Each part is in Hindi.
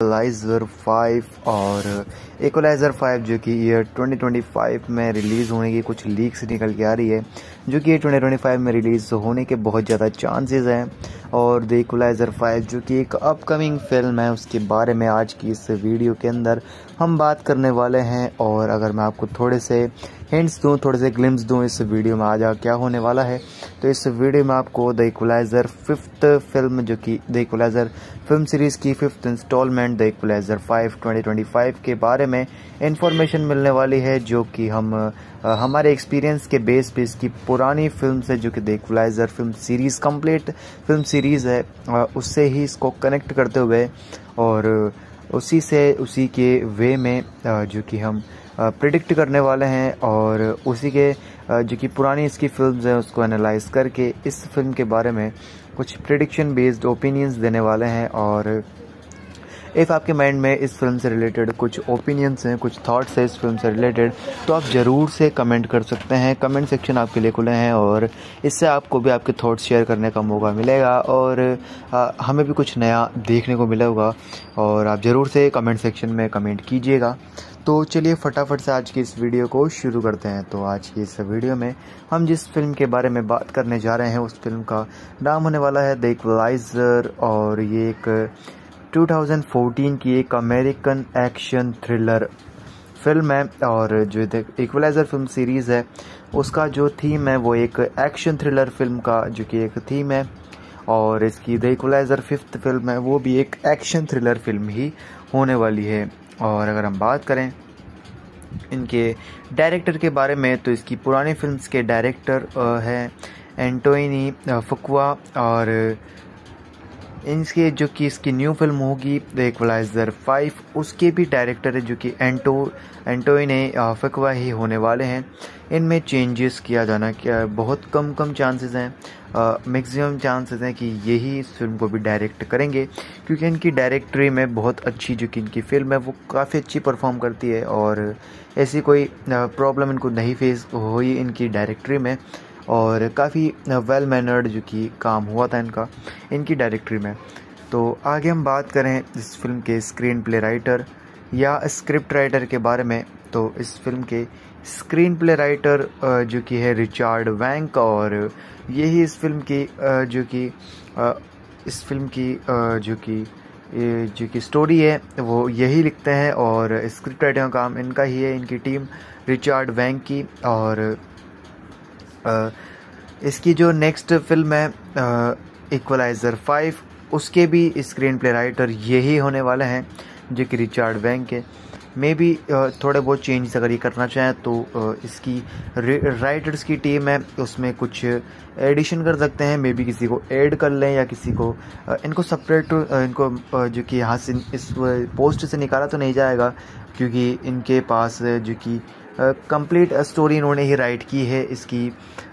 इक्वलाइज़र 5 और इक्वलाइज़र 5 जो कि ईयर 2025 में रिलीज़ होने की कुछ लीक्स निकल के आ रही है, जो कि ये 2025 में रिलीज़ होने के बहुत ज़्यादा चांसेस हैं। और द इक्वलाइज़र 5 जो कि एक अपकमिंग फ़िल्म है, उसके बारे में आज की इस वीडियो के अंदर हम बात करने वाले हैं। और अगर मैं आपको थोड़े से हिंट्स दूँ, थोड़े से ग्लिम्स दूँ इस वीडियो में आ आज क्या होने वाला है। तो इस वीडियो में आपको द इक्वलाइज़र फिफ्थ फ़िल्म जो कि द इक्वलाइज़र फ़िल्म सीरीज़ की फिफ्थ इंस्टॉलमेंट द इक्वलाइज़र 5 2025 के बारे में इंफॉर्मेशन मिलने वाली है, जो कि हम हमारे एक्सपीरियंस के बेस पे इसकी पुरानी फ़िल्म से जो कि the Equalizer film series complete film series है। उससे ही इसको कनेक्ट करते हुए और उसी से, उसी के वे में जो कि हम प्रिडिक्ट करने वाले हैं और उसी के जो कि पुरानी इसकी फिल्म्स हैं उसको एनालाइज करके इस फ़िल्म के बारे में कुछ प्रिडिक्शन बेस्ड ओपिनियंस देने वाले हैं और इफ़ आपके माइंड में इस फ़िल्म से रिलेटेड कुछ ओपिनियंस हैं कुछ थॉट्स हैं इस फ़िल्म से रिलेटेड तो आप ज़रूर से कमेंट कर सकते हैं। कमेंट सेक्शन आपके लिए खुले हैं और इससे आपको भी आपके थॉट्स शेयर करने का मौका मिलेगा और आ, हमें भी कुछ नया देखने को मिलेगा और आप ज़रूर से कमेंट सेक्शन में कमेंट कीजिएगा। तो चलिए फटाफट से आज की इस वीडियो को शुरू करते हैं। तो आज की इस वीडियो में हम जिस फ़िल्म के बारे में बात करने जा रहे हैं, उस फ़िल्म का नाम होने वाला है द इक्वलाइज़र और ये एक 2014 की एक अमेरिकन एक्शन थ्रिलर फ़िल्म है और जो इक्वलाइज़र फ़िल्म सीरीज़ है, उसका जो थीम है वो एक एक्शन थ्रिलर फ़िल्म का जो कि एक थीम है और इसकी द इक्वलाइज़र फिफ्थ फ़िल्म है, वो भी एक एक्शन थ्रिलर फ़िल्म ही होने वाली है। और अगर हम बात करें इनके डायरेक्टर के बारे में तो इसकी पुरानी फिल्म्स के डायरेक्टर हैं एंटोइनी फकुआ और इनके जो कि इसकी न्यू फ़िल्म होगी द इक्वलाइज़र फाइव उसके भी डायरेक्टर है जो कि एंटो एंटोइने फकवा ही होने वाले हैं। इनमें चेंजेस किया जाना, क्या बहुत कम कम चांसेस हैं। मैक्सिमम चांसेस हैं कि यही इस फ़िल्म को भी डायरेक्ट करेंगे, क्योंकि इनकी डायरेक्टरी में बहुत अच्छी जो कि इनकी फ़िल्म है, वो काफ़ी अच्छी परफॉर्म करती है और ऐसी कोई प्रॉब्लम इनको नहीं फेस हुई इनकी डायरेक्टरी में। और काफ़ी वेल मैनर्ड जो कि काम हुआ था इनका, इनकी डायरेक्टरी में। तो आगे हम बात करें इस फ़िल्म के स्क्रीन प्ले राइटर या स्क्रिप्ट राइटर के बारे में। तो इस फ़िल्म के स्क्रीन प्ले राइटर जो कि है रिचार्ड वैंक और यही इस फ़िल्म की जो कि इस फ़िल्म की जो कि जो कि स्टोरी है, वो यही लिखते हैं और स्क्रिप्ट राइटर का काम इनका ही है, इनकी टीम रिचार्ड वैंक की और इसकी जो नेक्स्ट फ़िल्म है इक्वलाइज़र फाइव उसके भी स्क्रीन प्ले राइटर यही होने वाले हैं, जो कि रिचार्ड वैंक के। मे भी थोड़े बहुत चेंज अगर ये करना चाहें तो इसकी राइटर्स की टीम है, उसमें कुछ एडिशन कर सकते हैं मे बी किसी को ऐड कर लें या किसी को इनको सेपरेट इनको जो कि यहाँ से इस पोस्ट से निकाला तो नहीं जाएगा, क्योंकि इनके पास, जो कि कंप्लीट स्टोरी इन्होंने ही राइट की है इसकी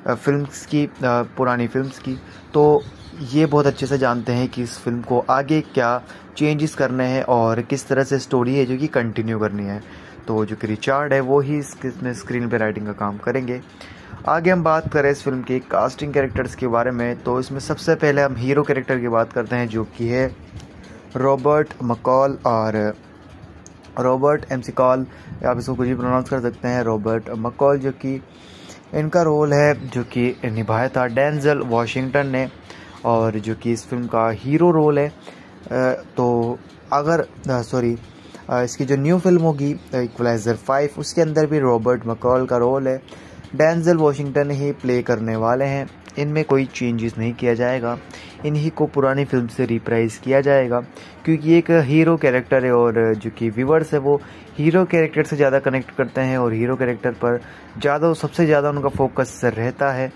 फिल्म्स की पुरानी फिल्म्स की। तो ये बहुत अच्छे से जानते हैं कि इस फ़िल्म को आगे क्या चेंजेस करने हैं और किस तरह से स्टोरी है जो कि कंटिन्यू करनी है। तो जो कि रिचार्ड है, वो ही इसमें स्क्रीन पे राइटिंग का काम करेंगे। आगे हम बात करें इस फ़िल्म के कास्टिंग कैरेक्टर्स के बारे में तो इसमें सबसे पहले हम हीरो कैरेक्टर की बात करते हैं, जो कि है रॉबर्ट मकॉल और रॉबर्ट एम कॉल, आप इसको कुछ भी प्रोनाउंस कर सकते हैं, रॉबर्ट मकॉल, जो कि इनका रोल है, जो कि निभाया था। डेंजल वाशिंगटन ने, और जो कि इस फ़िल्म का हीरो रोल है। तो अगर सॉरी इसकी जो न्यू फ़िल्म होगी इक्वलाइज़र फाइव उसके अंदर भी रॉबर्ट मकॉल का रोल है। डेंजल वाशिंगटन ही प्ले करने वाले हैं। इनमें कोई चेंजेस नहीं किया जाएगा। इन्हीं को पुरानी फ़िल्म से रिप्राइज किया जाएगा, क्योंकि एक हीरो कैरेक्टर है और जो कि व्यूवर्स है वो हीरो कैरेक्टर से ज़्यादा कनेक्ट करते हैं और हीरो कैरेक्टर पर ज़्यादा, सबसे ज़्यादा उनका फोकस रहता है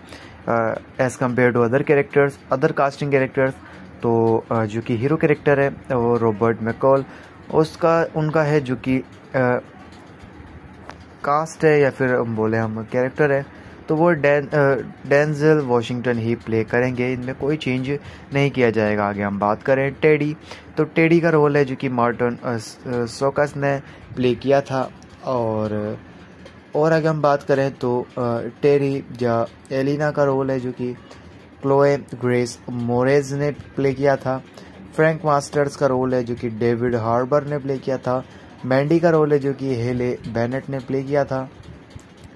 as compare to other characters other casting characters तो जो कि हीरो कैरेक्टर है वो रॉबर्ट मैकॉल उसका, उनका है जो कि कास्ट है या फिर बोले हम कैरेक्टर है। तो वो डैन डेंजल वॉशिंगटन ही प्ले करेंगे। इनमें कोई चेंज नहीं किया जाएगा। आगे हम बात करें टेडी। तो टेडी का रोल है जो कि मार्टन सोकस ने प्ले किया था। और और अगर हम बात करें तो टेरी या एलिना का रोल है जो कि क्लोए ग्रेस मोरेज ने प्ले किया था। फ्रैंक मास्टर्स का रोल है जो कि डेविड हार्बर ने प्ले किया था। मैंडी का रोल है जो कि हेले बैनेट ने प्ले किया था।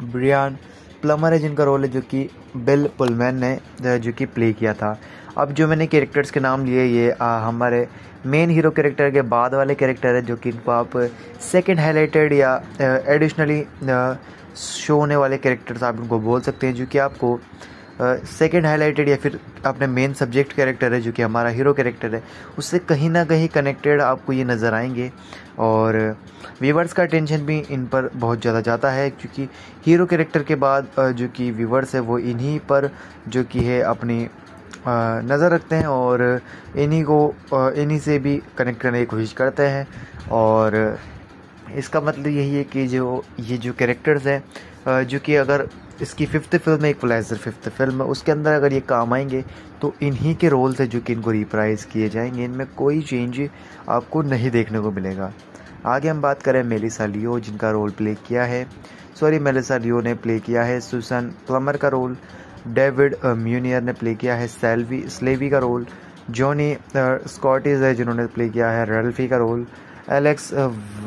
ब्रियान प्लमर है जिनका रोल है जो कि बिल पुलमैन ने जो कि प्ले किया था। अब जो मैंने कैरेक्टर्स के नाम लिए ये आ, हमारे मेन हीरो कैरेक्टर के बाद वाले कैरेक्टर है जो कि इनको आप सेकंड हाईलाइटेड या एडिशनली शो होने वाले कैरेक्टर्स आप इनको बोल सकते हैं जो कि आपको सेकंड हाईलाइटेड या फिर अपने मेन सब्जेक्ट कैरेक्टर है जो कि हमारा हीरो कैरेक्टर है, उससे कहीं ना कहीं कनेक्टेड आपको ये नज़र आएँगे। और व्यूवर्स का टेंशन भी इन पर बहुत ज़्यादा जाता है, क्योंकि हीरो कैरेक्टर के बाद जो कि व्यूवर्स है वो इन्हीं पर जो कि है अपनी नज़र रखते हैं और इन्हीं को इन्हीं से भी कनेक्ट करने की कोशिश करते हैं। और, इसका मतलब यही है कि जो, ये जो कैरेक्टर्स हैं जो कि अगर इसकी फिफ्थ फ़िल्म है इक्वलाइजर फिफ्थ फ़िल्म है। उसके अंदर अगर ये काम आएँगे तो इन्हीं के रोल्स है जो कि इनको रिप्राइज किए जाएँगे। इनमें कोई चेंज आपको नहीं देखने को मिलेगा। आगे हम बात करें मेलिसा लियो, जिनका रोल प्ले किया है। सॉरी मेलिसा लियो ने प्ले किया है। सुसन प्लमर का रोल डेविड म्यूनियर ने प्ले किया है। सेल्वी, स्लेवी का रोल जॉनी स्कॉटिज है जिन्होंने प्ले किया है। रेल्फी का रोल एलेक्स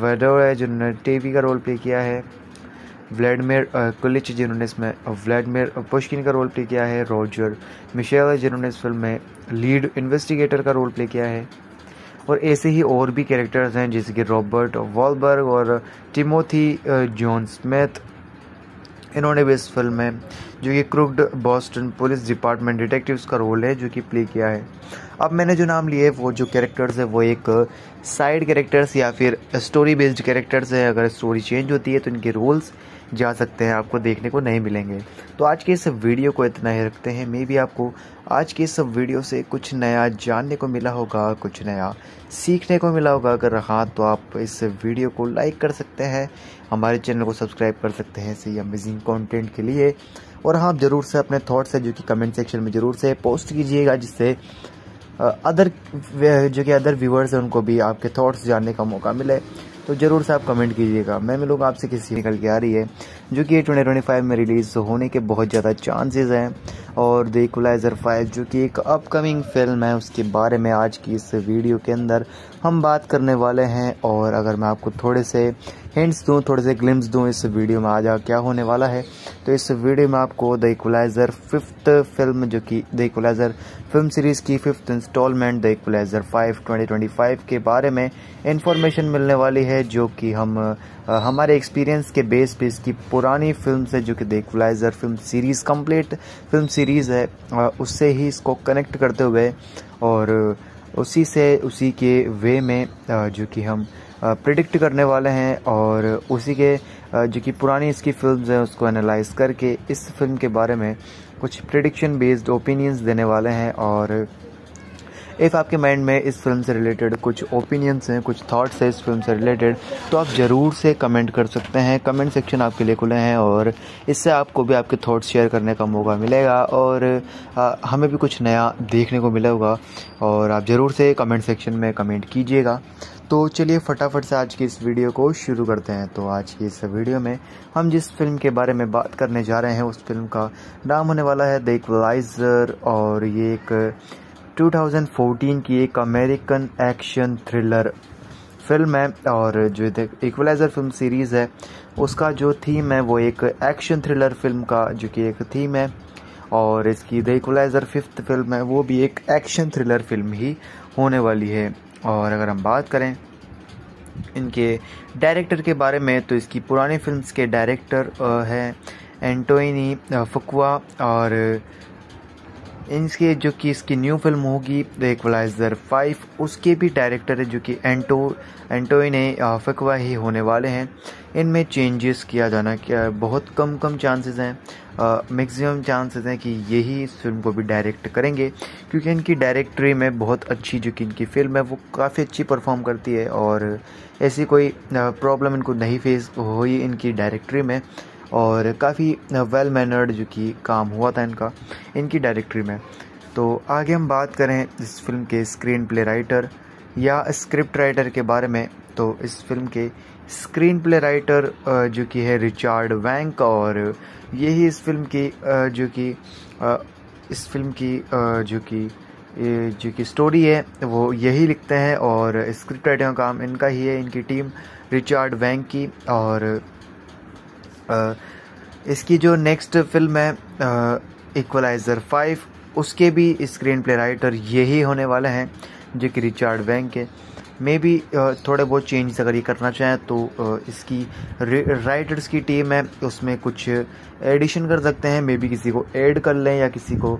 वेडो है जिन्होंने टेवी का रोल प्ले किया है। व्लादिमिर कुलिच, जिन्होंने इसमें व्लादिमिर पुष्किन का रोल प्ले किया है, रॉजर मिशेल, जिन्होंने इस फ़िल्म में लीड इन्वेस्टिगेटर का रोल प्ले किया है। और ऐसे ही और भी कैरेक्टर्स हैं, जैसे कि रॉबर्ट वॉलबर्ग और टिमोथी जॉन स्मिथ इन्होंने भी इस फ़िल्म में, जो कि crooked Boston police department detectives का रोल है, जो कि प्ले किया है। अब मैंने जो नाम लिए, वो जो कैरेक्टर्स है, वो एक साइड कैरेक्टर्स या फिर स्टोरी बेस्ड कैरेक्टर्स है। अगर स्टोरी चेंज होती है तो इनके रोल्स जा सकते हैं, आपको देखने को नहीं मिलेंगे। तो आज के इस वीडियो को इतना ही रखते हैं। मे भी आपको आज के इस वीडियो से कुछ नया जानने को मिला होगा, कुछ नया सीखने को मिला होगा। अगर हाँ तो आप इस वीडियो को लाइक कर सकते हैं। हमारे चैनल को सब्सक्राइब कर सकते हैं, ऐसे अमेजिंग कॉन्टेंट के लिए। और हाँ आप ज़रूर से अपने थाट्स है, जो कि कमेंट सेक्शन में ज़रूर से पोस्ट कीजिएगा, जिससे अदर जो कि अदर व्यूवर्स हैं, उनको भी आपके थॉट्स जानने का मौका मिले। तो ज़रूर से आप कमेंट कीजिएगा। मैं मिलूँगा आपसे किसी निकल के आ रही है, जो कि ट्वेंटी ट्वेंटी फाइव में रिलीज़ होने के बहुत ज़्यादा चांसेस हैं। और द इक्वलाइज़र फाइव जो कि एक अपकमिंग फ़िल्म है, उसके बारे में आज की इस वीडियो के अंदर हम बात करने वाले हैं। और अगर मैं आपको थोड़े से हिंट्स दूँ, थोड़े से ग्लिम्स दूँ, इस वीडियो में आज क्या होने वाला है तो इस वीडियो में आपको द इक्वलाइज़र फिफ्थ फ़िल्म जो कि द इक्वलाइज़र फ़िल्म सीरीज़ की fifth instalment, the Equalizer five twenty twenty five के बारे में इंफॉर्मेशन मिलने वाली है, जो कि हम हमारे एक्सपीरियंस के बेस पे इसकी पुरानी फ़िल्म से जो कि the Equalizer film series complete film series है उससे ही इसको कनेक्ट करते हुए और उसी से, उसी के वे में जो कि हम प्रिडिक्ट करने वाले हैं और उसी के जो कि पुरानी इसकी फिल्म्स हैं, उसको एनालाइज करके इस फ़िल्म के बारे में कुछ प्रिडिक्शन बेस्ड ओपिनियंस देने वाले हैं और इफ़ आपके माइंड में इस फ़िल्म से रिलेटेड कुछ ओपिनियंस हैं कुछ थॉट्स हैं इस फ़िल्म से रिलेटेड तो आप ज़रूर से कमेंट कर सकते हैं। कमेंट सेक्शन आपके लिए खुले हैं और इससे आपको भी आपके थॉट्स शेयर करने का मौका मिलेगा और आ, हमें भी कुछ नया देखने को मिलेगा और आप ज़रूर से कमेंट सेक्शन में कमेंट कीजिएगा। तो चलिए फटाफट से आज की इस वीडियो को शुरू करते हैं। तो आज की इस वीडियो में हम जिस फ़िल्म के बारे में बात करने जा रहे हैं, उस फ़िल्म का नाम होने वाला है द इक्वलाइजर और ये एक 2014 की एक अमेरिकन एक्शन थ्रिलर फ़िल्म है और जो इक्वलाइजर फ़िल्म सीरीज़ है, उसका जो थीम है वो एक एक्शन थ्रिलर फ़िल्म का जो कि एक थीम है और इसकी द इक्वलाइजर फिफ्थ फ़िल्म है, वो भी एक एक्शन थ्रिलर फ़िल्म ही होने वाली है। और अगर हम बात करें इनके डायरेक्टर के बारे में तो इसकी पुरानी फिल्म्स के डायरेक्टर हैं एंटोनी फुकवा और इनके जो कि इसकी न्यू फ़िल्म होगी द इक्वलाइजर फाइव, उसके भी डायरेक्टर है जो कि एंटो एंटोइने फकवा ही होने वाले हैं। इनमें चेंजेस किया जाना, क्या बहुत कम कम चांसेस हैं। मैक्सिमम चांसेस हैं कि यही इस फ़िल्म को भी डायरेक्ट करेंगे, क्योंकि इनकी डायरेक्टरी में बहुत अच्छी जो कि इनकी फ़िल्म है, वो काफ़ी अच्छी परफॉर्म करती है और ऐसी कोई प्रॉब्लम इनको नहीं फेस हुई इनकी डायरेक्टरी में और काफ़ी वेल मैनर्ड जो कि काम हुआ था इनका, इनकी डायरेक्टरी में। तो आगे हम बात करें इस फ़िल्म के स्क्रीन प्ले राइटर या स्क्रिप्ट राइटर के बारे में तो इस फ़िल्म के स्क्रीन प्ले राइटर जो कि है रिचार्ड वैंक और यही इस फ़िल्म की जो कि इस फ़िल्म की जो कि जो कि स्टोरी है, वो यही लिखते हैं और स्क्रिप्ट राइटिंग का काम इनका ही है, इनकी टीम रिचार्ड वैंक की और इसकी जो नेक्स्ट फ़िल्म है इक्वलाइज़र फाइव उसके भी स्क्रीन प्ले राइटर यही होने वाले हैं, जो कि रिचार्ड वैंक है मे बी थोड़े बहुत चेंज अगर ये करना चाहें तो इसकी राइटर्स की टीम है, उसमें कुछ एडिशन कर सकते हैं मे बी किसी को ऐड कर लें या किसी को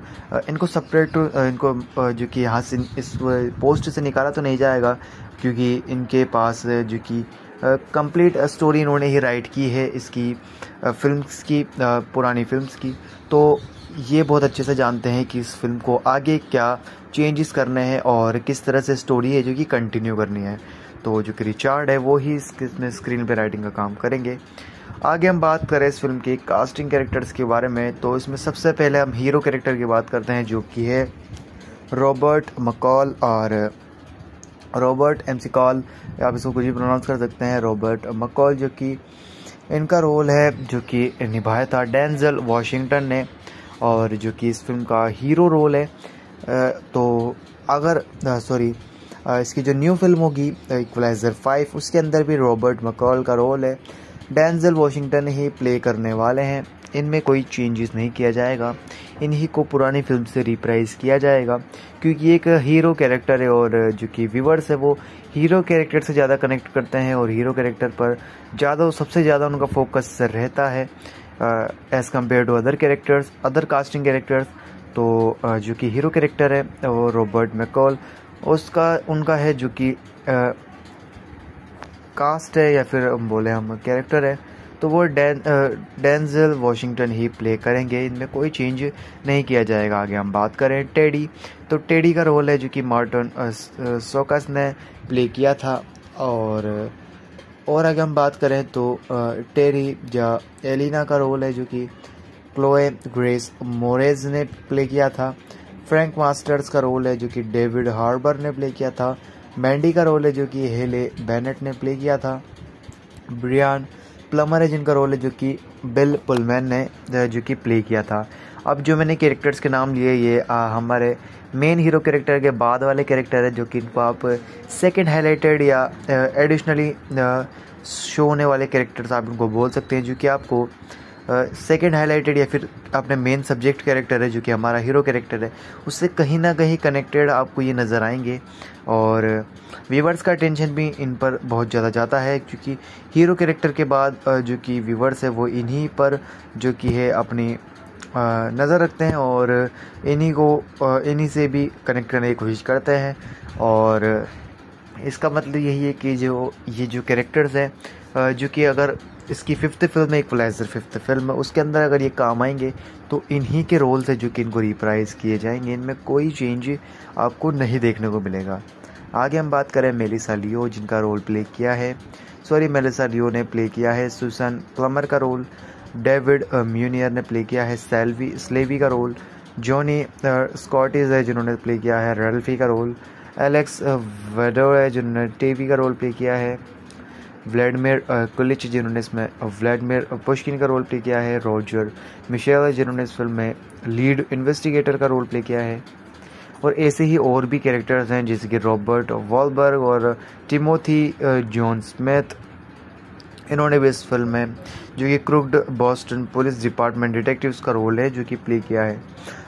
इनको सेपरेट इनको जो कि यहाँ से इस पोस्ट से निकाला तो नहीं जाएगा, क्योंकि इनके पास जो कि कंप्लीट स्टोरी इन्होंने ही राइट की है, इसकी फिल्म्स की पुरानी फिल्म्स की। तो ये बहुत अच्छे से जानते हैं कि इस फ़िल्म को आगे क्या चेंजेस करने हैं और किस तरह से स्टोरी है जो कि कंटिन्यू करनी है। तो जो कि रिचार्ड है, वो ही इसमें स्क्रीन पे राइटिंग का काम करेंगे। आगे हम बात करें इस फ़िल्म के कास्टिंग कैरेक्टर्स के बारे में तो इसमें सबसे पहले हम हीरो कैरेक्टर की बात करते हैं, जो कि है रॉबर्ट मकॉल और रॉबर्ट एम सी कॉल आप इसको कुछ भी प्रोनाउंस कर सकते हैं रॉबर्ट मकॉल जो कि इनका रोल है, जो कि निभाया था डेंजल वाशिंगटन ने, और जो कि इस फ़िल्म का हीरो रोल है। तो अगर सॉरी इसकी जो न्यू फ़िल्म होगी इक्वलाइज़र फाइव उसके अंदर भी रॉबर्ट मकॉल का रोल है। डेंजल वॉशिंगटन ही प्ले करने वाले हैं। इनमें कोई चेंजेस नहीं किया जाएगा। इन्हीं को पुरानी फ़िल्म से रिप्राइज किया जाएगा। क्योंकि एक हीरो कैरेक्टर है और जो कि व्यूवर्स है वो हीरो कैरेक्टर से ज़्यादा कनेक्ट करते हैं और हीरो कैरेक्टर पर ज़्यादा, सबसे ज़्यादा उनका फोकस रहता है। As compare to other characters other casting characters तो जो कि हीरो कैरेक्टर है, वो रॉबर्ट मैकॉल। उसका, उनका है जो कि कास्ट है या फिर बोले हम कैरेक्टर है तो वो डैन डेंजल वॉशिंगटन ही प्ले करेंगे। इनमें कोई चेंज नहीं किया जाएगा। आगे हम बात करें टेडी। तो टेडी का रोल है जो कि मार्टन सोकस ने प्ले किया था। और और अगर हम बात करें तो टेरी, या एलिना का रोल है जो कि क्लोए ग्रेस मोरेज ने प्ले किया था। फ्रैंक मास्टर्स का रोल है जो कि डेविड हार्बर ने प्ले किया था। मैंडी का रोल है जो कि हेले बेनेट ने प्ले किया था। ब्रियान प्लमर है जिनका रोल है जो कि बिल पुलमैन ने जो कि प्ले किया था। अब जो मैंने कैरेक्टर्स के नाम लिए ये आ, हमारे मेन हीरो कैरेक्टर के बाद वाले कैरेक्टर है जो कि इनको आप सेकंड हाईलाइटेड या एडिशनली शो होने वाले कैरेक्टर्स आप इनको बोल सकते हैं जो कि आपको सेकंड हाईलाइटेड या फिर अपने मेन सब्जेक्ट कैरेक्टर है, जो कि हमारा हीरो कैरेक्टर है, उससे कहीं ना कहीं कनेक्टेड आपको ये नज़र आएँगे। और व्यूवर्स का टेंशन भी इन पर बहुत ज़्यादा जाता है, क्योंकि हीरो कैरेक्टर के बाद जो कि व्यूवर्स है, वो इन्हीं पर जो कि है, अपनी नज़र रखते हैं और इन्हीं को इन्हीं से भी कनेक्ट करने की कोशिश करते हैं। और इसका मतलब यही है कि जो, ये जो कैरेक्टर्स हैं जो कि अगर इसकी फिफ्थ फ़िल्म है इक्वलाइजर फिफ्थ फ़िल्म है, उसके अंदर अगर ये काम आएँगे तो इन्हीं के रोल्स हैं जो कि इनको रिप्राइज किए जाएँगे। इनमें कोई चेंज आपको नहीं देखने को मिलेगा। आगे हम बात करें मेलिसा लियो, जिनका रोल प्ले किया है। सॉरी मेलिसा लियो ने प्ले किया है सुसन प्लमर का रोल डेविड म्यूनियर ने प्ले किया है सेल्वी, स्लेवी का रोल जॉनी स्कॉटिज है जिन्होंने प्ले किया है रेल्फी का रोल एलेक्स वेडो है जिन्होंने टेवी का रोल प्ले किया है। व्लादिमिर कुलिच जिन्होंने इसमें व्लादिमिर पुष्किन का रोल प्ले किया है, रॉजर मिशेल जिन्होंने इस फ़िल्म में लीड इन्वेस्टिगेटर का रोल प्ले किया है। और ऐसे ही और भी कैरेक्टर्स हैं, जैसे कि रॉबर्ट वॉलबर्ग और टिमोथी जॉन स्मिथ इन्होंने भी इस फ़िल्म में, जो कि crooked Boston police department detectives का रोल है, जो कि प्ले किया है।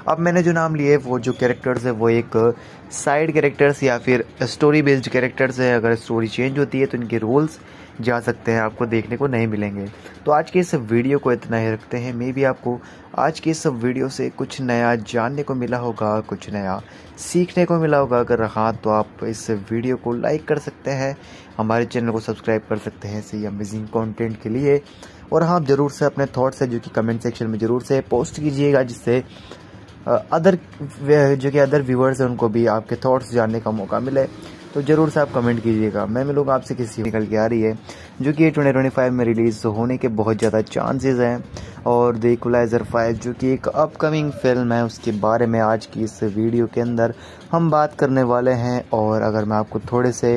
अब मैंने जो नाम लिए, वो जो कैरेक्टर्स है, वो एक साइड कैरेक्टर्स या फिर स्टोरी बेस्ड कैरेक्टर्स है। अगर स्टोरी चेंज होती है तो इनके रोल्स जा सकते हैं, आपको देखने को नहीं मिलेंगे। तो आज के इस वीडियो को इतना ही रखते हैं। मे भी आपको आज के इस वीडियो से कुछ नया जानने को मिला होगा, कुछ नया सीखने को मिला होगा। अगर हाँ तो आप इस वीडियो को लाइक कर सकते हैं, हमारे चैनल को सब्सक्राइब कर सकते हैं ऐसे अमेजिंग कॉन्टेंट के लिए। और हाँ ज़रूर से अपने थाट्स है, जो कि कमेंट सेक्शन में ज़रूर से पोस्ट कीजिएगा, जिससे अदर जो कि अदर व्यूवर्स हैं, उनको भी आपके थॉट्स जानने का मौका मिले। तो ज़रूर से आप कमेंट कीजिएगा। मैं लोग आपसे किसी निकल के आ रही है, जो कि ट्वेंटी ट्वेंटी फाइव में रिलीज़ होने के बहुत ज़्यादा चांसेस हैं। और द फाइव जो कि एक अपकमिंग फ़िल्म है, उसके बारे में आज की इस वीडियो के अंदर। हम बात करने वाले हैं और अगर मैं आपको थोड़े से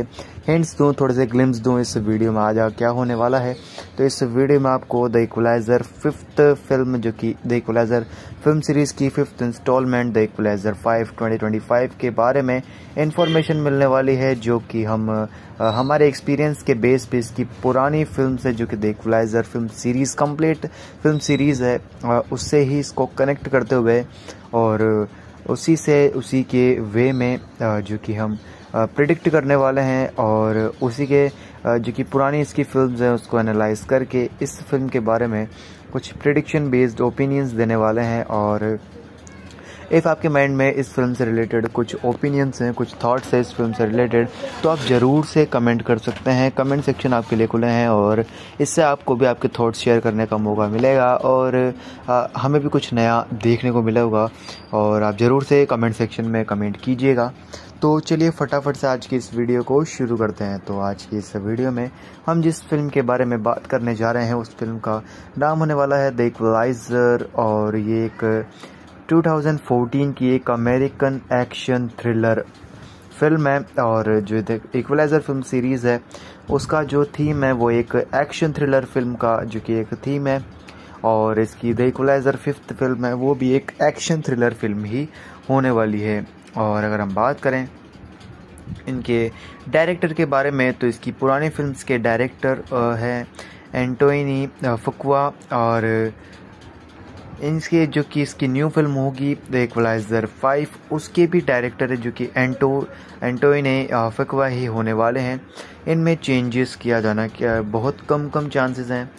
हिंट्स दूँ, थोड़े से ग्लिम्स दूँ इस वीडियो में आ आज क्या होने वाला है तो इस वीडियो में आपको द इक्वलाइज़र फिफ्थ फ़िल्म जो कि द इक्वलाइज़र फ़िल्म सीरीज़ की fifth instalment the Equalizer five twenty twenty five के बारे में इंफॉर्मेशन मिलने वाली है, जो कि हम हमारे एक्सपीरियंस के बेस पे इसकी पुरानी फ़िल्म से जो कि the Equalizer film series complete film series है उससे ही इसको कनेक्ट करते हुए और उसी से, उसी के वे में जो कि हम प्रिडिक्ट करने वाले हैं और उसी के जो कि पुरानी इसकी फिल्म्स हैं, उसको एनालाइज करके इस फ़िल्म के बारे में कुछ प्रिडिक्शन बेस्ड ओपिनियंस देने वाले हैं और इफ़ आपके माइंड में इस फ़िल्म से रिलेटेड कुछ ओपिनियंस हैं कुछ थॉट्स हैं इस फ़िल्म से रिलेटेड तो आप ज़रूर से कमेंट कर सकते हैं। कमेंट सेक्शन आपके लिए खुले हैं और इससे आपको भी आपके थॉट्स शेयर करने का मौका मिलेगा और आ, हमें भी कुछ नया देखने को मिलेगा और आप ज़रूर से कमेंट सेक्शन में कमेंट कीजिएगा। तो चलिए फटाफट से आज की इस वीडियो को शुरू करते हैं। तो आज की इस वीडियो में हम जिस फ़िल्म के बारे में बात करने जा रहे हैं उस फ़िल्म का नाम होने वाला है द इक्वलाइजर और ये एक 2014 की एक अमेरिकन एक्शन थ्रिलर फ़िल्म है और जो इक्वलाइजर फ़िल्म सीरीज़ है, उसका जो थीम है वो एक एक्शन थ्रिलर फ़िल्म का जो कि एक थीम है और इसकी द इक्वलाइजर फिफ्थ फ़िल्म है, वो भी एक एक्शन थ्रिलर फ़िल्म ही होने वाली है। और अगर हम बात करें इनके डायरेक्टर के बारे में तो इसकी पुरानी फिल्म्स के डायरेक्टर हैं एंटोनी फकुआ और इनके जो कि इसकी न्यू फ़िल्म होगी द इक्वलाइजर फाइव उसके भी डायरेक्टर है जो कि एंटो एंटोइने फकवा ही होने वाले हैं। इनमें चेंजेस किया जाना, क्या बहुत कम कम चांसेस हैं।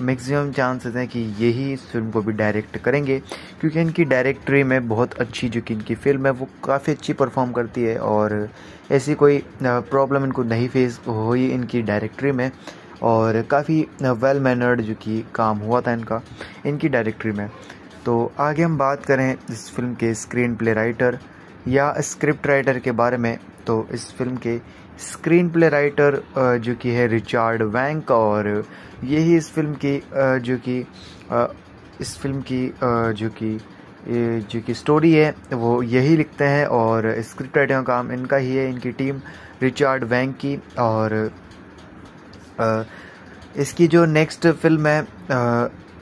मैक्सिमम चांसेस हैं कि यही इस फ़िल्म को भी डायरेक्ट करेंगे, क्योंकि इनकी डायरेक्टरी में बहुत अच्छी जो कि इनकी फ़िल्म है, वो काफ़ी अच्छी परफॉर्म करती है और ऐसी कोई प्रॉब्लम इनको नहीं फेस हुई इनकी डायरेक्टरी में। और काफ़ी वेल मैनर्ड जो कि काम हुआ था इनका, इनकी डायरेक्टरी में। तो आगे हम बात करें इस फ़िल्म के स्क्रीन प्ले राइटर या स्क्रिप्ट राइटर के बारे में तो इस फ़िल्म के स्क्रीन प्ले राइटर जो कि है रिचार्ड वैंक और यही इस फ़िल्म की जो कि इस फ़िल्म की जो कि जो कि स्टोरी है, वो यही लिखते हैं और स्क्रिप्ट राइटर का काम इनका ही है, इनकी टीम रिचार्ड वैंक की और इसकी जो नेक्स्ट फ़िल्म है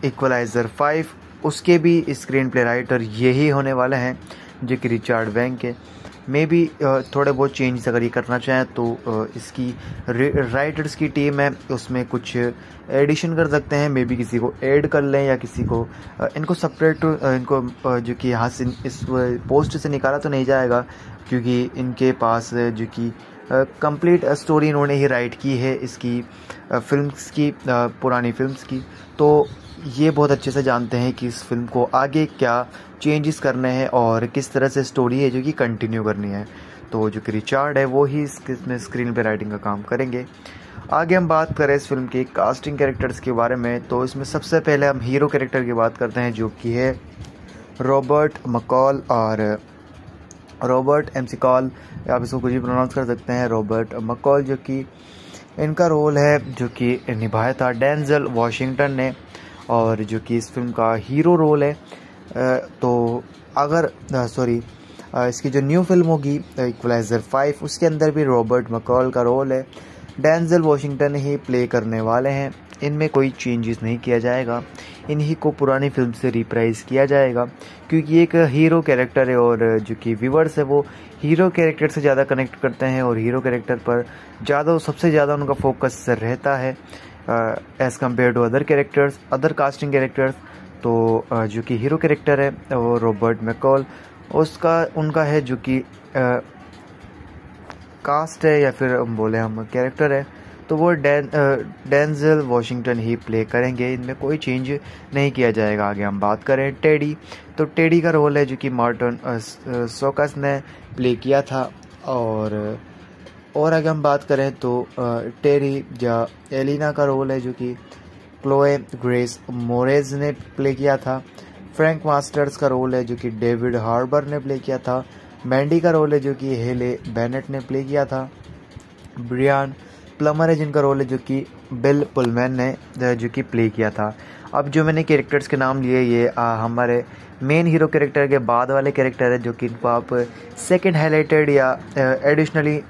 इक्वलाइज़र फाइव उसके भी स्क्रीन प्ले राइटर यही होने वाले हैं, जो कि रिचार्ड वैंक के। मे बी थोड़े बहुत चेंज अगर ये करना चाहें तो इसकी राइटर्स की टीम है, उसमें कुछ एडिशन कर सकते हैं। मे बी किसी को ऐड कर लें या किसी को इनको सेपरेट इनको जो कि यहाँ से इस पोस्ट से निकाला तो नहीं जाएगा, क्योंकि इनके पास, जो कि कंप्लीट स्टोरी इन्होंने ही राइट की है इसकी फिल्म्स की पुरानी फिल्म्स की। तो ये बहुत अच्छे से जानते हैं कि इस फ़िल्म को आगे क्या चेंजेस करने हैं और किस तरह से स्टोरी है जो कि कंटिन्यू करनी है। तो जो कि रिचार्ड है, वो ही इसमें स्क्रीन पे राइटिंग का काम करेंगे। आगे हम बात करें इस फ़िल्म की कास्टिंग कैरेक्टर्स के बारे में तो इसमें सबसे पहले हम हीरो कैरेक्टर की बात करते हैं, जो कि है रॉबर्ट मकॉल और रॉबर्ट एम कॉल, आप इसको कुछ भी प्रोनाउंस कर सकते हैं, रॉबर्ट मकॉल, जो कि इनका रोल है, जो कि निभाया था। डेंजल वाशिंगटन ने, और जो कि इस फ़िल्म का हीरो रोल है। तो अगर सॉरी इसकी जो न्यू फ़िल्म होगी इक्वलाइजर फाइव उसके अंदर भी रॉबर्ट मकॉल का रोल है। डेंजल वाशिंगटन ही प्ले करने वाले हैं। इनमें कोई चेंजेस नहीं किया जाएगा। इन्हीं को पुरानी फ़िल्म से रिप्राइज किया जाएगा। क्योंकि एक हीरो कैरेक्टर है और जो कि व्यूवर्स है, वो हीरो कैरेक्टर से ज़्यादा कनेक्ट करते हैं और हीरो कैरेक्टर पर ज़्यादा, सबसे ज़्यादा उनका फोकस रहता है as compare to other characters other casting characters तो जो कि हीरो कैरेक्टर है, वो रॉबर्ट मैकॉल उसका, उनका है जो कि कास्ट है या फिर बोले हम कैरेक्टर है। तो वो डैन डेंजल वॉशिंगटन ही प्ले करेंगे। इनमें कोई चेंज नहीं किया जाएगा। आगे हम बात करें टेडी। तो टेडी का रोल है जो कि मार्टन सोकस ने प्ले किया था। और और अगर हम बात करें तो टेरी या एलिना का रोल है जो कि क्लोए ग्रेस मोरेज ने प्ले किया था। फ्रैंक मास्टर्स का रोल है जो कि डेविड हार्बर ने प्ले किया था। मैंडी का रोल है जो कि हेले बैनेट ने प्ले किया था। ब्रियान प्लमर है जिनका रोल है जो कि बिल पुलमैन ने जो कि प्ले किया था। अब जो मैंने कैरेक्टर्स के नाम लिए ये आ, हमारे मेन हीरो कैरेक्टर के बाद वाले कैरेक्टर है जो कि इनको आप सेकंड हाईलाइटेड या एडिशनली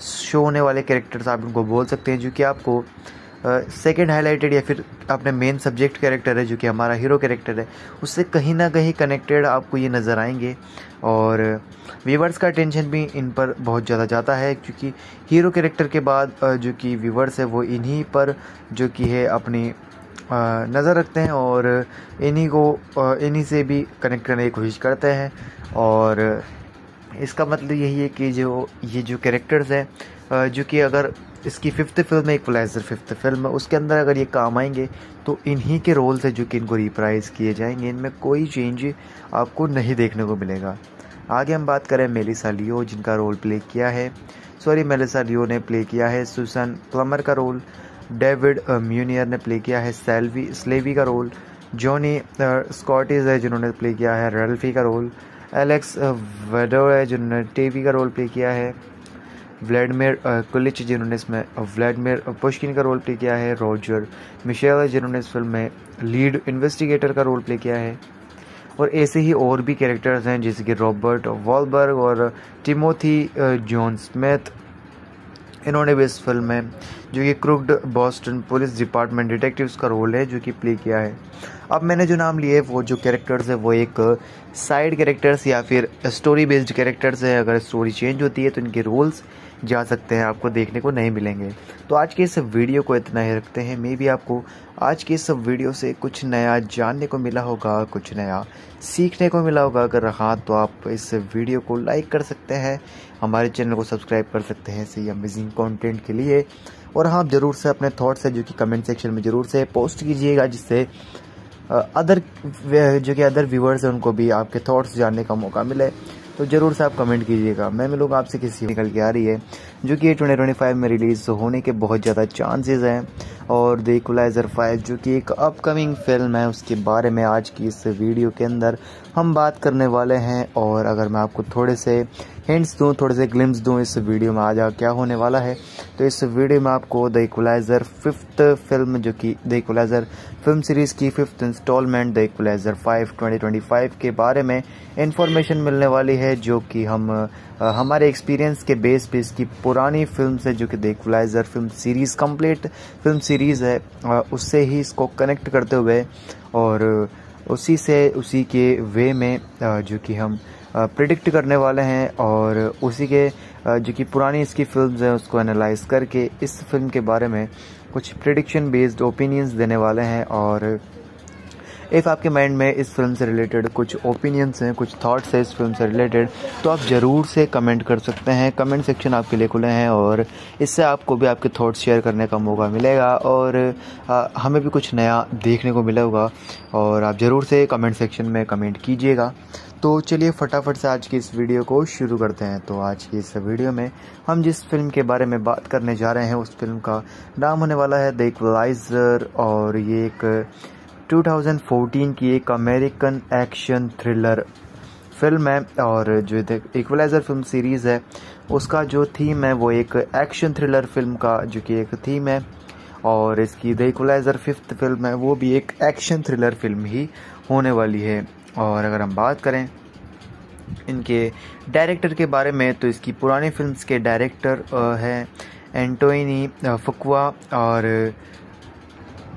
शो होने वाले कैरेक्टर्स आप इनको बोल सकते हैं जो कि आपको सेकंड हाईलाइटेड या फिर अपने मेन सब्जेक्ट कैरेक्टर है, जो कि हमारा हीरो कैरेक्टर है, उससे कहीं ना कहीं कनेक्टेड आपको ये नज़र आएँगे। और व्यूवर्स का टेंशन भी इन पर बहुत ज़्यादा जाता है, क्योंकि हीरो कैरेक्टर के बाद जो कि व्यूवर्स है, वो इन्हीं पर जो कि है, अपनी नज़र रखते हैं और इन्हीं को इन्हीं से भी कनेक्ट करने की कोशिश करते हैं। और इसका मतलब यही है कि जो, ये जो कैरेक्टर्स हैं जो कि अगर इसकी फिफ्थ फ़िल्म है इक्वलाइजर फिफ्थ फ़िल्म है। उसके अंदर अगर ये काम आएँगे तो इन्हीं के रोल्स हैं जो कि इनको रिप्राइज किए जाएँगे। इनमें कोई चेंज आपको नहीं देखने को मिलेगा। आगे हम बात करें मेलिसा लियो, जिनका रोल प्ले किया है। सॉरी मेलिसा लियो ने प्ले किया है सुसन प्लमर का रोल डेविड म्यूनियर ने प्ले किया है सेल्वी स्लेवी का रोल जॉनी स्कॉटिज है जिन्होंने प्ले किया है रेल्फी का रोल एलेक्स वेडो है जिन्होंने टेवी का रोल प्ले किया है। व्लादिमिर कुलिच, जिन्होंने इसमें व्लादिमिर पुष्किन का रोल प्ले किया है, रॉजर मिशेल, जिन्होंने इस फ़िल्म में लीड इन्वेस्टिगेटर का रोल प्ले किया है। और ऐसे ही और भी कैरेक्टर्स हैं, जैसे कि रॉबर्ट वॉलबर्ग और टिमोथी जॉन स्मिथ इन्होंने भी इस फ़िल्म में, जो कि crooked Boston police department detectives का रोल है, जो कि प्ले किया है। अब मैंने जो नाम लिए, वो जो कैरेक्टर्स है, वो एक साइड कैरेक्टर्स या फिर स्टोरी बेस्ड कैरेक्टर्स है। अगर स्टोरी चेंज होती है तो इनके रोल्स जा सकते हैं, आपको देखने को नहीं मिलेंगे। तो आज के इस वीडियो को इतना ही रखते हैं। मे भी आपको आज के इस वीडियो से कुछ नया जानने को मिला होगा, कुछ नया सीखने को मिला होगा। अगर हाँ तो आप इस वीडियो को लाइक कर सकते हैं, हमारे चैनल को सब्सक्राइब कर सकते हैं, सही अमेजिंग कॉन्टेंट के लिए। और हाँ ज़रूर से अपने थाट्स है, जो कि कमेंट सेक्शन में ज़रूर से पोस्ट कीजिएगा, जिससे अदर जो कि अदर व्यूवर्स हैं, उनको भी आपके थॉट्स जानने का मौका मिले। तो ज़रूर से आप कमेंट कीजिएगा। मैं लोग आपसे किसी निकल के आ रही है, जो कि ट्वेंटी ट्वेंटी फाइव में रिलीज़ होने के बहुत ज़्यादा चांसेस हैं। और द इक्वलाइज़र फाइव जो कि एक अपकमिंग फ़िल्म है, उसके बारे में आज की इस वीडियो के अंदर हम बात करने वाले हैं। और अगर मैं आपको थोड़े से हिंट्स दूँ, थोड़े से ग्लिम्स दूँ इस वीडियो में, आज क्या होने वाला है? तो इस वीडियो में आपको द इक्वलाइज़र फिफ्थ फ़िल्म जो कि द इक्वलाइज़र फ़िल्म सीरीज़ की fifth instalment the Equalizer five twenty twenty five के बारे में इंफॉर्मेशन मिलने वाली है, जो कि हम हमारे एक्सपीरियंस के बेस पे इसकी पुरानी फ़िल्म से जो कि the Equalizer film series complete film series है उससे ही इसको कनेक्ट करते हुए और उसी से, उसी के वे में जो कि हम प्रिडिक्ट करने वाले हैं और उसी के जो कि पुरानी इसकी फिल्म्स हैं उसको एनालाइज करके इस फ़िल्म के बारे में कुछ प्रिडिक्शन बेस्ड ओपिनियंस देने वाले हैं और इफ़ आपके माइंड में इस फ़िल्म से रिलेटेड कुछ ओपिनियंस हैं कुछ थॉट्स हैं इस फ़िल्म से रिलेटेड तो आप ज़रूर से कमेंट कर सकते हैं। कमेंट सेक्शन आपके लिए खुले हैं और इससे आपको भी आपके थॉट्स शेयर करने का मौका मिलेगा और आ, हमें भी कुछ नया देखने को मिलेगा और आप ज़रूर से कमेंट सेक्शन में कमेंट कीजिएगा। तो चलिए फटाफट से आज की इस वीडियो को शुरू करते हैं। तो आज की इस वीडियो में हम जिस फ़िल्म के बारे में बात करने जा रहे हैं, उस फ़िल्म का नाम होने वाला है द इक्वलाइजर और ये एक 2014 की एक अमेरिकन एक्शन थ्रिलर फ़िल्म है और जो इक्वलाइजर फ़िल्म सीरीज़ है, उसका जो थीम है वो एक एक्शन थ्रिलर फ़िल्म का जो कि एक थीम है और इसकी द इक्वलाइजर फिफ्थ फ़िल्म है, वो भी एक एक्शन थ्रिलर फ़िल्म ही होने वाली है। और अगर हम बात करें इनके डायरेक्टर के बारे में तो इसकी पुरानी फिल्म्स के डायरेक्टर हैं एंटोनी फुकवा और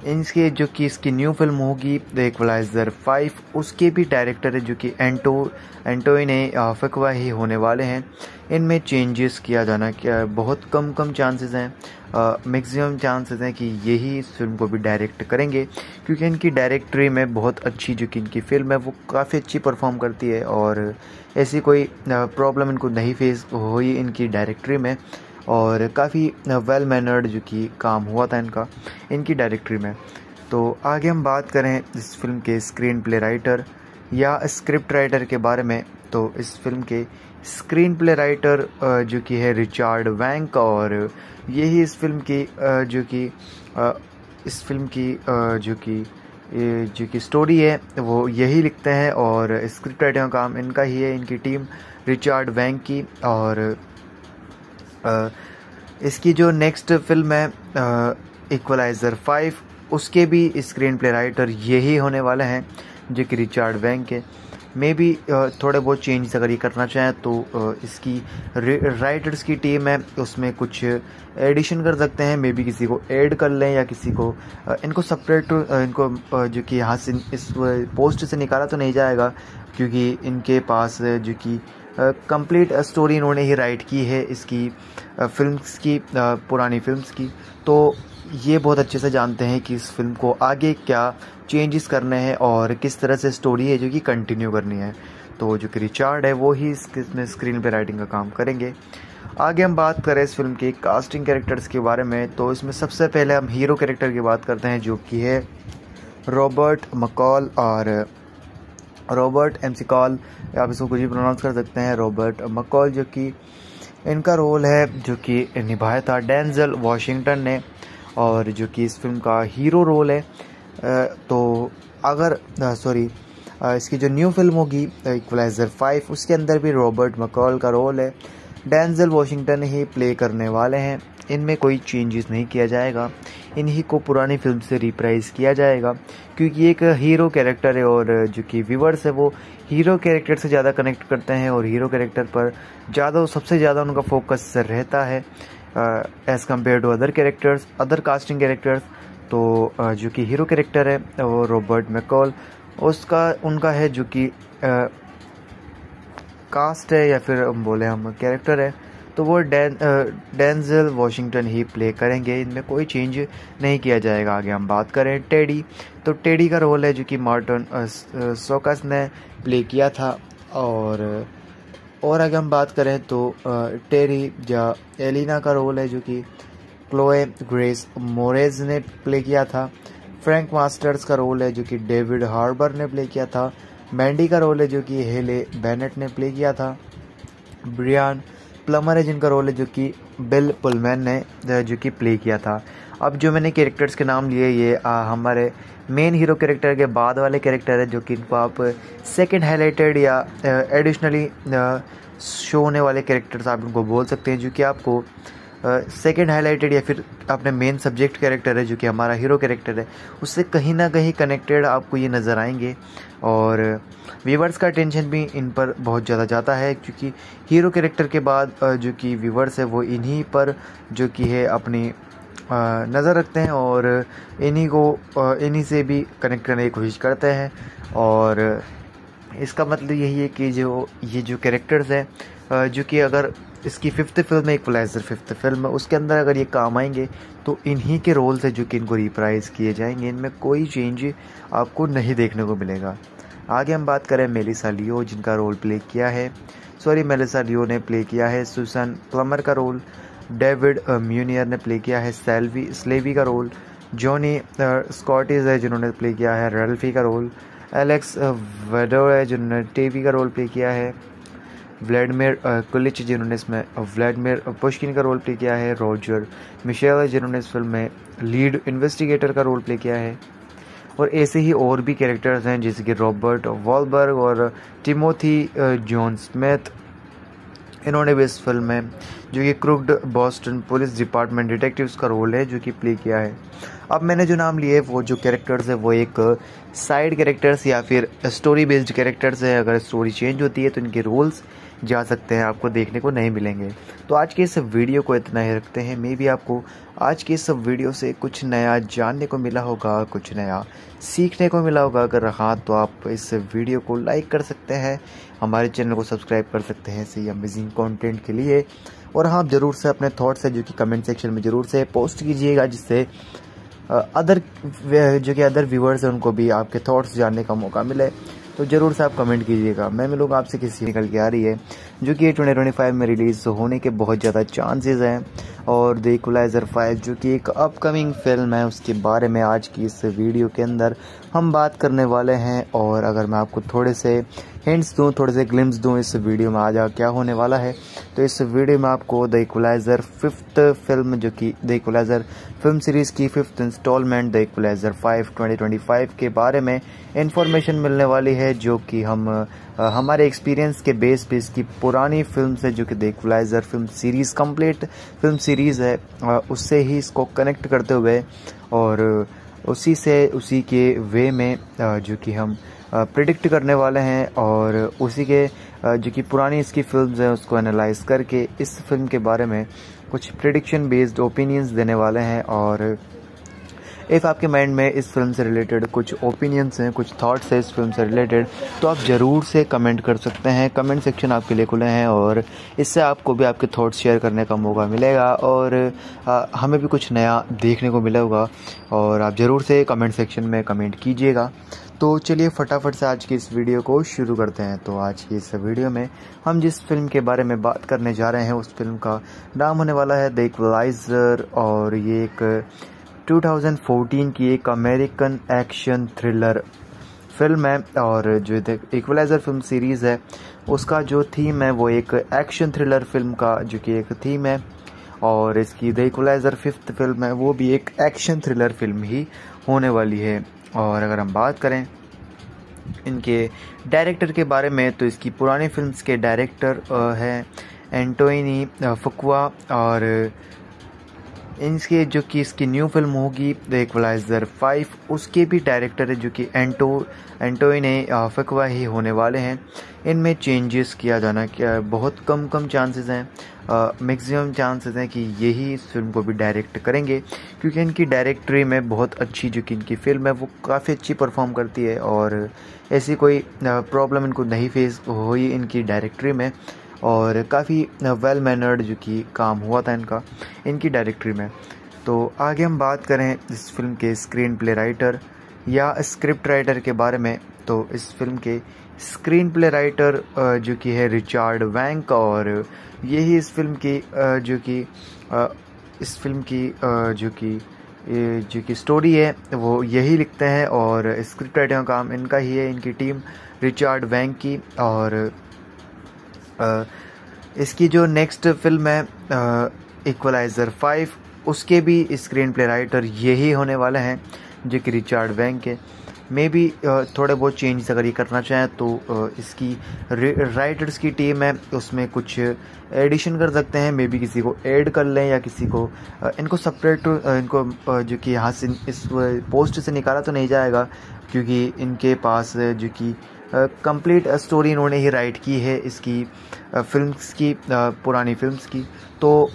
इनके जो कि इसकी न्यू फ़िल्म होगी, द इक्वलाइजर फाइव, उसके भी डायरेक्टर है जो कि एंटो एंटोइने फकवा ही होने वाले हैं। इनमें चेंजेस किया जाना, क्या, बहुत कम कम चांसेस हैं। मैक्सिमम चांसेस हैं कि यही इस फ़िल्म को भी डायरेक्ट करेंगे, क्योंकि इनकी डायरेक्टरी में बहुत अच्छी जो कि इनकी फ़िल्म है, वो काफ़ी अच्छी परफॉर्म करती है और ऐसी कोई प्रॉब्लम इनको नहीं फेस हुई इनकी डायरेक्टरी में और काफ़ी वेल मैनर्ड जो कि काम हुआ था इनका, इनकी डायरेक्टरी में। तो आगे हम बात करें इस फ़िल्म के स्क्रीन प्ले राइटर या स्क्रिप्ट राइटर के बारे में तो इस फ़िल्म के स्क्रीन प्ले राइटर जो कि है रिचार्ड वैंक और यही इस फ़िल्म की जो कि इस फ़िल्म की जो कि जो कि स्टोरी है, वो यही लिखते हैं और स्क्रिप्ट राइटर का काम इनका ही है, इनकी टीम रिचार्ड वैंक की और इसकी जो नेक्स्ट फ़िल्म है इक्वलाइज़र फाइव उसके भी स्क्रीन प्ले राइटर यही होने वाले हैं, जो कि रिचार्ड वैंग के। मे बी थोड़े बहुत चेंज अगर ये करना चाहें तो इसकी राइटर्स की टीम है, उसमें कुछ एडिशन कर सकते हैं मे बी किसी को ऐड कर लें या किसी को इनको सेपरेट इनको जो कि यहाँ से इस पोस्ट से निकाला तो नहीं जाएगा, क्योंकि इनके पास जो कि कंप्लीट स्टोरी इन्होंने ही राइट की है, इसकी फिल्म्स की पुरानी फिल्म्स की। तो ये बहुत अच्छे से जानते हैं कि इस फ़िल्म को आगे क्या चेंजेस करने हैं और किस तरह से स्टोरी है जो कि कंटिन्यू करनी है। तो जो कि रिचार्ड है, वो ही इसमें स्क्रीन पे राइटिंग का काम करेंगे। आगे हम बात करें इस फ़िल्म के कास्टिंग कैरेक्टर्स के बारे में तो इसमें सबसे पहले हम हीरो कैरेक्टर की बात करते हैं, जो कि है रॉबर्ट मकॉल और रॉबर्ट एम कॉल आप इसको कुछ भी प्रोनाउंस कर सकते हैं रॉबर्ट मकॉल जो कि इनका रोल है, जो कि निभाया था डेंजल वाशिंगटन ने, और जो कि इस फ़िल्म का हीरो रोल है। तो अगर सॉरी इसकी जो न्यू फ़िल्म होगी इक्वलाइजर फाइव उसके अंदर भी रॉबर्ट मकॉल का रोल है। डेंजल वॉशिंगटन ही प्ले करने वाले हैं। इनमें कोई चेंजेस नहीं किया जाएगा। इन्हीं को पुरानी फ़िल्म से रिप्राइज किया जाएगा। क्योंकि एक हीरो कैरेक्टर है और जो कि व्यूवर्स है, वो हीरो कैरेक्टर से ज़्यादा कनेक्ट करते हैं और हीरो कैरेक्टर पर ज़्यादा, सबसे ज़्यादा उनका फोकस रहता है। As compare to other characters other casting characters तो जो कि हीरो कैरेक्टर है, वो रॉबर्ट मैकॉल। उसका, उनका है जो कि कास्ट है या फिर बोले हम कैरेक्टर है तो वो डैन डेंजल वॉशिंगटन ही प्ले करेंगे। इनमें कोई चेंज नहीं किया जाएगा। आगे हम बात करें टेडी। तो टेडी का रोल है जो कि मार्टन सोकस ने प्ले किया था। और और अगर हम बात करें तो टेरी या एलिना का रोल है जो कि क्लोए ग्रेस मोरेज ने प्ले किया था। फ्रैंक मास्टर्स का रोल है जो कि डेविड हार्बर ने प्ले किया था। मैंडी का रोल है जो कि हेले बेनेट ने प्ले किया था। ब्रियान प्लमर है जिनका रोल है जो कि बिल पुलमैन ने जो कि प्ले किया था। अब जो मैंने कैरेक्टर्स के नाम लिए ये आ, हमारे मेन हीरो कैरेक्टर के बाद वाले कैरेक्टर है जो कि इनको आप सेकंड हाईलाइटेड या एडिशनली शो होने वाले कैरेक्टर्स आप इनको बोल सकते हैं जो कि आपको सेकेंड हाईलाइटेड या फिर आपने मेन सब्जेक्ट कैरेक्टर है जो कि हमारा हीरो कैरेक्टर है, उससे कहीं ना कहीं कनेक्टेड आपको ये नज़र आएँगे। और व्यूवर्स का टेंशन भी इन पर बहुत ज़्यादा जाता है, क्योंकि हीरो कैरेक्टर के बाद जो कि व्यूवर्स है वो इन्हीं पर जो कि है अपनी नज़र रखते हैं और इन्हीं को इन्हीं से भी कनेक्ट करने की कोशिश करते हैं। और इसका मतलब यही है कि जो, ये जो कैरेक्टर्स हैं जो कि अगर इसकी फिफ्थ फ़िल्म है इक्वलाइजर फिफ्थ फ़िल्म है। उसके अंदर अगर ये काम आएँगे तो इन्हीं के रोल हैं जो कि इनको रिप्राइज किए जाएँगे। इनमें कोई चेंज आपको नहीं देखने को मिलेगा। आगे हम बात करें मेलिसा लियो, जिनका रोल प्ले किया है। सॉरी मेलिसा लियो ने प्ले किया है। सुसन प्लमर का रोल डेविड म्यूनियर ने प्ले किया है। सेल्वी, स्लेवी का रोल जॉनी स्कॉटिज है जिन्होंने प्ले किया है। रेल्फी का रोल एलेक्स वेडो है जिन्होंने टेवी का रोल प्ले किया है। व्लादिमिर कुलिच, जिन्होंने इसमें व्लादिमिर पुष्किन का रोल प्ले किया है, रॉजर मिशेल जिन्होंने इस फ़िल्म में लीड इन्वेस्टिगेटर का रोल प्ले किया है। और ऐसे ही और भी कैरेक्टर्स हैं, जैसे कि रॉबर्ट वॉलबर्ग और टिमोथी जॉन स्मिथ इन्होंने भी इस फ़िल्म में, जो कि crooked Boston police department detectives का रोल है, जो कि प्ले किया है। अब मैंने जो नाम लिए, वो जो कैरेक्टर्स है, वो एक साइड कैरेक्टर्स या फिर स्टोरी बेस्ड कैरेक्टर्स है। अगर स्टोरी चेंज होती है तो इनके रोल्स जा सकते हैं, आपको देखने को नहीं मिलेंगे। तो आज के इस वीडियो को इतना ही रखते हैं। मे भी आपको आज के इस वीडियो से कुछ नया जानने को मिला होगा, कुछ नया सीखने को मिला होगा। अगर हाँ तो आप इस वीडियो को लाइक कर सकते हैं। हमारे चैनल को सब्सक्राइब कर सकते हैं सही अमेजिंग कॉन्टेंट के लिए। और हाँ आप ज़रूर से अपने थाट्स है जो कि कमेंट सेक्शन में ज़रूर से पोस्ट कीजिएगा, जिससे अदर जो कि अदर व्यूवर्स हैं, उनको भी आपके थॉट्स जानने का मौका मिले। तो ज़रूर से आप कमेंट कीजिएगा। मैं लोग आपसे किसी निकल के आ रही है, जो कि ट्वेंटी ट्वेंटी फाइव में रिलीज़ होने के बहुत ज़्यादा चांसेस हैं। और द इक्वलाइज़र फाइव जो कि एक अपकमिंग फ़िल्म है, उसके बारे में आज की इस वीडियो के अंदर हम बात करने वाले हैं। और अगर मैं आपको थोड़े से हिंट्स दूँ, थोड़े से ग्लिम्स दूँ इस वीडियो में आज क्या होने वाला है। तो इस वीडियो में आपको द इक्वलाइज़र फिफ्थ फ़िल्म जो कि द इक्वलाइज़र फ़िल्म सीरीज़ की fifth installment the equalizer five twenty twenty five के बारे में इंफॉर्मेशन मिलने वाली है, जो कि हम हमारे एक्सपीरियंस के बेस पे इसकी पुरानी फ़िल्म से जो कि the equalizer film series complete film series है। उससे ही इसको कनेक्ट करते हुए और उसी से, उसी के वे में जो कि हम प्रिडिक्ट करने वाले हैं और उसी के जो कि पुरानी इसकी फिल्म्स हैं उसको एनालाइज करके इस फ़िल्म के बारे में कुछ प्रिडिक्शन बेस्ड ओपिनियंस देने वाले हैं और इफ़ आपके माइंड में इस फ़िल्म से रिलेटेड कुछ ओपिनियंस हैं कुछ थॉट्स हैं इस फ़िल्म से रिलेटेड तो आप ज़रूर से कमेंट कर सकते हैं। कमेंट सेक्शन आपके लिए खुले हैं और इससे आपको भी आपके थॉट्स शेयर करने का मौका मिलेगा और आ, हमें भी कुछ नया देखने को मिलेगा और आप ज़रूर से कमेंट सेक्शन में कमेंट कीजिएगा। तो चलिए फटाफट से आज की इस वीडियो को शुरू करते हैं। तो आज की इस वीडियो में हम जिस फ़िल्म के बारे में बात करने जा रहे हैं, उस फ़िल्म का नाम होने वाला है द इक्वलाइजर और ये एक 2014 की एक अमेरिकन एक्शन थ्रिलर फ़िल्म है और जो इक्वलाइजर फ़िल्म सीरीज़ है, उसका जो थीम है वो एक एक्शन थ्रिलर फ़िल्म का जो कि एक थीम है और इसकी द इक्वलाइजर फिफ्थ फ़िल्म है, वो भी एक एक्शन थ्रिलर फ़िल्म ही होने वाली है। और अगर हम बात करें इनके डायरेक्टर के बारे में तो इसकी पुरानी फिल्म्स के डायरेक्टर हैं एंटोनी फुकवा और इनके जो कि इसकी न्यू फ़िल्म होगी, द इक्वलाइजर फाइव, उसके भी डायरेक्टर है जो कि एंटो एंटोइने फकवा ही होने वाले हैं। इनमें चेंजेस किया जाना, क्या, बहुत कम कम चांसेस हैं। मैक्सिमम चांसेस हैं कि यही इस फ़िल्म को भी डायरेक्ट करेंगे, क्योंकि इनकी डायरेक्टरी में बहुत अच्छी जो कि इनकी फ़िल्म है, वो काफ़ी अच्छी परफॉर्म करती है और ऐसी कोई प्रॉब्लम इनको नहीं फेस हुई इनकी डायरेक्टरी में और काफ़ी वेल मैनर्ड जो कि काम हुआ था इनका, इनकी डायरेक्टरी में। तो आगे हम बात करें इस फ़िल्म के स्क्रीन प्ले राइटर या स्क्रिप्ट राइटर के बारे में तो इस फ़िल्म के स्क्रीन प्ले राइटर जो कि है रिचार्ड वैंक और यही इस फ़िल्म की जो कि इस फ़िल्म की जो कि जो कि स्टोरी है, वो यही लिखते हैं और स्क्रिप्ट राइटर का काम इनका ही है, इनकी टीम रिचार्ड वैंक की और इसकी जो नेक्स्ट फ़िल्म है इक्वलाइज़र फाइव उसके भी स्क्रीन प्ले राइटर यही होने वाले हैं, जो कि रिचार्ड वैंक के। मे भी थोड़े बहुत चेंज अगर ये करना चाहें तो इसकी राइटर्स की टीम है, उसमें कुछ एडिशन कर सकते हैं। मे बी किसी को ऐड कर लें या किसी को इनको सेपरेट इनको जो कि यहाँ से इस पोस्ट से निकाला तो नहीं जाएगा, क्योंकि इनके पास जो कि कंप्लीट स्टोरी इन्होंने ही राइट की है इसकी फिल्म्स की पुरानी फिल्म्स की। तो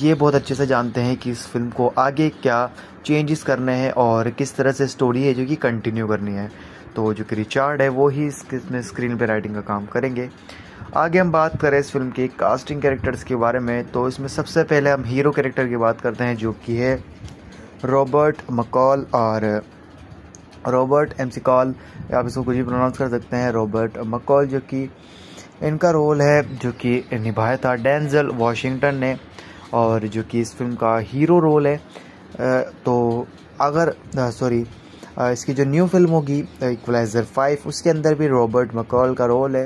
ये बहुत अच्छे से जानते हैं कि इस फ़िल्म को आगे क्या चेंजेस करने हैं और किस तरह से स्टोरी है जो कि कंटिन्यू करनी है। तो जो कि रिचार्ड है, वो ही इसमें स्क्रीन पे राइटिंग का काम करेंगे। आगे हम बात करें इस फ़िल्म के कास्टिंग कैरेक्टर्स के बारे में तो इसमें सबसे पहले हम हीरो कैरेक्टर की बात करते हैं, जो कि है रॉबर्ट मकॉल और रॉबर्ट एम सी कॉल आप इसको कुछ भी प्रोनाउंस कर सकते हैं रॉबर्ट मकॉल जो कि इनका रोल है, जो कि निभाया था डेंजल वाशिंगटन ने, और जो कि इस फ़िल्म का हीरो रोल है। तो अगर सॉरी इसकी जो न्यू फ़िल्म होगी इक्वलाइजर फाइव उसके अंदर भी रॉबर्ट मकॉल का रोल है।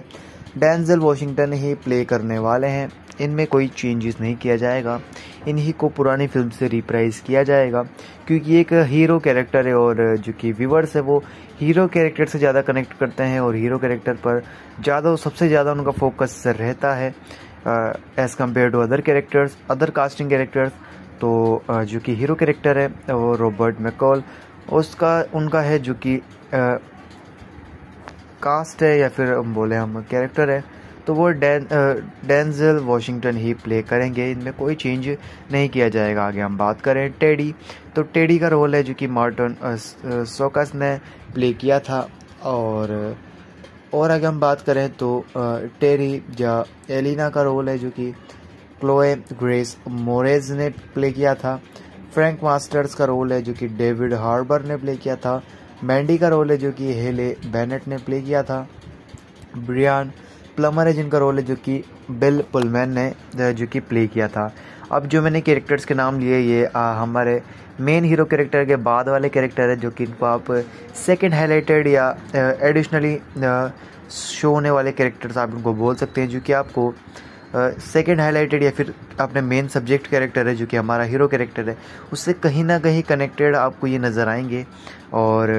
डेंजल वाशिंगटन ही प्ले करने वाले हैं। इनमें कोई चेंजेस नहीं किया जाएगा। इन्हीं को पुरानी फ़िल्म से रिप्राइज किया जाएगा। क्योंकि एक हीरो कैरेक्टर है और जो कि व्यूवर्स है, वो हीरो कैरेक्टर से ज़्यादा कनेक्ट करते हैं और हीरो कैरेक्टर पर ज़्यादा, सबसे ज़्यादा उनका फोकस रहता है as compare to other characters other casting characters तो जो कि हीरो कैरेक्टर है, वो रॉबर्ट मैकॉल। उसका, उनका है जो कि कास्ट है या फिर बोले हम कैरेक्टर है तो वो डैन डेंजल वॉशिंगटन ही प्ले करेंगे। इनमें कोई चेंज नहीं किया जाएगा। आगे हम बात करें टेडी। तो टेडी का रोल है जो कि मार्टन सोकस ने प्ले किया था। और और अगर हम बात करें तो टेरी या एलिना का रोल है जो कि क्लोए ग्रेस मोरेज ने प्ले किया था। फ्रैंक मास्टर्स का रोल है जो कि डेविड हार्बर ने प्ले किया था। मैंडी का रोल है जो कि हेले बेनेट ने प्ले किया था। ब्रियान प्लमर है जिनका रोल है जो कि बिल पुलमैन ने जो कि प्ले किया था। अब जो मैंने कैरेक्टर्स के नाम लिए ये आ, हमारे मेन हीरो कैरेक्टर के बाद वाले कैरेक्टर है जो कि इनको आप सेकंड हाईलाइटेड या एडिशनली शो होने वाले कैरेक्टर्स आप इनको बोल सकते हैं जो कि आपको सेकंड हाईलाइटेड या फिर अपने मेन सब्जेक्ट कैरेक्टर है जो कि हमारा हीरो कैरेक्टर है, उससे कहीं ना कहीं कनेक्टेड आपको ये नज़र आएँगे। और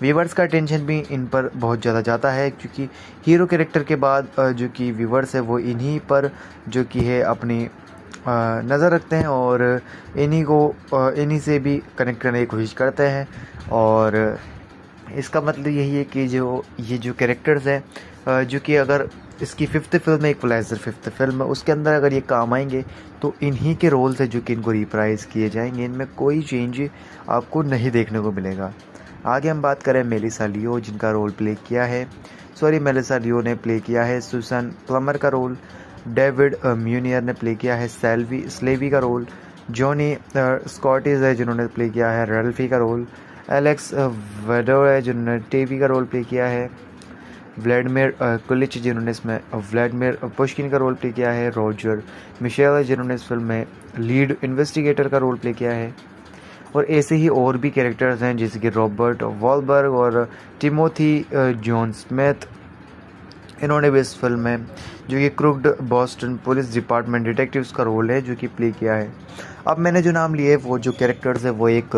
व्यूवर्स का टेंशन भी इन पर बहुत ज़्यादा जाता है, क्योंकि हीरो कैरेक्टर के बाद जो कि व्यूवर्स है वो इन्हीं पर जो कि है अपनी नज़र रखते हैं और इन्हीं को इन्हीं से भी कनेक्ट करने की कोशिश करते हैं। और इसका मतलब यही है कि जो, ये जो कैरेक्टर्स हैं जो कि अगर इसकी फिफ्थ फ़िल्म है इक्वलाइजर फिफ्थ फ़िल्म है। उसके अंदर अगर ये काम आएँगे तो इन्हीं के रोल्स है जो कि इनको रिप्राइज किए जाएँगे। इनमें कोई चेंज आपको नहीं देखने को मिलेगा। आगे हम बात करें मेलिसा लियो, जिनका रोल प्ले किया है। सॉरी मेलिसा लियो ने प्ले किया है। सुसन प्लमर का रोल डेविड म्यूनियर ने प्ले किया है। सेल्वी, स्लेवी का रोल जॉनी स्कॉटिस है जिन्होंने प्ले किया है। रेल्फी का रोल एलेक्स वेडो है जिन्होंने टेवी का रोल प्ले किया है। व्लादिमिर कुलिच, जिन्होंने इसमें व्लादिमिर पुष्किन का रोल प्ले किया है, रॉजर मिशेल, जिन्होंने इस फ़िल्म में लीड इन्वेस्टिगेटर का रोल प्ले किया है। और ऐसे ही और भी कैरेक्टर्स हैं, जैसे कि रॉबर्ट वॉलबर्ग और टिमोथी जॉन स्मिथ इन्होंने भी इस फ़िल्म में, जो कि crooked Boston police department detectives का रोल है, जो कि प्ले किया है। अब मैंने जो नाम लिए, वो जो कैरेक्टर्स है, वो एक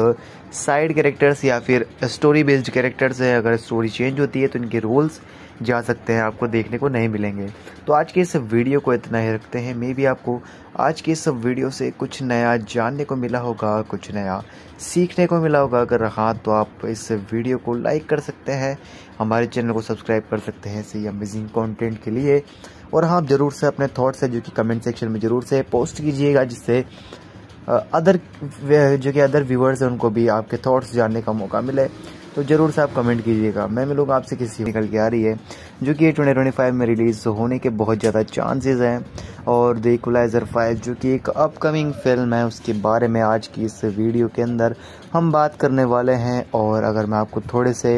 साइड कैरेक्टर्स या फिर स्टोरी बेस्ड कैरेक्टर्स है। अगर स्टोरी चेंज होती है तो इनके रोल्स जा सकते हैं, आपको देखने को नहीं मिलेंगे। तो आज के इस वीडियो को इतना ही रखते हैं। मे भी आपको आज के इस वीडियो से कुछ नया जानने को मिला होगा, कुछ नया सीखने को मिला होगा। अगर हाँ तो आप इस वीडियो को लाइक कर सकते हैं, हमारे चैनल को सब्सक्राइब कर सकते हैं, ऐसे अमेजिंग कॉन्टेंट के लिए। और हाँ ज़रूर से अपने थाट्स है, जो कि कमेंट सेक्शन में ज़रूर से पोस्ट कीजिएगा, जिससे अदर जो कि अदर व्यूवर्स हैं, उनको भी आपके थॉट्स जानने का मौका मिले। तो ज़रूर से आप कमेंट कीजिएगा। मैं मिलूँगा आपसे किसी निकल के आ रही है। जो कि ट्वेंटी ट्वेंटी फाइव में रिलीज़ होने के बहुत ज़्यादा चांसेस हैं। और द इक्वलाइज़र फाइव जो कि एक अपकमिंग फ़िल्म है, उसके बारे में आज की इस वीडियो के अंदर हम बात करने वाले हैं। और अगर मैं आपको थोड़े से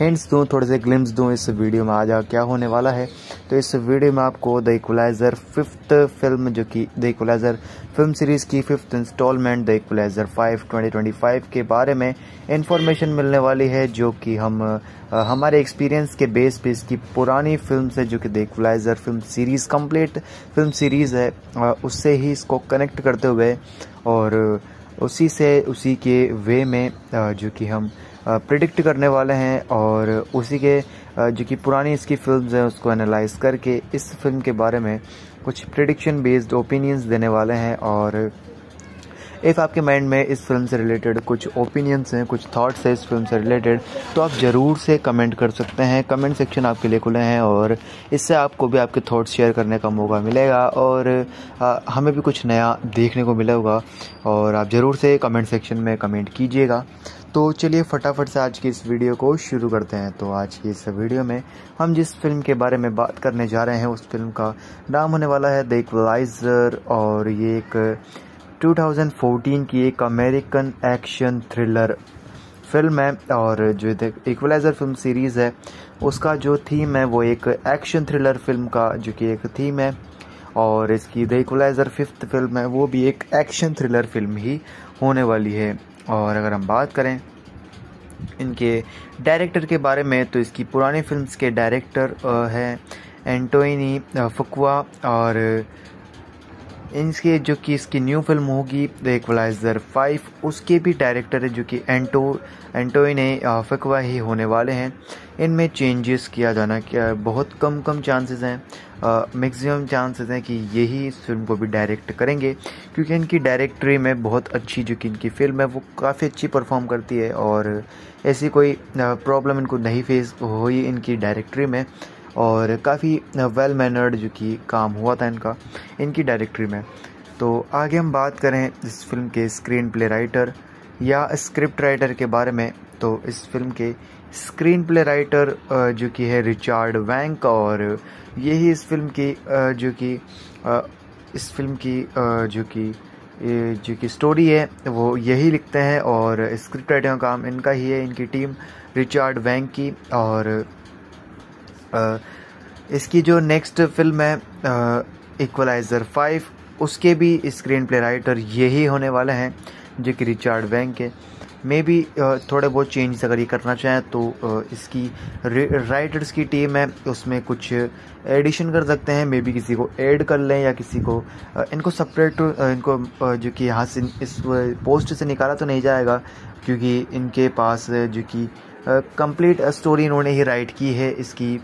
हिंट्स दूँ, थोड़े से ग्लिम्स दूँ, इस वीडियो में आज क्या होने वाला है तो इस वीडियो में आपको द इक्वलाइज़र फिफ्थ फ़िल्म जो कि द इक्वलाइज़र फ़िल्म सीरीज़ की fifth installment the equalizer five twenty twenty five के बारे में इंफॉर्मेशन मिलने वाली है, जो कि हम हमारे एक्सपीरियंस के बेस पे इसकी पुरानी फ़िल्म से जो कि the equalizer film series complete film series है उससे ही इसको कनेक्ट करते हुए और उसी से, उसी के वे में जो कि हम प्रिडिक्ट करने वाले हैं और उसी के जो कि पुरानी इसकी फिल्म्स हैं, उसको एनालाइज करके इस फ़िल्म के बारे में कुछ प्रिडिक्शन बेस्ड ओपिनियंस देने वाले हैं और इफ़ आपके माइंड में इस फ़िल्म से रिलेटेड कुछ ओपिनियंस हैं कुछ थाट्स हैं इस फ़िल्म से रिलेटेड तो आप ज़रूर से कमेंट कर सकते हैं। कमेंट सेक्शन आपके लिए खुले हैं और इससे आपको भी आपके थाट्स शेयर करने का मौका मिलेगा और आ, हमें भी कुछ नया देखने को मिलेगा और आप ज़रूर से कमेंट सेक्शन में कमेंट कीजिएगा। तो चलिए फटाफट से आज की इस वीडियो को शुरू करते हैं। तो आज की इस वीडियो में हम जिस फ़िल्म के बारे में बात करने जा रहे हैं उस फ़िल्म का नाम होने वाला है द इक्वलाइजर और ये एक 2014 की एक अमेरिकन एक्शन थ्रिलर फ़िल्म है और जो इक्वलाइजर फ़िल्म सीरीज़ है, उसका जो थीम है, वो एक एक्शन थ्रिलर फ़िल्म का जो कि एक थीम है और इसकी द इक्वलाइजर फिफ्थ फ़िल्म है, वो भी एक एक्शन थ्रिलर फ़िल्म ही होने वाली है। और अगर हम बात करें इनके डायरेक्टर के बारे में तो इसकी पुरानी फिल्म्स के डायरेक्टर हैं एंटोनी फुकवा और इनके जो कि इसकी न्यू फ़िल्म होगी द इक्वलाइजर फाइव उसके भी डायरेक्टर है जो कि एंटो एंटोइने फकवा ही होने वाले हैं। इनमें चेंजेस किया जाना क्या बहुत कम कम चांसेस हैं। मैक्सिमम चांसेस हैं कि यही इस फ़िल्म को भी डायरेक्ट करेंगे, क्योंकि इनकी डायरेक्टरी में बहुत अच्छी जो कि इनकी फ़िल्म है, वो काफ़ी अच्छी परफॉर्म करती है और ऐसी कोई प्रॉब्लम इनको नहीं फेस हुई इनकी डायरेक्टरी में। और काफ़ी वेल मैनर्ड जो कि काम हुआ था इनका, इनकी डायरेक्टरी में। तो आगे हम बात करें इस फ़िल्म के स्क्रीन प्ले राइटर या स्क्रिप्ट राइटर के बारे में। तो इस फ़िल्म के स्क्रीन प्ले राइटर जो कि है रिचार्ड वैंक और यही इस फ़िल्म की जो कि इस फ़िल्म की जो कि जो कि स्टोरी है, वो यही लिखते हैं और स्क्रिप्ट राइटर का काम इनका ही है, इनकी टीम रिचार्ड वैंक की और इसकी जो नेक्स्ट फ़िल्म है इक्वलाइज़र फाइव उसके भी स्क्रीन प्ले राइटर यही होने वाले हैं, जो कि रिचार्ड वैंग के। मे भी थोड़े बहुत चेंज अगर ये करना चाहें तो इसकी राइटर्स की टीम है, उसमें कुछ एडिशन कर सकते हैं मे बी किसी को ऐड कर लें या किसी को इनको सेपरेट इनको जो कि यहाँ से इस पोस्ट से निकाला तो नहीं जाएगा, क्योंकि इनके पास, जो कि कंप्लीट स्टोरी इन्होंने ही राइट की है इसकी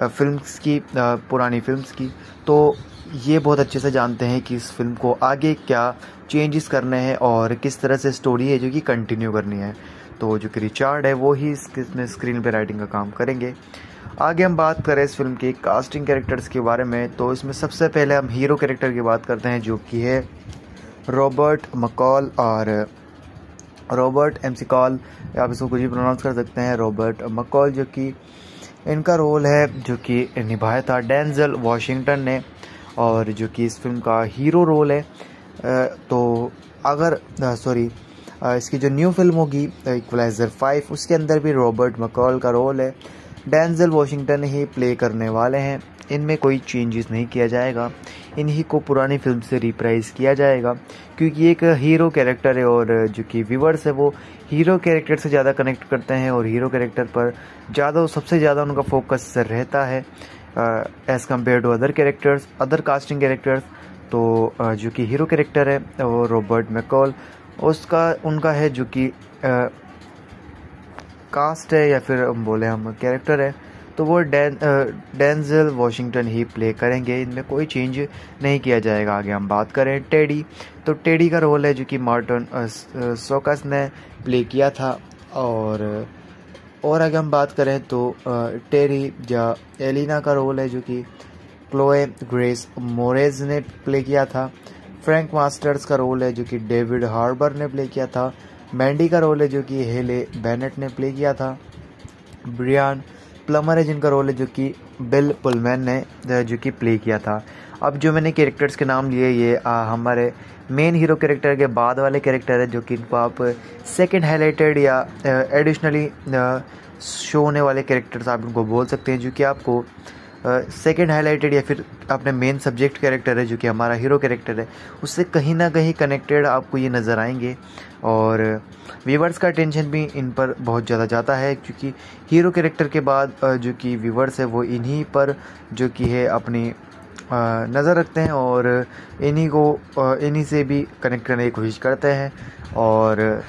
फिल्म्स की पुरानी फिल्म्स की। तो ये बहुत अच्छे से जानते हैं कि इस फ़िल्म को आगे क्या चेंजेस करने हैं और किस तरह से स्टोरी है जो कि कंटिन्यू करनी है। तो जो कि रिचार्ड है, वो ही इसमें स्क्रीन पे राइटिंग का काम करेंगे। आगे हम बात करें इस फ़िल्म के कास्टिंग कैरेक्टर्स के बारे में तो इसमें सबसे पहले हम हीरो कैरेक्टर की बात करते हैं, जो कि है रॉबर्ट मकॉल और रॉबर्ट एम कॉल, आप इसको कुछ भी प्रोनाउंस कर सकते हैं, रॉबर्ट मकॉल, जो कि इनका रोल है, जो कि निभाया था। डेंजल वाशिंगटन ने, और जो कि इस फ़िल्म का हीरो रोल है। तो अगर सॉरी इसकी जो न्यू फ़िल्म होगी इक्वलाइजर फाइव उसके अंदर भी रॉबर्ट मकॉल का रोल है। डेंजल वाशिंगटन ही प्ले करने वाले हैं। इनमें कोई चेंजेस नहीं किया जाएगा। इन्हीं को पुरानी फ़िल्म से रिप्राइज किया जाएगा, क्योंकि एक हीरो कैरेक्टर है और जो कि व्यूवर्स है वो हीरो कैरेक्टर से ज़्यादा कनेक्ट करते हैं और हीरो कैरेक्टर पर ज़्यादा, सबसे ज़्यादा उनका फोकस रहता है as compare to other characters other casting characters तो जो कि हीरो कैरेक्टर है, वो रॉबर्ट मैकॉल उसका, उनका है जो कि कास्ट है या फिर बोले हम कैरेक्टर है। तो वो डैन डेंजल वॉशिंगटन ही प्ले करेंगे। इनमें कोई चेंज नहीं किया जाएगा। आगे हम बात करें टेडी। तो टेडी का रोल है जो कि मार्टन सोकस ने प्ले किया था। और और अगर हम बात करें तो टेरी या एलिना का रोल है जो कि क्लोए ग्रेस मोरेज ने प्ले किया था। फ्रैंक मास्टर्स का रोल है जो कि डेविड हार्बर ने प्ले किया था। मैंडी का रोल है जो कि हेले बैनेट ने प्ले किया था। ब्रियान प्लमर है जिनका रोल है जो कि बिल पुलमैन ने जो कि प्ले किया था। अब जो मैंने कैरेक्टर्स के नाम लिए ये आ, हमारे मेन हीरो कैरेक्टर के बाद वाले कैरेक्टर है जो कि इनको आप सेकंड हाईलाइटेड या एडिशनली शो होने वाले कैरेक्टर्स आप इनको बोल सकते हैं जो कि आपको सेकेंड हाईलाइटेड या फिर अपने मेन सब्जेक्ट कैरेक्टर है जो कि हमारा हीरो कैरेक्टर है, उससे कहीं ना कहीं कनेक्टेड आपको ये नज़र आएँगे। और व्यूवर्स का टेंशन भी इन पर बहुत ज़्यादा जाता है, क्योंकि हीरो कैरेक्टर के बाद जो कि व्यूवर्स है वो इन्हीं पर जो कि है अपनी नज़र रखते हैं और इन्हीं को इन्हीं से भी कनेक्ट करने की कोशिश करते हैं। और,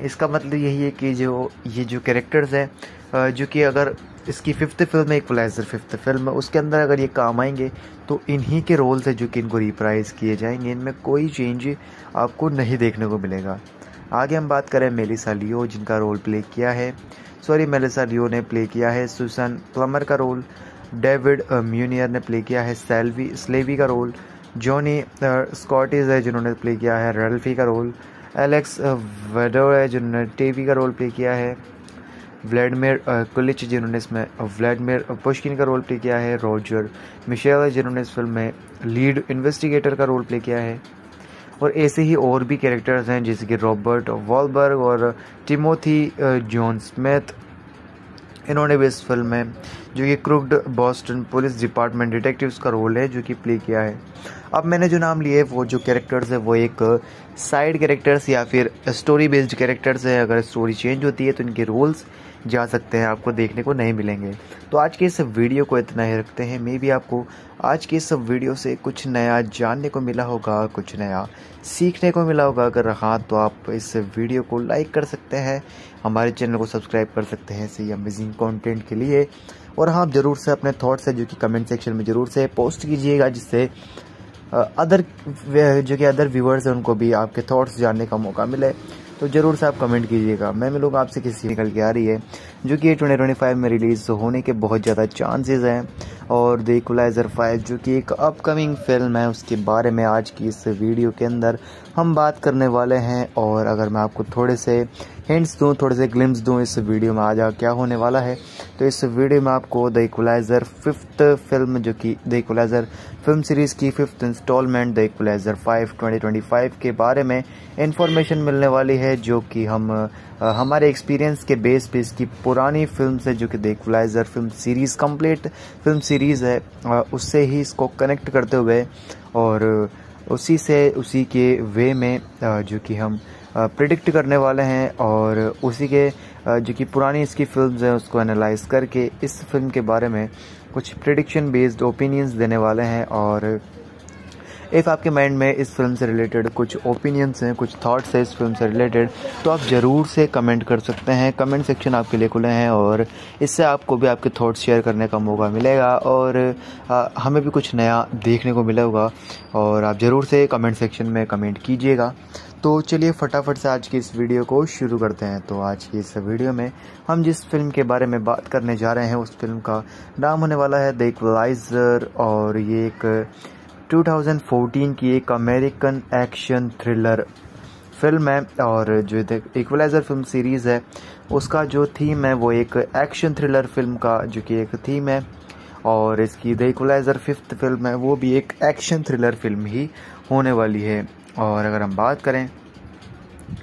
इसका मतलब यही है कि जो, ये जो कैरेक्टर्स हैं जो कि अगर इसकी फिफ्थ फ़िल्म है इक्वलाइजर फिफ्थ फ़िल्म है। उसके अंदर अगर ये काम आएँगे तो इन्हीं के रोल्स है जो कि इनको रिप्राइज किए जाएँगे। इनमें कोई चेंज आपको नहीं देखने को मिलेगा। आगे हम बात करें मेलिसा लियो, जिनका रोल प्ले किया है। सॉरी मेलिसा लियो ने प्ले किया है। सुसन प्लमर का रोल डेविड म्यूनियर ने प्ले किया है। सेल्वी, स्लेवी का रोल जॉनी स्कॉटिज है जिन्होंने प्ले किया है। रेल्फी का रोल एलेक्स वेडो है जिन्होंने टेवी का रोल प्ले किया है। व्लादिमिर कुलिच, जिन्होंने इसमें व्लादिमिर पुष्किन का रोल प्ले किया है, रॉजर मिशेल, जिन्होंने इस फ़िल्म में लीड इन्वेस्टिगेटर का रोल प्ले किया है। और ऐसे ही और भी कैरेक्टर्स हैं, जैसे कि रॉबर्ट वॉलबर्ग और टिमोथी जॉन स्मिथ इन्होंने भी इस फ़िल्म में, जो कि crooked Boston police department detectives का रोल है, जो कि प्ले किया है। अब मैंने जो नाम लिए, वो जो कैरेक्टर्स है, वो एक साइड कैरेक्टर्स या फिर स्टोरी बेस्ड कैरेक्टर्स है। अगर स्टोरी चेंज होती है तो इनके रोल्स जा सकते हैं, आपको देखने को नहीं मिलेंगे। तो आज के इस वीडियो को इतना ही रखते हैं। मे भी आपको आज के इस वीडियो से कुछ नया जानने को मिला होगा, कुछ नया सीखने को मिला होगा। अगर हाँ तो आप इस वीडियो को लाइक कर सकते हैं। हमारे चैनल को सब्सक्राइब कर सकते हैं, ऐसे अमेजिंग कॉन्टेंट के लिए। और हाँ आप ज़रूर से अपने थाट्स है, जो कि कमेंट सेक्शन में ज़रूर से पोस्ट कीजिएगा, जिससे अदर जो कि अदर व्यूवर्स हैं, उनको भी आपके थॉट्स जानने का मौका मिले। तो ज़रूर से आप कमेंट कीजिएगा। मैं लोग आपसे किसी निकल के आ रही है, जो कि ट्वेंटी ट्वेंटी फाइव में रिलीज़ होने के बहुत ज़्यादा चांसेस हैं। और द इक्वलाइज़र फाइव जो कि एक अपकमिंग फ़िल्म है, उसके बारे में आज की इस वीडियो के अंदर हम बात करने वाले हैं। और अगर मैं आपको थोड़े से हिंट्स दूँ, थोड़े से ग्लिम्स दूँ इस वीडियो में आ आज क्या होने वाला है। तो इस वीडियो में आपको द इक्वलाइज़र फिफ्थ फ़िल्म जो कि द इक्वलाइज़र फ़िल्म सीरीज़ की fifth installment the equalizer five twenty twenty five के बारे में इंफॉर्मेशन मिलने वाली है, जो कि हम हमारे एक्सपीरियंस के बेस पे इसकी पुरानी फ़िल्म से जो कि the equalizer film series complete film series है। उससे ही इसको कनेक्ट करते हुए और उसी से, उसी के वे में जो कि हम प्रिडिक्ट करने वाले हैं और उसी के जो कि पुरानी इसकी फिल्म्स हैं उसको एनालाइज करके इस फ़िल्म के बारे में कुछ प्रिडिक्शन बेस्ड ओपिनियंस देने वाले हैं और इफ़ आपके माइंड में इस फ़िल्म से रिलेटेड कुछ ओपिनियंस हैं कुछ थॉट्स हैं इस फ़िल्म से रिलेटेड तो आप ज़रूर से कमेंट कर सकते हैं। कमेंट सेक्शन आपके लिए खुले हैं और इससे आपको भी आपके थॉट्स शेयर करने का मौका मिलेगा और आ, हमें भी कुछ नया देखने को मिलेगा और आप ज़रूर से कमेंट सेक्शन में कमेंट कीजिएगा। तो चलिए फटाफट से आज की इस वीडियो को शुरू करते हैं। तो आज की इस वीडियो में हम जिस फ़िल्म के बारे में बात करने जा रहे हैं, उस फ़िल्म का नाम होने वाला है द इक्वलाइजर और ये एक 2014 की एक अमेरिकन एक्शन थ्रिलर फ़िल्म है और जो इक्वलाइजर फ़िल्म सीरीज़ है, उसका जो थीम है वो एक एक्शन थ्रिलर फ़िल्म का जो कि एक थीम है और इसकी द इक्वलाइजर फिफ्थ फ़िल्म है, वो भी एक एक्शन थ्रिलर फ़िल्म ही होने वाली है। और अगर हम बात करें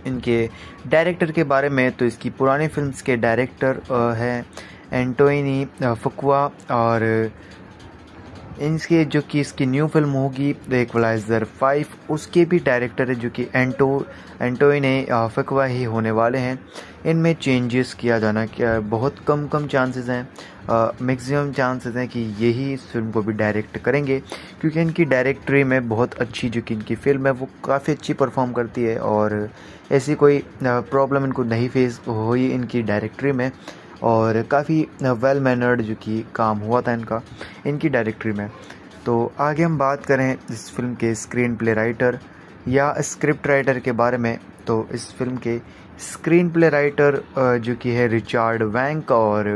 इनके डायरेक्टर के बारे में तो इसकी पुरानी फिल्म्स के डायरेक्टर हैं एंटोनी फुकवा और इनके जो कि इसकी न्यू फ़िल्म होगी द फाइव, उसके भी डायरेक्टर है जो कि एंटो एंटोइने फकवा ही होने वाले हैं। इनमें चेंजेस किया जाना, क्या बहुत कम कम चांसेस हैं। मैक्सिमम चांसेस हैं कि यही इस फ़िल्म को भी डायरेक्ट करेंगे, क्योंकि इनकी डायरेक्टरी में बहुत अच्छी जो कि इनकी फ़िल्म है, वो काफ़ी अच्छी परफॉर्म करती है और ऐसी कोई प्रॉब्लम इनको नहीं फेस हुई इनकी डायरेक्टरी में और काफ़ी वेल मैनर्ड जो कि काम हुआ था इनका, इनकी डायरेक्टरी में। तो आगे हम बात करें इस फ़िल्म के स्क्रीन प्ले राइटर या स्क्रिप्ट राइटर के बारे में तो इस फ़िल्म के स्क्रीन प्ले राइटर जो कि है रिचार्ड वैंक और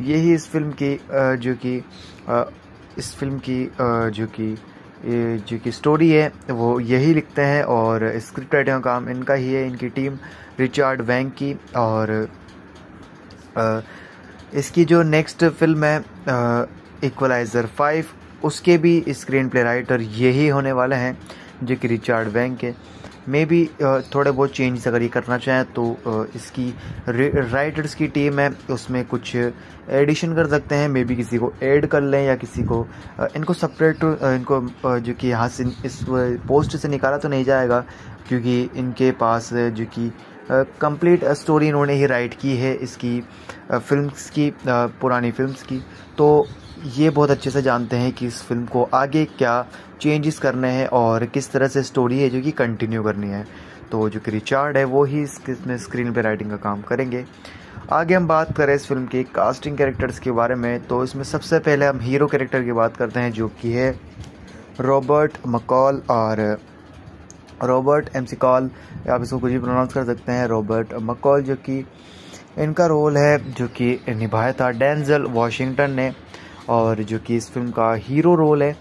यही इस फ़िल्म की जो कि इस फ़िल्म की जो कि जो कि स्टोरी है, वो यही लिखते हैं और स्क्रिप्ट राइटिंग का काम इनका ही है, इनकी टीम रिचार्ड वैंक की और इसकी जो नेक्स्ट फ़िल्म है इक्वलाइज़र फाइव उसके भी स्क्रीन प्ले राइटर यही होने वाले हैं, जो कि रिचार्ड वैंक के। मे भी थोड़े बहुत चेंज अगर ये करना चाहें तो इसकी राइटर्स की टीम है, उसमें कुछ एडिशन कर सकते हैं मे बी किसी को ऐड कर लें या किसी को इनको सेपरेट इनको जो कि यहाँ से इस पोस्ट से निकाला तो नहीं जाएगा, क्योंकि इनके पास जो कि कंप्लीट स्टोरी इन्होंने ही राइट की है, इसकी फिल्म्स की पुरानी फिल्म्स की। तो ये बहुत अच्छे से जानते हैं कि इस फ़िल्म को आगे क्या चेंजेस करने हैं और किस तरह से स्टोरी है जो कि कंटिन्यू करनी है। तो जो कि रिचार्ड है, वो ही इसमें स्क्रीन पे राइटिंग का काम करेंगे। आगे हम बात करें इस फ़िल्म के कास्टिंग कैरेक्टर्स के बारे में तो इसमें सबसे पहले हम हीरो कैरेक्टर की बात करते हैं, जो कि है रॉबर्ट मकॉल और रॉबर्ट एम सी कॉल आप इसको कुछ भी प्रोनाउंस कर सकते हैं रॉबर्ट मकॉल जो कि इनका रोल है, जो कि निभाया था डेंजल वाशिंगटन ने। और जो कि इस फ़िल्म का हीरो रोल है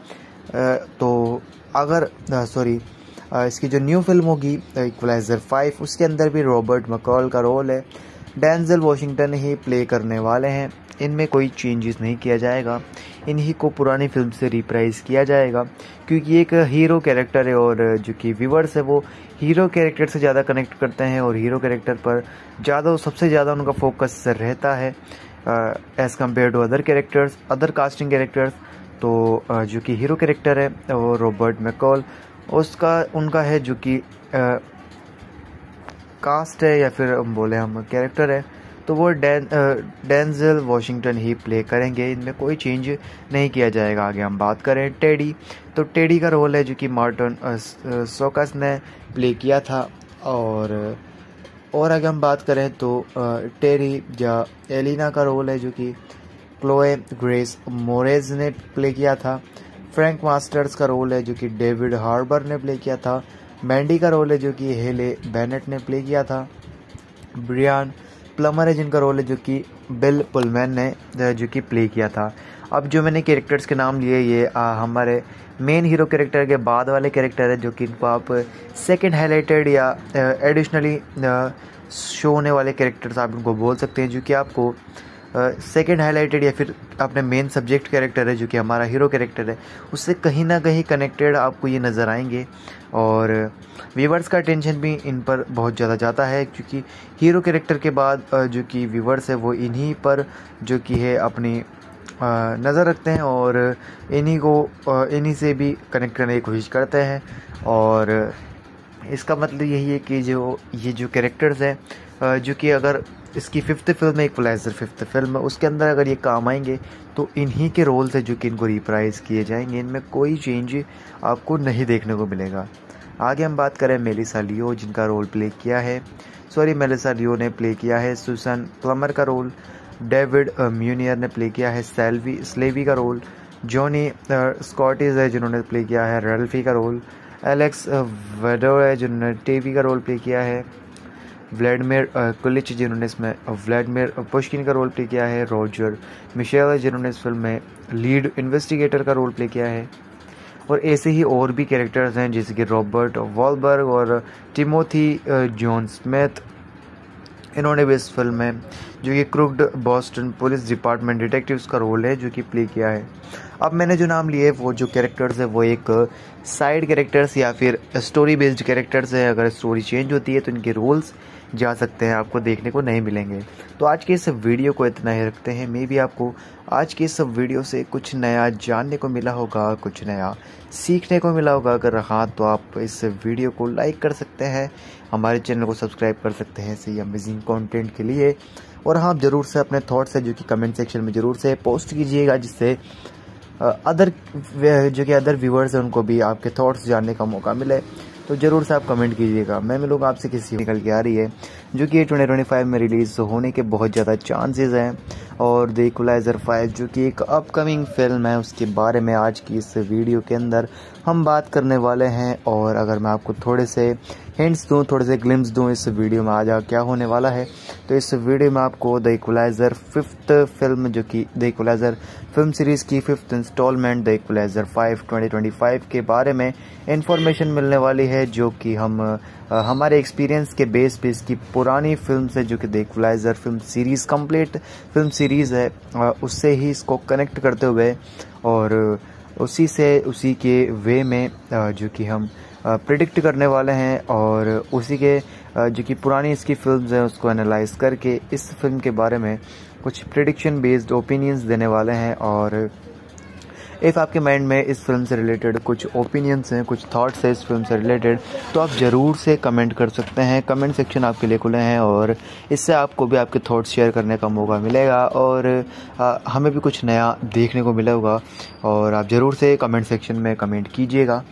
तो अगर सॉरी इसकी जो न्यू फ़िल्म होगी इक्वलाइजर फाइव उसके अंदर भी रॉबर्ट मकॉल का रोल है। डेंजल वॉशिंगटन ही प्ले करने वाले हैं। इनमें कोई चेंजेस नहीं किया जाएगा। इन्हीं को पुरानी फ़िल्म से रिप्राइज किया जाएगा। क्योंकि एक हीरो कैरेक्टर है और जो कि व्यूवर्स है वो हीरो कैरेक्टर से ज़्यादा कनेक्ट करते हैं और हीरो कैरेक्टर पर ज़्यादा, सबसे ज़्यादा उनका फोकस रहता है। As compare to other characters other casting characters तो uh, जो कि हीरो कैरेक्टर है वो रॉबर्ट मैकॉल उसका उनका है जो कि कास्ट है या फिर बोले हम कैरेक्टर है तो वो डैन डेंजल वॉशिंगटन ही प्ले करेंगे। इनमें कोई चेंज नहीं किया जाएगा। आगे हम बात करें टेडी तो टेडी का रोल है जो कि मार्टन सोकस ने प्ले किया था और और अगर हम बात करें तो टेरी या एलिना का रोल है जो कि क्लोए ग्रेस मोरेज ने प्ले किया था। फ्रैंक मास्टर्स का रोल है जो कि डेविड हार्बर ने प्ले किया था। मैंडी का रोल है जो कि हेले बेनेट ने प्ले किया था। ब्रियान प्लमर है जिनका रोल है जो कि बिल पुलमैन ने जो कि प्ले किया था। अब जो मैंने कैरेक्टर्स के नाम लिए ये आ, हमारे मेन हीरो कैरेक्टर के बाद वाले कैरेक्टर है जो कि इनको आप सेकंड हाईलाइटेड या एडिशनली शो होने वाले कैरेक्टर्स आप इनको बोल सकते हैं जो कि आपको सेकंड हाईलाइटेड या फिर अपने मेन सब्जेक्ट कैरेक्टर है जो कि हमारा हीरो कैरेक्टर है उससे कहीं ना कहीं कनेक्टेड आपको ये नज़र आएँगे। और व्यूवर्स का टेंशन भी इन पर बहुत ज़्यादा जाता है क्योंकि हीरो कैरेक्टर के बाद जो कि व्यूवर्स है वो इन्हीं पर जो कि है अपनी नज़र रखते हैं और इन्हीं को इन्हीं से भी कनेक्ट करने की कोशिश करते हैं। और इसका मतलब यही है कि जो, ये जो कैरेक्टर्स हैं जो कि अगर इसकी फिफ्थ फ़िल्म है इक्वलाइजर फिफ्थ फ़िल्म है उसके अंदर अगर ये काम आएँगे तो इन्हीं के रोल्स है जो कि इनको रिप्राइज किए जाएँगे, इनमें कोई चेंज आपको नहीं देखने को मिलेगा। आगे हम बात करें मेलिसा लियो, जिनका रोल प्ले किया है। सॉरी मेलिसा लियो ने प्ले किया है। सुसन प्लमर का रोल डेविड म्यूनियर ने प्ले किया है सेल्वी, स्लेवी का रोल, जॉनी स्कॉटिस है जिन्होंने प्ले किया है, रेल्फी का रोल, एलेक्स वेडो है जिन्होंने टेवी का रोल प्ले किया है, व्लादिमिर कुलिच जिन्होंने इसमें व्लादिमिर पुश्किन का रोल प्ले किया है, रॉजर मिशेल जिन्होंने इस फ़िल्म में लीड इन्वेस्टिगेटर का रोल प्ले किया है, और ऐसे ही और भी कैरेक्टर्स हैं जैसे कि रॉबर्ट वॉलबर्ग और टिमोथी जॉन स्मिथ, इन्होंने भी इस फ़िल्म में जो कि crooked Boston police department detectives का रोल है, जो कि प्ले किया है। अब मैंने जो नाम लिए, वो जो कैरेक्टर्स है, वो एक साइड कैरेक्टर्स या फिर स्टोरी बेस्ड कैरेक्टर्स है। अगर स्टोरी चेंज होती है तो इनके रोल्स जा सकते हैं, आपको देखने को नहीं मिलेंगे। तो आज के इस वीडियो को इतना ही रखते हैं। मे भी आपको आज के इस वीडियो से कुछ नया जानने को मिला होगा, कुछ नया सीखने को मिला होगा। अगर हाँ तो आप इस वीडियो को लाइक कर सकते हैं। हमारे चैनल को सब्सक्राइब कर सकते हैं। ऐसे ही अमेजिंग कंटेंट के लिए। और हाँ आप ज़रूर से अपने थॉट्स है जो कि कमेंट सेक्शन में ज़रूर से पोस्ट कीजिएगा, जिससे अदर जो कि अदर व्यूअर्स हैं, उनको भी आपके थॉट्स जानने का मौका मिले। तो ज़रूर से आप कमेंट कीजिएगा। मैं मिलूँगा आपसे किसी निकल के आ रही है, जो कि ट्वेंटी ट्वेंटी फाइव में रिलीज़ होने के बहुत ज़्यादा चांसेस हैं। और द इक्वलाइज़र फाइव जो कि एक अपकमिंग फ़िल्म है, उसके बारे में आज की इस वीडियो के अंदर हम बात करने वाले हैं। और अगर मैं आपको थोड़े से हिंट्स दूँ, थोड़े से ग्लिम्स दूँ इस वीडियो में आ आज क्या होने वाला है। तो इस वीडियो में आपको द इक्वलाइज़र फिफ्थ फ़िल्म जो कि द इक्वलाइज़र फ़िल्म सीरीज़ की fifth installment the equalizer five twenty twenty five के बारे में इंफॉर्मेशन मिलने वाली है, जो कि हम हमारे एक्सपीरियंस के बेस पे इसकी पुरानी फ़िल्म से जो कि the equalizer film series complete film series है। उससे ही इसको कनेक्ट करते हुए और उसी से, उसी के वे में जो कि हम प्रिडिक्ट करने वाले हैं और उसी के जो कि पुरानी इसकी फिल्म्स हैं उसको एनालाइज करके इस फ़िल्म के बारे में कुछ प्रिडिक्शन बेस्ड ओपिनियंस देने वाले हैं और इफ़ आपके माइंड में इस फ़िल्म से रिलेटेड कुछ ओपिनियंस हैं कुछ थॉट्स हैं इस फ़िल्म से रिलेटेड तो आप ज़रूर से कमेंट कर सकते हैं। कमेंट सेक्शन आपके लिए खुले हैं और इससे आपको भी आपके थॉट्स शेयर करने का मौका मिलेगा और आ, हमें भी कुछ नया देखने को मिलेगा और आप ज़रूर से कमेंट सेक्शन में कमेंट कीजिएगा।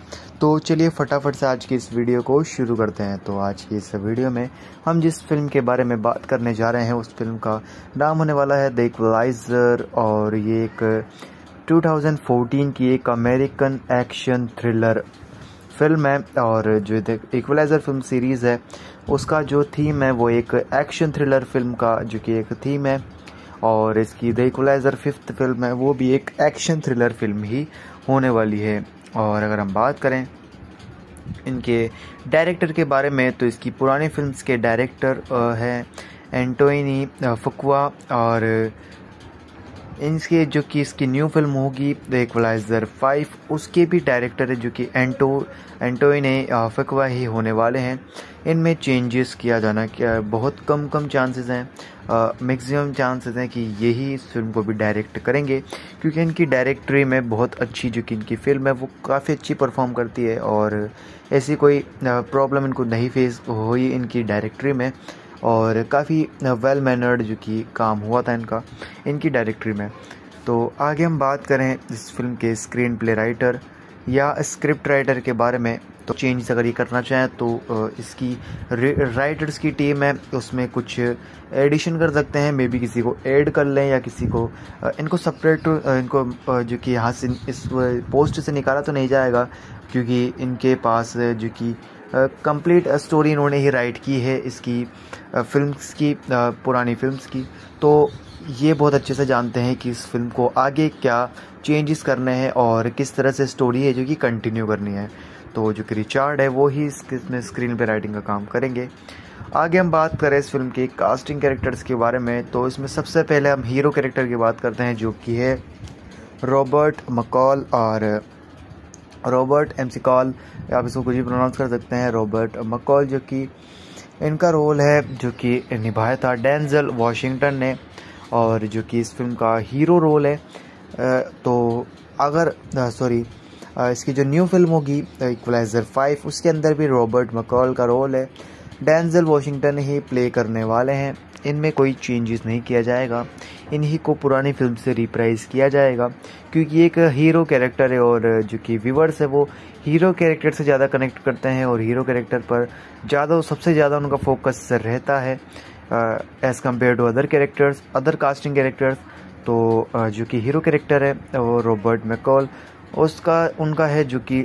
तो चलिए फटाफट से आज की इस वीडियो को शुरू करते हैं। तो आज की इस वीडियो में हम जिस फ़िल्म के बारे में बात करने जा रहे हैं, उस फ़िल्म का नाम होने वाला है द इक्वलाइजर और ये एक 2014 की एक अमेरिकन एक्शन थ्रिलर फ़िल्म है और जो इक्वलाइजर फ़िल्म सीरीज़ है, उसका जो थीम है वो एक एक्शन थ्रिलर फ़िल्म का जो कि एक थीम है और इसकी द इक्वलाइजर फिफ्थ फ़िल्म है, वो भी एक एक्शन थ्रिलर फ़िल्म ही होने वाली है। और अगर हम बात करें इनके डायरेक्टर के बारे में तो इसकी पुरानी फिल्म्स के डायरेक्टर हैं एंटोनी फकुआ और इनके जो कि इसकी न्यू फ़िल्म होगी द इक्वलाइजर फाइव उसके भी डायरेक्टर है जो कि एंटो एंटोइने फकवा ही होने वाले हैं। इनमें चेंजेस किया जाना क्या बहुत कम कम चांसेस हैं। मैक्सिमम चांसेस हैं कि यही इस फ़िल्म को भी डायरेक्ट करेंगे। क्योंकि इनकी डायरेक्टरी में बहुत अच्छी जो कि इनकी फ़िल्म है, वो काफ़ी अच्छी परफॉर्म करती है और ऐसी कोई प्रॉब्लम इनको नहीं फेस हुई इनकी डायरेक्टरी में और काफ़ी वेल मैनर्ड जो कि काम हुआ था इनका, इनकी डायरेक्टरी में। तो आगे हम बात करें इस फ़िल्म के स्क्रीन प्ले राइटर या स्क्रिप्ट राइटर के बारे में तो चेंज अगर ये करना चाहें तो इसकी राइटर्स की टीम है, उसमें कुछ एडिशन कर सकते हैं मे बी किसी को ऐड कर लें या किसी को इनको सेपरेट इनको जो कि यहाँ से इस पोस्ट से निकाला तो नहीं जाएगा, क्योंकि इनके पास जो कि कंप्लीट स्टोरी इन्होंने ही राइट की है, इसकी फिल्म्स की पुरानी फिल्म्स की। तो ये बहुत अच्छे से जानते हैं कि इस फ़िल्म को आगे क्या चेंजेस करने हैं और किस तरह से स्टोरी है जो कि कंटिन्यू करनी है। तो जो कि रिचार्ड है, वो ही इसमें स्क्रीन पे राइटिंग का काम करेंगे। आगे हम बात करें इस फ़िल्म की कास्टिंग कैरेक्टर्स के बारे में तो इसमें सबसे पहले हम हीरो कैरेक्टर की बात करते हैं, जो कि है रॉबर्ट मकॉल और रॉबर्ट एम कॉल आप इसको कुछ भी प्रोनाउंस कर सकते हैं रॉबर्ट मकॉल जो कि इनका रोल है, जो कि निभाया था। डेंजल वाशिंगटन ने और जो कि इस फ़िल्म का हीरो रोल है तो अगर सॉरी इसकी जो न्यू फ़िल्म होगी इक्वलाइजर फाइव उसके अंदर भी रॉबर्ट मकॉल का रोल है। डेंजल वाशिंगटन ही प्ले करने वाले हैं। इनमें कोई चेंजेस नहीं किया जाएगा। इन्हीं को पुरानी फ़िल्म से रिप्राइज किया जाएगा। क्योंकि एक हीरो कैरेक्टर है और जो कि व्यूवर्स है, वो हीरो कैरेक्टर से ज़्यादा कनेक्ट करते हैं और हीरो कैरेक्टर पर ज़्यादा, सबसे ज़्यादा उनका फोकस रहता है। As compare to other characters other casting characters तो जो कि हीरो कैरेक्टर है, वो रॉबर्ट मैकॉल उसका, उनका है जो कि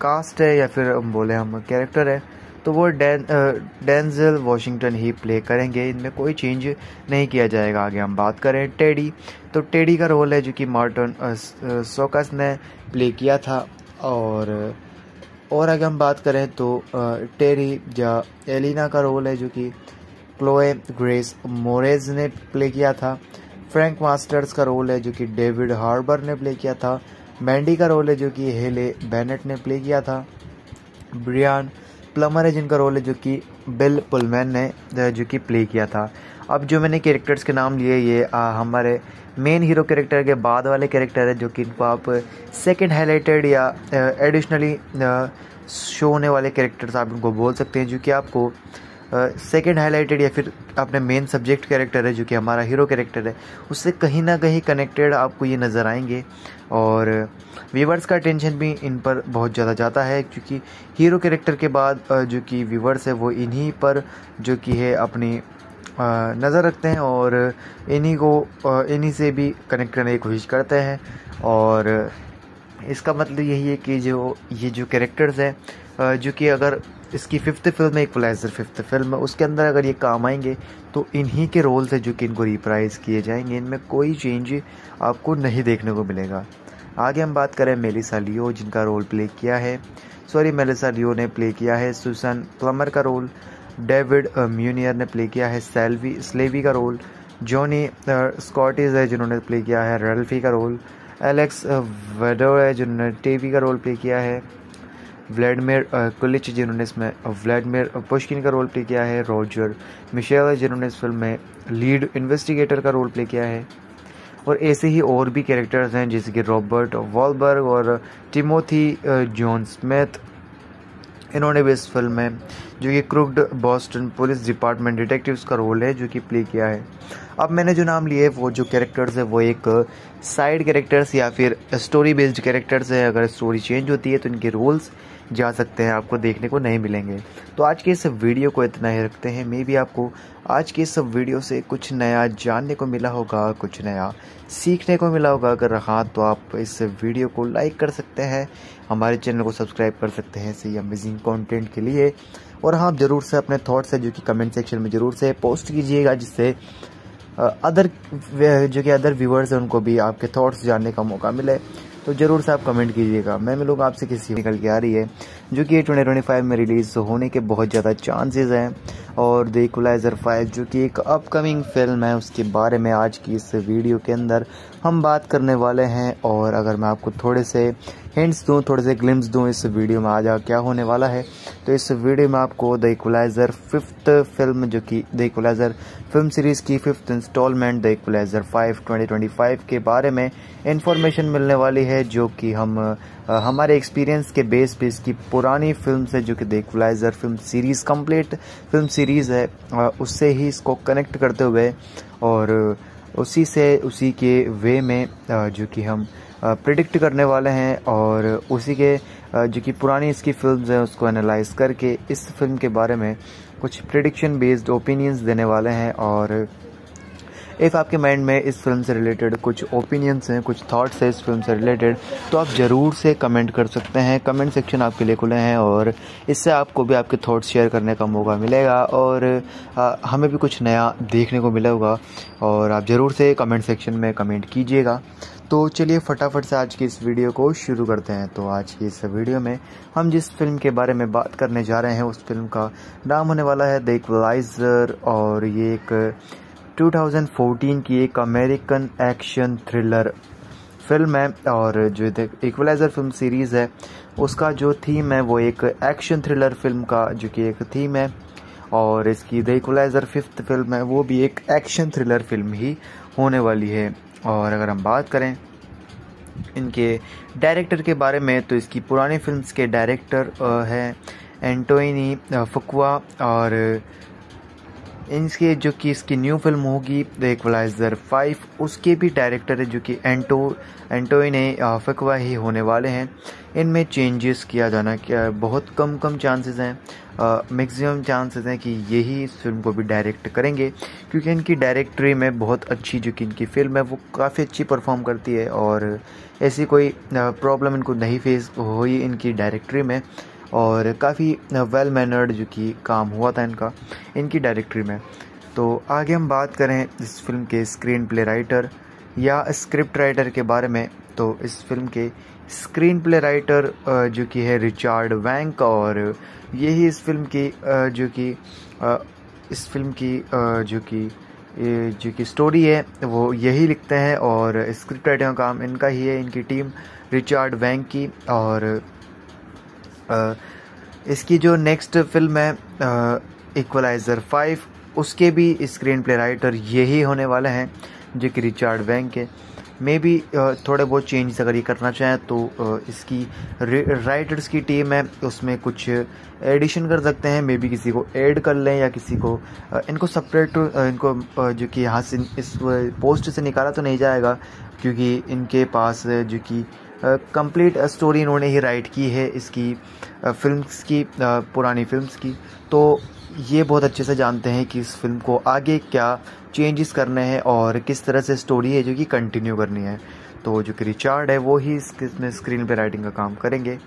कास्ट है या फिर बोले हम कैरेक्टर है तो वो डैन डेंजल वॉशिंगटन ही प्ले करेंगे। इनमें कोई चेंज नहीं किया जाएगा। आगे हम बात करें टेडी तो टेडी का रोल है जो कि मार्टन सोकस ने प्ले किया था और और अगर हम बात करें तो टेरी या एलिना का रोल है जो कि क्लोए ग्रेस मोरेज ने प्ले किया था। फ्रैंक मास्टर्स का रोल है जो कि डेविड हार्बर ने प्ले किया था। मैंडी का रोल है जो कि हेले बैनेट ने प्ले किया था। ब्रियान प्लमर है जिनका रोल है जो कि बिल पुलमैन ने, जो कि प्ले किया था। अब जो मैंने कैरेक्टर्स के नाम लिए ये आ, हमारे मेन हीरो कैरेक्टर के बाद वाले कैरेक्टर है जो कि इनको आप सेकंड हाईलाइटेड या एडिशनली शो होने वाले कैरेक्टर्स आप इनको बोल सकते हैं जो कि आपको सेकंड हाईलाइटेड या फिर अपने मेन सब्जेक्ट कैरेक्टर है जो कि हमारा हीरो कैरेक्टर है उससे कहीं ना कहीं कनेक्टेड आपको ये नज़र आएँगे। और व्यूवर्स का टेंशन भी इन पर बहुत ज़्यादा जाता है क्योंकि हीरो कैरेक्टर के बाद जो कि व्यूवर्स है वो इन्हीं पर जो कि है अपनी नज़र रखते हैं और इन्हीं को इन्हीं से भी कनेक्ट करने की कोशिश करते हैं। और इसका मतलब यही है कि जो, ये जो कैरेक्टर्स हैं जो कि अगर इसकी फिफ्थ फ़िल्म है इक्वलाइजर फिफ्थ फ़िल्म है, उसके अंदर अगर ये काम आएँगे तो इन्हीं के रोल्स है जो कि इनको रिप्राइज किए जाएँगे। इनमें कोई चेंज आपको नहीं देखने को मिलेगा। आगे हम बात करें मेलिसा लियो, जिनका रोल प्ले किया है। सॉरी मेलिसा लियो ने प्ले किया है। सुसन प्लमर का रोल डेविड म्यूनियर ने प्ले किया है सेल्वी, स्लेवी का रोल, जॉनी स्कॉटिस है जिन्होंने प्ले किया है, रेल्फी का रोल, एलेक्स वेडो है जिन्होंने टेवी का रोल प्ले किया है, व्लादिमिर कुलिच जिन्होंने इसमें व्लादिमिर पुष्किन का रोल प्ले किया है, रॉजर मिशेल जिन्होंने इस फ़िल्म में लीड इन्वेस्टिगेटर का रोल प्ले किया है, और ऐसे ही और भी कैरेक्टर्स हैं जैसे कि रॉबर्ट वॉलबर्ग और टिमोथी जॉन स्मिथ, इन्होंने भी इस फ़िल्म में जो कि crooked Boston police department detectives का रोल है, जो कि प्ले किया है। अब मैंने जो नाम लिए, वो जो कैरेक्टर्स है, वो एक साइड कैरेक्टर्स या फिर स्टोरी बेस्ड कैरेक्टर्स है। अगर स्टोरी चेंज होती है तो इनके रोल्स जा सकते हैं, आपको देखने को नहीं मिलेंगे। तो आज के इस वीडियो को इतना ही रखते हैं। मे भी आपको आज के इस वीडियो से कुछ नया जानने को मिला होगा, कुछ नया सीखने को मिला होगा। अगर हाँ तो आप इस वीडियो को लाइक कर सकते हैं। हमारे चैनल को सब्सक्राइब कर सकते हैं। सही अमेजिंग कंटेंट के लिए और हाँ ज़रूर से अपने थॉट्स है जो कि कमेंट सेक्शन में ज़रूर से पोस्ट कीजिएगा, जिससे अदर जो कि अदर व्यूवर्स हैं, उनको भी आपके थॉट्स जानने का मौका मिले। तो ज़रूर से आप कमेंट कीजिएगा। मैं मिलूँगा आपसे किसी निकल के आ रही है, जो कि ट्वेंटी ट्वेंटी फाइव में रिलीज़ होने के बहुत ज़्यादा चांसेस हैं। और द इक्वलाइज़र फाइव जो कि एक अपकमिंग फ़िल्म है, उसके बारे में आज की इस वीडियो के अंदर हम बात करने वाले हैं। और अगर मैं आपको थोड़े से हिंट्स दूँ, थोड़े से ग्लिम्स दूँ इस वीडियो में आज क्या होने वाला है। तो इस वीडियो में आपको द इक्वलाइज़र फिफ्थ फ़िल्म जो कि द इक्वलाइज़र फ़िल्म सीरीज़ की fifth instalment the Equalizer five twenty के बारे में इंफॉर्मेशन मिलने वाली है, जो कि हम हमारे एक्सपीरियंस के बेस पे इसकी पुरानी फ़िल्म से जो कि the Equalizer film series complete film series है उससे ही इसको कनेक्ट करते हुए और उसी से, उसी के वे में जो कि हम प्रिडिक्ट करने वाले हैं और उसी के जो कि पुरानी इसकी फिल्म्स हैं, उसको एनालाइज करके इस फ़िल्म के बारे में कुछ प्रिडिक्शन बेस्ड ओपिनियंस देने वाले हैं और इफ़ आपके माइंड में इस फ़िल्म से रिलेटेड कुछ ओपिनियंस हैं कुछ थाट्स हैं इस फ़िल्म से रिलेटेड तो आप ज़रूर से कमेंट कर सकते हैं। कमेंट सेक्शन आपके लिए खुले हैं और इससे आपको भी आपके थाट्स शेयर करने का मौका मिलेगा और आ, हमें भी कुछ नया देखने को मिलेगा और आप ज़रूर से कमेंट सेक्शन में कमेंट कीजिएगा। तो चलिए फटाफट से आज की इस वीडियो को शुरू करते हैं। तो आज की इस वीडियो में हम जिस फ़िल्म के बारे में बात करने जा रहे हैं उस फ़िल्म का नाम होने वाला है द इक्वलाइजर और ये एक 2014 की एक अमेरिकन एक्शन थ्रिलर फ़िल्म है और जो इक्वलाइजर फ़िल्म सीरीज़ है, उसका जो थीम है, वो एक एक्शन थ्रिलर फ़िल्म का जो कि एक थीम है और इसकी द इक्वलाइजर फिफ्थ फ़िल्म है, वो भी एक एक्शन थ्रिलर फ़िल्म ही होने वाली है। और अगर हम बात करें इनके डायरेक्टर के बारे में तो इसकी पुरानी फिल्म्स के डायरेक्टर हैं एंटोनी फुकवा और इनके जो कि इसकी न्यू फ़िल्म होगी द इक्वलाइजर फाइव उसके भी डायरेक्टर है जो कि एंटो एंटोइने फकवा ही होने वाले हैं। इनमें चेंजेस किया जाना, क्या बहुत कम कम चांसेस हैं। मैक्सिमम चांसेस हैं कि यही इस फ़िल्म को भी डायरेक्ट करेंगे, क्योंकि इनकी डायरेक्टरी में बहुत अच्छी जो कि इनकी फ़िल्म है, वो काफ़ी अच्छी परफॉर्म करती है और ऐसी कोई प्रॉब्लम इनको नहीं फेस हुई इनकी डायरेक्टरी में। और काफ़ी वेल मैनर्ड जो कि काम हुआ था इनका, इनकी डायरेक्टरी में। तो आगे हम बात करें इस फ़िल्म के स्क्रीन प्ले राइटर या स्क्रिप्ट राइटर के बारे में। तो इस फ़िल्म के स्क्रीन प्ले राइटर जो कि है रिचार्ड वैंक और यही इस फ़िल्म की जो कि इस फ़िल्म की जो कि जो कि स्टोरी है, वो यही लिखते हैं और स्क्रिप्ट राइटर का काम इनका ही है, इनकी टीम रिचार्ड वैंक की और इसकी जो नेक्स्ट फ़िल्म है इक्वलाइज़र फाइव उसके भी स्क्रीन प्ले राइटर यही होने वाले हैं, जो कि रिचार्ड बैंक के। मे बी थोड़े बहुत चेंज अगर ये करना चाहें तो इसकी राइटर्स की टीम है, उसमें कुछ एडिशन कर सकते हैं मे बी किसी को ऐड कर लें या किसी को इनको सेपरेट इनको जो कि यहाँ से इस पोस्ट से निकाला तो नहीं जाएगा, क्योंकि इनके पास, जो कि कंप्लीट स्टोरी इन्होंने ही राइट की है इसकी फिल्म्स की पुरानी फिल्म्स की। तो ये बहुत अच्छे से जानते हैं कि इस फ़िल्म को आगे क्या चेंजेस करने हैं और किस तरह से स्टोरी है जो कि कंटिन्यू करनी है। तो जो कि रिचार्ड है, वो ही इसमें स्क्रीन पे राइटिंग का काम करेंगे।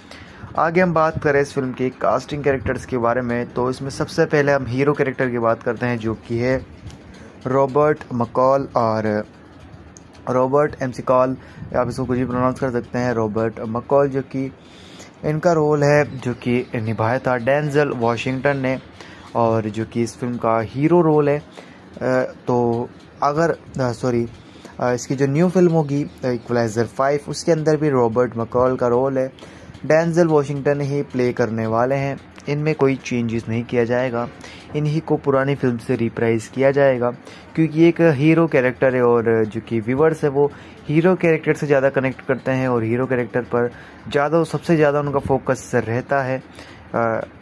आगे हम बात करें इस फ़िल्म के कास्टिंग कैरेक्टर्स के बारे में तो इसमें सबसे पहले हम हीरो कैरेक्टर की बात करते हैं, जो कि है रॉबर्ट मकॉल और रॉबर्ट एम कॉल आप इसको कुछ भी प्रोनाउंस कर सकते हैं रॉबर्ट मकॉल जो कि इनका रोल है, जो कि निभाया था। डेंजल वॉशिंगटन ने, और जो कि इस फ़िल्म का हीरो रोल है। तो अगर सॉरी इसकी जो न्यू फ़िल्म होगी इक्वलाइजर फाइव उसके अंदर भी रॉबर्ट मकॉल का रोल है। डेंजल वाशिंगटन ही प्ले करने वाले हैं। इनमें कोई चेंजेस नहीं किया जाएगा। इन्हीं को पुरानी फ़िल्म से रिप्राइज किया जाएगा, क्योंकि एक हीरो कैरेक्टर है और जो कि व्यूवर्स है वो हीरो कैरेक्टर से ज़्यादा कनेक्ट करते हैं और हीरो कैरेक्टर पर ज़्यादा, सबसे ज़्यादा उनका फोकस रहता है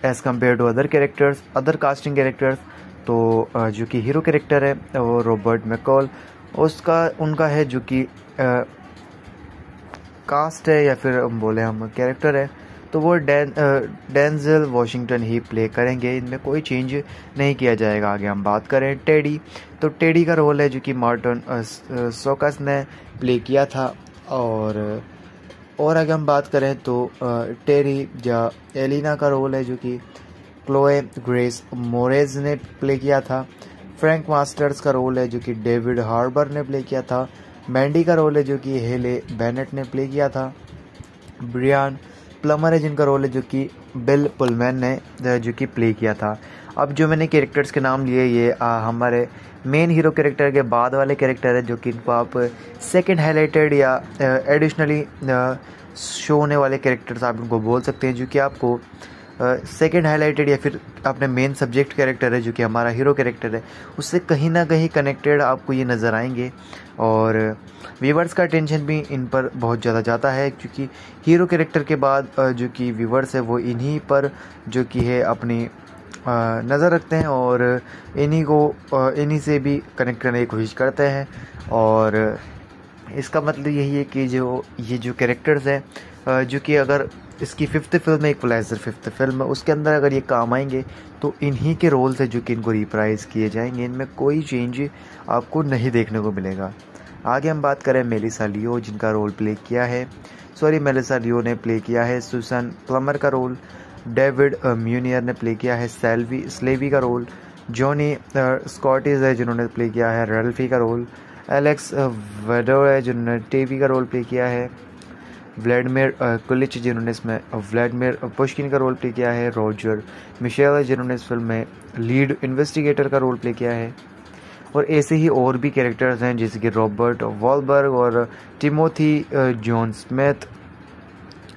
as compare to other characters other casting characters तो जो कि हीरो कैरेक्टर है, वो रॉबर्ट मैकॉल उसका, उनका है जो कि कास्ट है या फिर बोले हम कैरेक्टर है। तो वो डैन डेंजल वॉशिंगटन ही प्ले करेंगे। इनमें कोई चेंज नहीं किया जाएगा। आगे हम बात करें टेडी। तो टेडी का रोल है जो कि मार्टन सोकस ने प्ले किया था। और और अगर हम बात करें तो टेरी या एलिना का रोल है जो कि क्लोए ग्रेस मोरेज ने प्ले किया था। फ्रैंक मास्टर्स का रोल है जो कि डेविड हार्बर ने प्ले किया था। मैंडी का रोल है जो कि हेले बेनेट ने प्ले किया था। ब्रियान प्लमर है जिनका रोल है जो कि बिल पुलमैन ने जो कि प्ले किया था। अब जो मैंने कैरेक्टर्स के नाम लिए ये आ, हमारे मेन हीरो कैरेक्टर के बाद वाले कैरेक्टर है जो कि इनको आप सेकंड हाईलाइटेड या एडिशनली शो होने वाले कैरेक्टर्स आप इनको बोल सकते हैं जो कि आपको सेकेंड हाईलाइटेड या फिर अपने मेन सब्जेक्ट कैरेक्टर है जो कि हमारा हीरो कैरेक्टर है उससे कहीं ना कहीं कनेक्टेड आपको ये नज़र आएँगे। और व्यूवर्स का टेंशन भी इन पर बहुत ज़्यादा जाता है, क्योंकि हीरो कैरेक्टर के बाद जो कि व्यूवर्स है, वो इन्हीं पर, जो कि है, अपनी नज़र रखते हैं और इन्हीं को इन्हीं से भी कनेक्ट करने की कोशिश करते हैं। और इसका मतलब यही है कि जो, ये जो कैरेक्टर्स हैं जो कि अगर इसकी फिफ्थ फ़िल्म है इक्वलाइजर फिफ्थ फ़िल्म है उसके अंदर अगर ये काम आएँगे तो इन्हीं के रोल्स है जो कि इनको रिप्राइज किए जाएँगे। इनमें कोई चेंज आपको नहीं देखने को मिलेगा। आगे हम बात करें मेलिसा लियो, जिनका रोल प्ले किया है। सॉरी मेलिसा लियो ने प्ले किया है। सुसन प्लमर का रोल डेविड म्यूनियर ने प्ले किया है। सेल्वी, स्लेवी का रोल जॉनी स्कॉटिज है जिन्होंने प्ले किया है। रेल्फी का रोल एलेक्स वेडो है जिन्होंने टेवी का रोल प्ले किया है। व्लादिमिर कुलिच जिन्होंने इसमें व्लादिमिर पुष्किन का रोल प्ले किया है। रॉजर मिशेल जिन्होंने इस फ़िल्म में लीड इन्वेस्टिगेटर का रोल प्ले किया है। और ऐसे ही और भी कैरेक्टर्स हैं, जैसे कि रॉबर्ट वॉलबर्ग और टिमोथी जॉन स्मिथ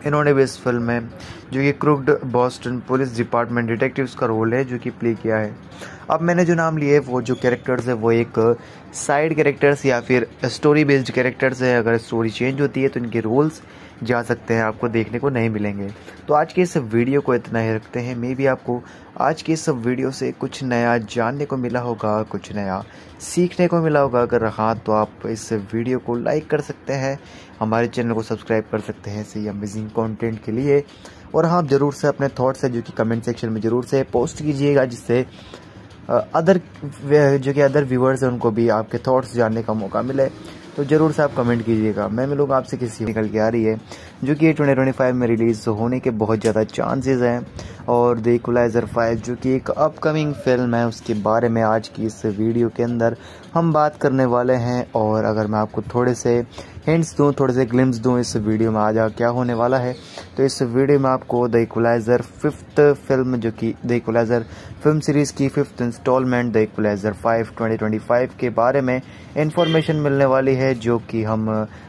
इन्होंने भी इस फ़िल्म में, जो कि crooked Boston police department detectives का रोल है, जो कि प्ले किया है। अब मैंने जो नाम लिए, वो जो कैरेक्टर्स है, वो एक साइड कैरेक्टर्स या फिर स्टोरी बेस्ड कैरेक्टर्स है। अगर स्टोरी चेंज होती है तो इनके रोल्स जा सकते हैं, आपको देखने को नहीं मिलेंगे। तो आज के इस वीडियो को इतना ही रखते हैं। मे भी आपको आज के इस वीडियो से कुछ नया जानने को मिला होगा, कुछ नया सीखने को मिला होगा। अगर हाँ तो आप इस वीडियो को लाइक कर सकते हैं। हमारे चैनल को सब्सक्राइब कर सकते हैं, ऐसे अमेजिंग कॉन्टेंट के लिए। और हाँ आप ज़रूर से अपने थाट्स है, जो कि कमेंट सेक्शन में ज़रूर से पोस्ट कीजिएगा, जिससे अदर जो कि अदर व्यूवर्स हैं, उनको भी आपके थॉट्स जानने का मौका मिले। तो ज़रूर से आप कमेंट कीजिएगा। मैं लोग आपसे किसी निकल के आ रही है, जो कि ये ट्वेंटी में रिलीज़ होने के बहुत ज़्यादा चांसेस हैं। और द इक्वलाइज़र फाइव जो कि एक अपकमिंग फ़िल्म है, उसके बारे में आज की इस वीडियो के अंदर हम बात करने वाले हैं। और अगर मैं आपको थोड़े से हिंट्स दूँ, थोड़े से ग्लिम्स दूँ, इस वीडियो में आज क्या होने वाला है तो इस वीडियो में आपको द इक्वलाइज़र फिफ्थ फ़िल्म जो कि द इक्वलाइज़र फ़िल्म सीरीज़ की fifth instalment the Equalizer five twenty twenty five के बारे में इंफॉर्मेशन मिलने वाली है, जो कि हम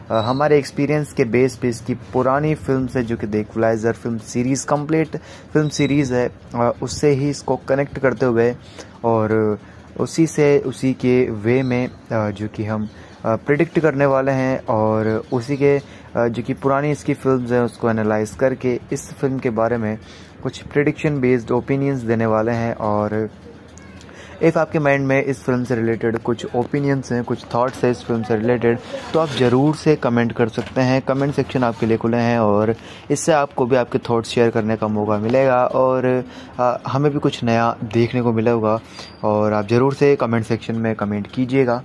हमारे एक्सपीरियंस के बेस पे इसकी पुरानी फ़िल्म से जो कि the Equalizer film series complete film series है उससे ही इसको कनेक्ट करते हुए और उसी से, उसी के वे में जो कि हम प्रिडिक्ट करने वाले हैं और उसी के जो कि पुरानी इसकी फिल्म्स हैं, उसको एनालाइज करके इस फ़िल्म के बारे में कुछ प्रिडिक्शन बेस्ड ओपिनियंस देने वाले हैं और इफ़ आपके माइंड में इस फ़िल्म से रिलेटेड कुछ ओपिनियंस हैं कुछ थाट्स हैं इस फ़िल्म से रिलेटेड तो आप ज़रूर से कमेंट कर सकते हैं। कमेंट सेक्शन आपके लिए खुले हैं और इससे आपको भी आपके थाट्स शेयर करने का मौका मिलेगा और आ, हमें भी कुछ नया देखने को मिलेगा और आप ज़रूर से कमेंट सेक्शन में कमेंट कीजिएगा।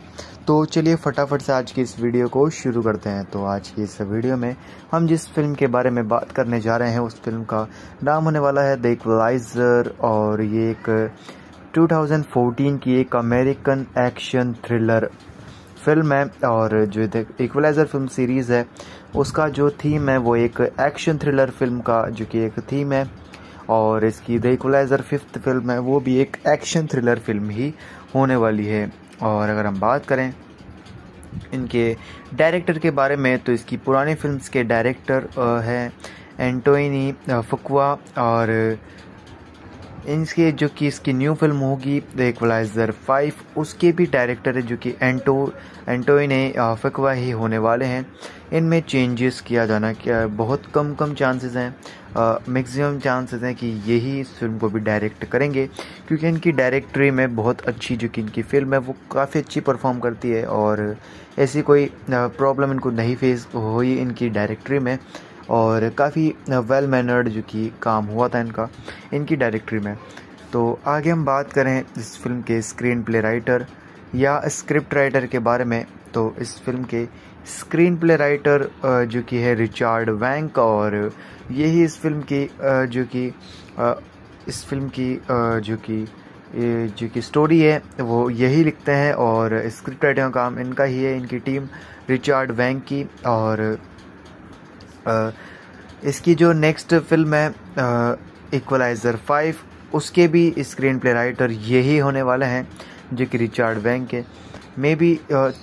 तो चलिए फटाफट से आज की इस वीडियो को शुरू करते हैं। तो आज की इस वीडियो में हम जिस फ़िल्म के बारे में बात करने जा रहे हैं उस फ़िल्म का नाम होने वाला है द इक्वलाइजर और ये एक 2014 की एक अमेरिकन एक्शन थ्रिलर फ़िल्म है और जो इक्वलाइजर फ़िल्म सीरीज़ है, उसका जो थीम है वो एक एक्शन थ्रिलर फ़िल्म का जो कि एक थीम है और इसकी द इक्वलाइजर फिफ्थ फ़िल्म है, वो भी एक एक्शन थ्रिलर फ़िल्म ही होने वाली है। और अगर हम बात करें इनके डायरेक्टर के बारे में तो इसकी पुरानी फिल्म्स के डायरेक्टर हैं एंटोनी फुकवा और इनके जो कि इसकी न्यू फ़िल्म होगी द इक्वलाइजर फाइव उसके भी डायरेक्टर है जो कि एंटो एंटोइने फकवा ही होने वाले हैं। इनमें चेंजेस किया जाना क्या बहुत कम कम चांसेस हैं। मैक्सिमम चांसेस हैं कि यही इस फ़िल्म को भी डायरेक्ट करेंगे, क्योंकि इनकी डायरेक्टरी में बहुत अच्छी जो कि इनकी फ़िल्म है, वो काफ़ी अच्छी परफॉर्म करती है और ऐसी कोई प्रॉब्लम इनको नहीं फेस हुई इनकी डायरेक्टरी में। और काफ़ी वेल मैनर्ड जो कि काम हुआ था इनका, इनकी डायरेक्टरी में। तो आगे हम बात करें इस फ़िल्म के स्क्रीन प्ले राइटर या स्क्रिप्ट राइटर के बारे में तो इस फ़िल्म के स्क्रीन प्ले राइटर जो कि है रिचार्ड वैंक और यही इस फ़िल्म की जो कि इस फ़िल्म की जो कि जो कि स्टोरी है, वो यही लिखते हैं और स्क्रिप्ट राइटिंग का काम इनका ही है, इनकी टीम रिचार्ड वैंक की और इसकी जो नेक्स्ट फ़िल्म है इक्वलाइज़र फाइव उसके भी स्क्रीन प्ले राइटर यही होने वाले हैं, जो कि रिचार्ड वैंक के। मे भी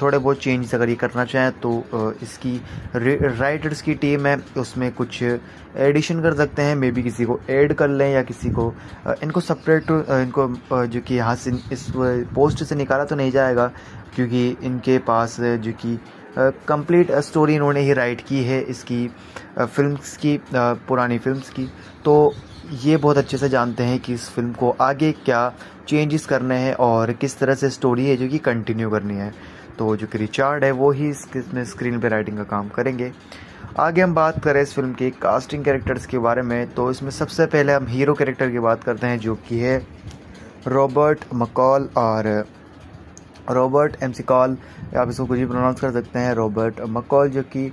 थोड़े बहुत चेंज अगर ये करना चाहें तो इसकी राइटर्स की टीम है, उसमें कुछ एडिशन कर सकते हैं मे बी किसी को ऐड कर लें या किसी को इनको सेपरेट इनको जो कि यहाँ से इस पोस्ट से निकाला तो नहीं जाएगा, क्योंकि इनके पास, जो कि कंप्लीट स्टोरी इन्होंने ही राइट की है इसकी फिल्म्स की पुरानी फिल्म्स की। तो ये बहुत अच्छे से जानते हैं कि इस फ़िल्म को आगे क्या चेंजेस करने हैं और किस तरह से स्टोरी है जो कि कंटिन्यू करनी है। तो जो कि रिचार्ड है, वो ही इसमें स्क्रीन पे राइटिंग का काम करेंगे। आगे हम बात करें इस फ़िल्म के कास्टिंग कैरेक्टर्स के बारे में तो इसमें सबसे पहले हम हीरो कैरेक्टर की बात करते हैं, जो कि है रॉबर्ट मकॉल और रॉबर्ट एम कॉल, आप इसको कुछ भी प्रोनाउंस कर सकते हैं, रॉबर्ट मकॉल, जो कि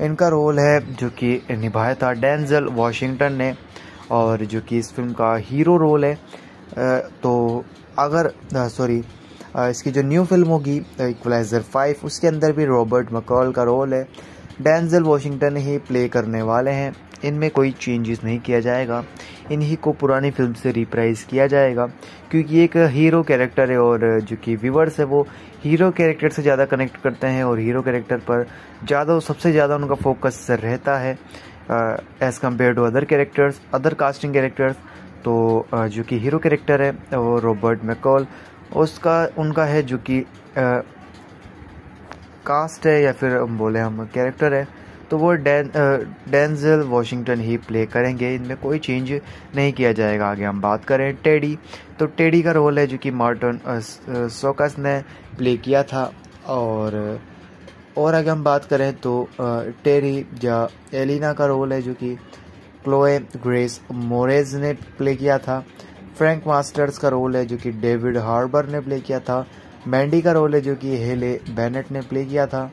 इनका रोल है, जो कि निभाया था। डेंजल वाशिंगटन ने, और जो कि इस फ़िल्म का हीरो रोल है। तो अगर सॉरी इसकी जो न्यू फ़िल्म होगी इक्वलाइजर फाइव उसके अंदर भी रॉबर्ट मकॉल का रोल है। डेंजल वाशिंगटन ही प्ले करने वाले हैं। इनमें कोई चेंजेस नहीं किया जाएगा। इन्हीं को पुरानी फ़िल्म से रिप्राइज किया जाएगा क्योंकि एक हीरो कैरेक्टर है और जो कि व्यूवर्स है वो हीरो कैरेक्टर से ज़्यादा कनेक्ट करते हैं और हीरो कैरेक्टर पर ज़्यादा सबसे ज़्यादा उनका फोकस रहता है as compare to other characters other casting characters तो uh, जो कि हीरो कैरेक्टर है वो रॉबर्ट मैकॉल उसका उनका है जो कि कास्ट है या फिर बोले हम कैरेक्टर है। तो वो डैन डेंजल वॉशिंगटन ही प्ले करेंगे। इनमें कोई चेंज नहीं किया जाएगा। आगे हम बात करें टेडी। तो टेडी का रोल है जो कि मार्टन सोकस ने प्ले किया था। और और अगर हम बात करें तो टेरी या एलिना का रोल है जो कि क्लोए ग्रेस मोरेज ने प्ले किया था। फ्रैंक मास्टर्स का रोल है जो कि डेविड हार्बर ने प्ले किया था। मैंडी का रोल है जो कि हेले बेनेट ने प्ले किया था।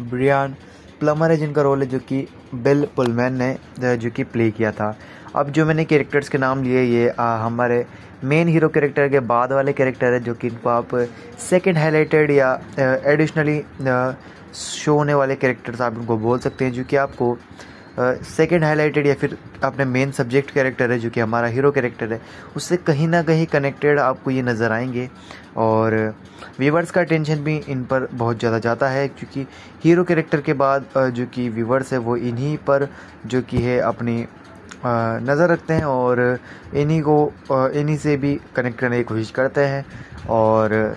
ब्रियान प्लमर है जिनका रोल है जो कि बिल पुलमैन ने जो कि प्ले किया था। अब जो मैंने कैरेक्टर्स के नाम लिए ये आ, हमारे मेन हीरो कैरेक्टर के बाद वाले कैरेक्टर है जो कि इनको आप सेकंड हाईलाइटेड या एडिशनली शो होने वाले कैरेक्टर्स आप इनको बोल सकते हैं जो कि आपको सेकंड हाईलाइटेड या फिर अपने मेन सब्जेक्ट कैरेक्टर है जो कि हमारा हीरो कैरेक्टर है उससे कहीं ना कहीं कनेक्टेड आपको ये नज़र आएँगे। और व्यूवर्स का टेंशन भी इन पर बहुत ज़्यादा जाता है, क्योंकि हीरो कैरेक्टर के बाद जो कि व्यूवर्स है, वो इन्हीं पर जो कि है, अपनी नज़र रखते हैं और इन्हीं को इन्हीं से भी कनेक्ट करने की कोशिश करते हैं। और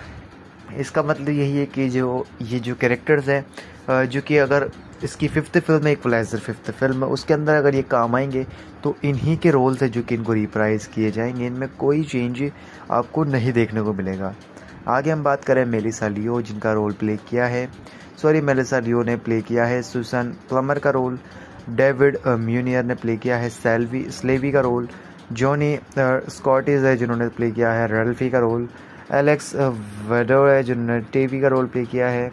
इसका मतलब यही है कि जो, ये जो कैरेक्टर्स हैं जो कि अगर इसकी फिफ्थ फ़िल्म है इक्वलाइजर फिफ्थ फ़िल्म है, उसके अंदर अगर ये काम आएँगे तो इन्हीं के रोल्स है जो कि इनको रिप्राइज किए जाएँगे। इनमें कोई चेंज आपको नहीं देखने को मिलेगा। आगे हम बात करें मेलिसा लियो, जिनका रोल प्ले किया है। सॉरी मेलिसा लियो ने प्ले किया है। सुसन प्लमर का रोल डेविड म्यूनियर ने प्ले किया है। सेल्वी स्लेवी का रोल जॉनी स्कॉटिज है, जिन्होंने प्ले किया है। रेल्फी का रोल एलेक्स वेडो है, जिन्होंने टेवी का रोल प्ले किया है।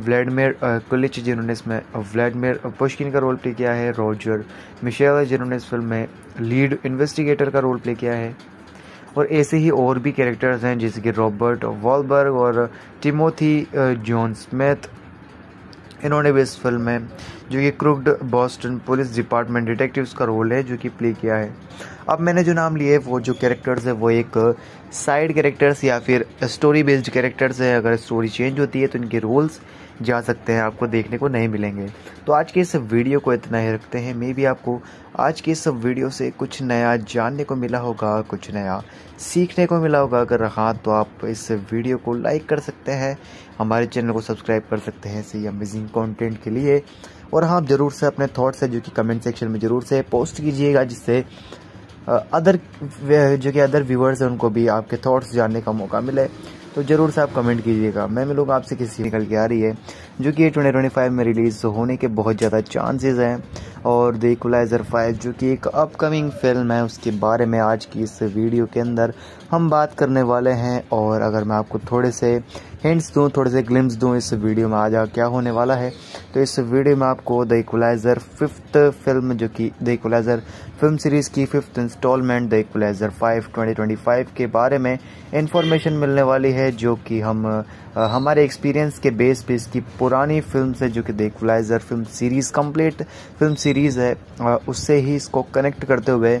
व्लादिमिर कुलिच जिन्होंने इसमें व्लादिमिर पुष्किन का रोल प्ले किया है। रॉजर मिशेल जिन्होंने इस फ़िल्म में लीड इन्वेस्टिगेटर का रोल प्ले किया है। और ऐसे ही और भी कैरेक्टर्स हैं, जैसे कि रॉबर्ट वॉलबर्ग और टिमोथी जॉन स्मिथ इन्होंने भी इस फ़िल्म में, जो कि crooked Boston police department detectives का रोल है, जो कि प्ले किया है। अब मैंने जो नाम लिए, वो जो कैरेक्टर्स है, वो एक साइड कैरेक्टर्स या फिर स्टोरी बेस्ड कैरेक्टर्स है। अगर स्टोरी चेंज होती है तो इनके रोल्स जा सकते हैं, आपको देखने को नहीं मिलेंगे। तो आज के इस वीडियो को इतना ही रखते हैं। मे भी आपको आज के इस वीडियो से कुछ नया जानने को मिला होगा कुछ नया सीखने को मिला होगा। अगर हाँ तो आप इस वीडियो को लाइक कर सकते हैं, हमारे चैनल को सब्सक्राइब कर सकते हैं ऐसे अमेजिंग कॉन्टेंट के लिए। और हाँ ज़रूर से अपने थाट्स है जो कि कमेंट सेक्शन में ज़रूर से पोस्ट कीजिएगा, जिससे अदर जो कि अदर व्यूवर्स हैं, उनको भी आपके थॉट्स जानने का मौका मिले। तो ज़रूर से आप कमेंट कीजिएगा। मैं लोग आपसे किसी निकल के आ रही है। जो कि ट्वेंटी ट्वेंटी फाइव में रिलीज़ होने के बहुत ज़्यादा चांसेस हैं। और द इक्वलाइज़र फाइव जो कि एक अपकमिंग फ़िल्म है, उसके बारे में आज की इस वीडियो के अंदर हम बात करने वाले हैं। और अगर मैं आपको थोड़े से हिंट्स दूँ, थोड़े से ग्लिम्स दूँ इस वीडियो में आज क्या होने वाला है तो इस वीडियो में आपको द इक्वलाइज़र फिफ्थ फ़िल्म जो कि द इक्वलाइज़र फ़िल्म सीरीज़ की fifth instalment the Equalizer five twenty twenty five के बारे में इंफॉर्मेशन मिलने वाली है, जो कि हम हमारे एक्सपीरियंस के बेस पे इसकी पुरानी फ़िल्म से जो कि the Equalizer film series complete film series है उससे ही इसको कनेक्ट करते हुए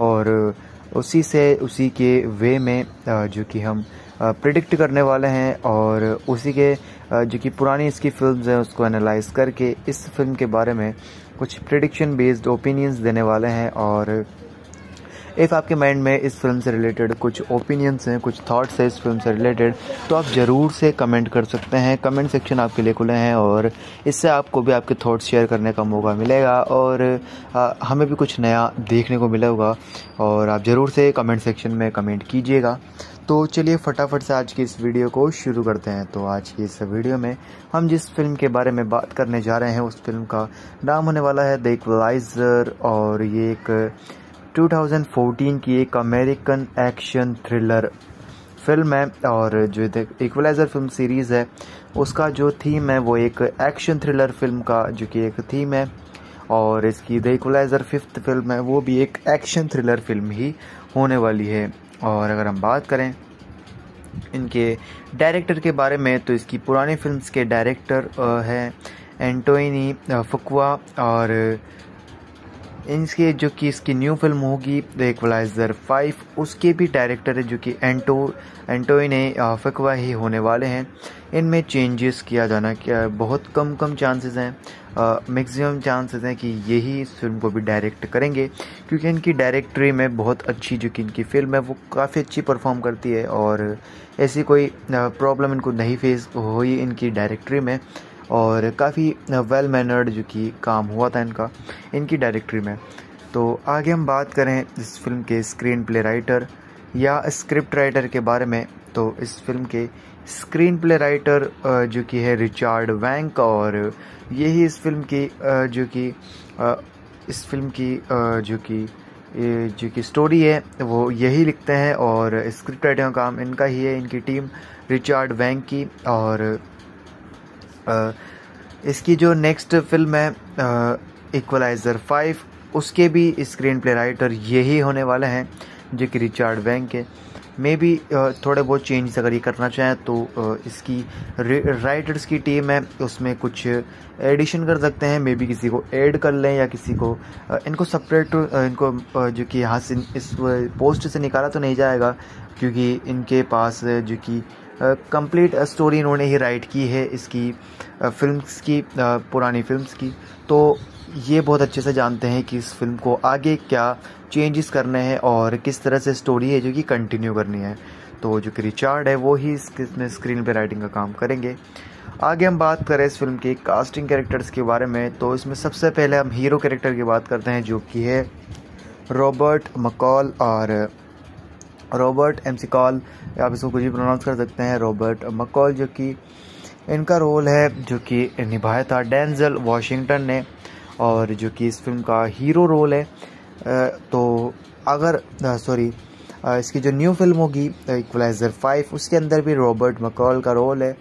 और उसी से, उसी के वे में जो कि हम प्रिडिक्ट करने वाले हैं और उसी के जो कि पुरानी इसकी फिल्म्स हैं, उसको एनालाइज करके इस फ़िल्म के बारे में कुछ प्रिडिक्शन बेस्ड ओपिनियंस देने वाले हैं और इफ़ आपके माइंड में इस फ़िल्म से रिलेटेड कुछ ओपिनियंस हैं कुछ थाट्स हैं इस फ़िल्म से रिलेटेड तो आप ज़रूर से कमेंट कर सकते हैं। कमेंट सेक्शन आपके लिए खुले हैं और इससे आपको भी आपके थाट्स शेयर करने का मौका मिलेगा और आ, हमें भी कुछ नया देखने को मिलेगा और आप ज़रूर से कमेंट सेक्शन में कमेंट कीजिएगा। तो चलिए फटाफट से आज की इस वीडियो को शुरू करते हैं। तो आज की इस वीडियो में हम जिस फ़िल्म के बारे में बात करने जा रहे हैं उस फ़िल्म का नाम होने वाला है द इक्वलाइजर और ये एक 2014 की एक अमेरिकन एक्शन थ्रिलर फ़िल्म है और जो इक्वलाइजर फ़िल्म सीरीज़ है, उसका जो थीम है, वो एक एक्शन थ्रिलर फ़िल्म का जो कि एक थीम है और इसकी द इक्वलाइजर फिफ्थ फ़िल्म है, वो भी एक एक्शन थ्रिलर फ़िल्म ही होने वाली है। और अगर हम बात करें इनके डायरेक्टर के बारे में तो इसकी पुरानी फिल्म्स के डायरेक्टर हैं एंटोनी फुकवा और इनके जो कि इसकी न्यू फ़िल्म होगी द इक्वलाइजर फाइव उसके भी डायरेक्टर है जो कि एंटो एंटोइने फकवा ही होने वाले हैं। इनमें चेंजेस किया जाना क्या बहुत कम कम चांसेस हैं। मैक्सिमम चांसेस हैं कि यही इस फ़िल्म को भी डायरेक्ट करेंगे, क्योंकि इनकी डायरेक्टरी में बहुत अच्छी जो कि इनकी फ़िल्म है, वो काफ़ी अच्छी परफॉर्म करती है और ऐसी कोई प्रॉब्लम इनको नहीं फेस हुई इनकी डायरेक्टरी में। और काफ़ी वेल मैनर्ड जो कि काम हुआ था इनका, इनकी डायरेक्टरी में। तो आगे हम बात करें इस फ़िल्म के स्क्रीन प्ले राइटर या स्क्रिप्ट राइटर के बारे में। तो इस फ़िल्म के स्क्रीन प्ले राइटर जो कि है रिचार्ड वैंक और यही इस फ़िल्म की जो कि इस फ़िल्म की जो कि जो कि स्टोरी है, वो यही लिखते हैं और स्क्रिप्ट राइटिंग का काम इनका ही है, इनकी टीम रिचार्ड वैंक की और इसकी जो नेक्स्ट फ़िल्म है इक्वलाइज़र फाइव उसके भी स्क्रीन प्ले राइटर यही होने वाले हैं, जो कि रिचार्ड वैंक के। मे बी थोड़े बहुत चेंज अगर ये करना चाहें तो इसकी राइटर्स की टीम है, उसमें कुछ एडिशन कर सकते हैं मे बी किसी को ऐड कर लें या किसी को इनको सेपरेट इनको जो कि यहाँ से इस पोस्ट से निकाला तो नहीं जाएगा, क्योंकि इनके पास, जो कि कंप्लीट स्टोरी इन्होंने ही राइट की है इसकी फिल्म्स की पुरानी फिल्म्स की। तो ये बहुत अच्छे से जानते हैं कि इस फ़िल्म को आगे क्या चेंजेस करने हैं और किस तरह से स्टोरी है जो कि कंटिन्यू करनी है। तो जो कि रिचार्ड है, वो ही इसमें स्क्रीन पे राइटिंग का काम करेंगे। आगे हम बात करें इस फ़िल्म के कास्टिंग कैरेक्टर्स के बारे में तो इसमें सबसे पहले हम हीरो कैरेक्टर की बात करते हैं, जो कि है रॉबर्ट मकॉल और रॉबर्ट एम कॉल, आप इसको कुछ भी प्रोनाउंस कर सकते हैं, रॉबर्ट मकॉल, जो कि इनका रोल है, जो कि निभाया था। डेंजल वॉशिंगटन ने, और जो कि इस फ़िल्म का हीरो रोल है। तो अगर सॉरी इसकी जो न्यू फ़िल्म होगी इक्वलाइज़र फाइव उसके अंदर भी रॉबर्ट मकॉल का रोल है।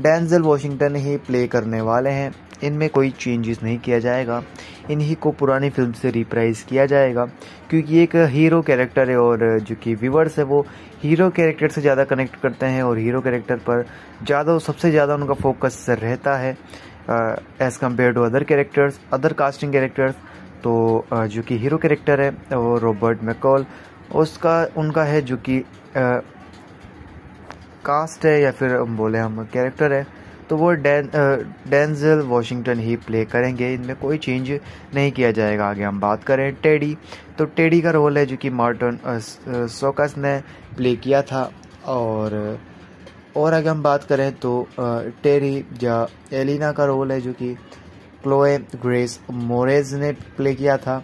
डेंजल वाशिंगटन ही प्ले करने वाले हैं। इनमें कोई चेंजेस नहीं किया जाएगा। इन्हीं को पुरानी फ़िल्म से रिप्राइज किया जाएगा, क्योंकि एक हीरो कैरेक्टर है और जो कि व्यूवर्स है वो हीरो कैरेक्टर से ज़्यादा कनेक्ट करते हैं और हीरो कैरेक्टर पर ज़्यादा, सबसे ज़्यादा उनका फोकस रहता है as compare to other characters other casting characters तो जो कि हीरो कैरेक्टर है वो रॉबर्ट मैकॉल उसका, उनका है जो कि कास्ट है या फिर बोले हम कैरेक्टर है तो वो डैन डेंजल वॉशिंगटन ही प्ले करेंगे। इनमें कोई चेंज नहीं किया जाएगा। आगे हम बात करें टेडी। तो टेडी का रोल है जो कि मार्टन सोकस ने प्ले किया था। और और अगर हम बात करें तो टेरी या एलिना का रोल है जो कि क्लोए ग्रेस मोरेज ने प्ले किया था।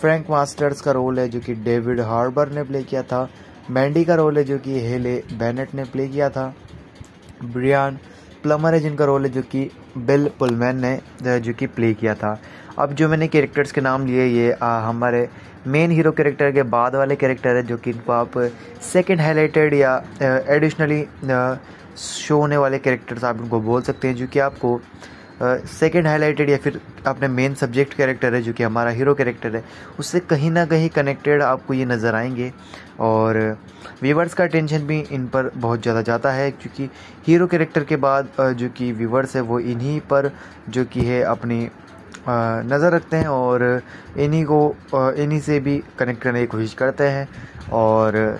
फ्रैंक मास्टर्स का रोल है जो कि डेविड हार्बर ने प्ले किया था। मैंडी का रोल है जो कि हेले बैनेट ने प्ले किया था। ब्रियान प्लमर है जिनका रोल है जो कि बिल पुलमैन ने जो कि प्ले किया था। अब जो मैंने कैरेक्टर्स के नाम लिए ये आ, हमारे मेन हीरो कैरेक्टर के बाद वाले कैरेक्टर है जो कि इनको आप सेकंड हाईलाइटेड या एडिशनली शो होने वाले कैरेक्टर्स आप इनको बोल सकते हैं जो कि आपको सेकंड हाईलाइटेड या फिर अपने मेन सब्जेक्ट कैरेक्टर है जो कि हमारा हीरो कैरेक्टर है उससे कहीं ना कहीं कनेक्टेड आपको ये नज़र आएँगे। और व्यूवर्स का टेंशन भी इन पर बहुत ज़्यादा जाता है, क्योंकि हीरो कैरेक्टर के बाद जो कि व्यूवर्स है, वो इन्हीं पर, जो कि है, अपनी नज़र रखते हैं और इन्हीं को इन्हीं से भी कनेक्ट करने की कोशिश करते हैं। और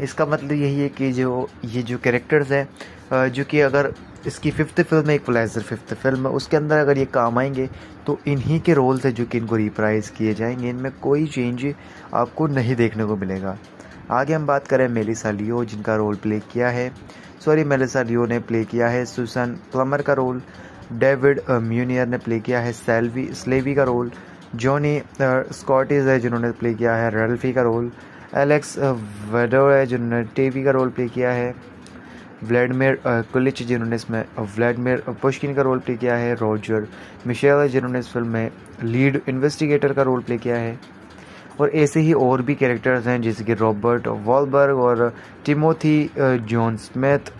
इसका मतलब यही है कि जो, ये जो कैरेक्टर्स हैं जो कि अगर इसकी फिफ्थ फ़िल्म है इक्वलाइजर फिफ्थ फ़िल्म है, उसके अंदर अगर ये काम आएँगे तो इन्हीं के रोल्स है जो कि इनको रिप्राइज किए जाएँगे। इनमें कोई चेंज आपको नहीं देखने को मिलेगा। आगे हम बात करें मेलिसा लियो, जिनका रोल प्ले किया है। सॉरी मेलिसा लियो ने प्ले किया है। सुसन प्लमर का रोल डेविड म्यूनियर ने प्ले किया है। सेल्वी स्लेवी का रोल जॉनी स्कॉटिज है, जिन्होंने प्ले किया है। रेल्फी का रोल एलेक्स वेडो है, जिन्होंने टेवी का रोल प्ले किया है। व्लादिमिर कुलिच जिन्होंने इसमें व्लादिमिर पुष्किन का रोल प्ले किया है। रॉजर मिशेल जिन्होंने इस फ़िल्म में लीड इन्वेस्टिगेटर का रोल प्ले किया है। और ऐसे ही और भी कैरेक्टर्स हैं, जैसे कि रॉबर्ट वॉलबर्ग और टिमोथी जॉन स्मिथ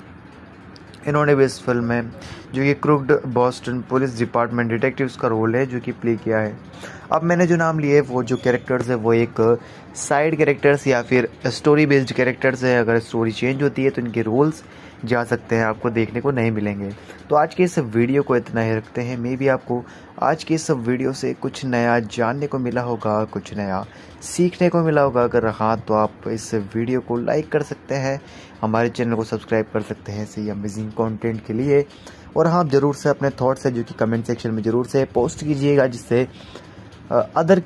इन्होंने भी इस फ़िल्म में, जो कि crooked Boston police department detectives का रोल है, जो कि प्ले किया है। अब मैंने जो नाम लिए, वो जो कैरेक्टर्स है, वो एक साइड कैरेक्टर्स या फिर स्टोरी बेस्ड कैरेक्टर्स है। अगर स्टोरी चेंज होती है तो इनके रोल्स जा सकते हैं, आपको देखने को नहीं मिलेंगे। तो आज के इस वीडियो को इतना ही रखते हैं। मे भी आपको आज के इस वीडियो से कुछ नया जानने को मिला होगा, कुछ नया सीखने को मिला होगा। अगर हाँ तो आप इस वीडियो को लाइक कर सकते हैं। हमारे चैनल को सब्सक्राइब कर सकते हैं, ऐसे अमेजिंग कॉन्टेंट के लिए। और हाँ आप ज़रूर से अपने थाट्स है, जो कि कमेंट सेक्शन में ज़रूर से पोस्ट कीजिएगा, जिससे अदर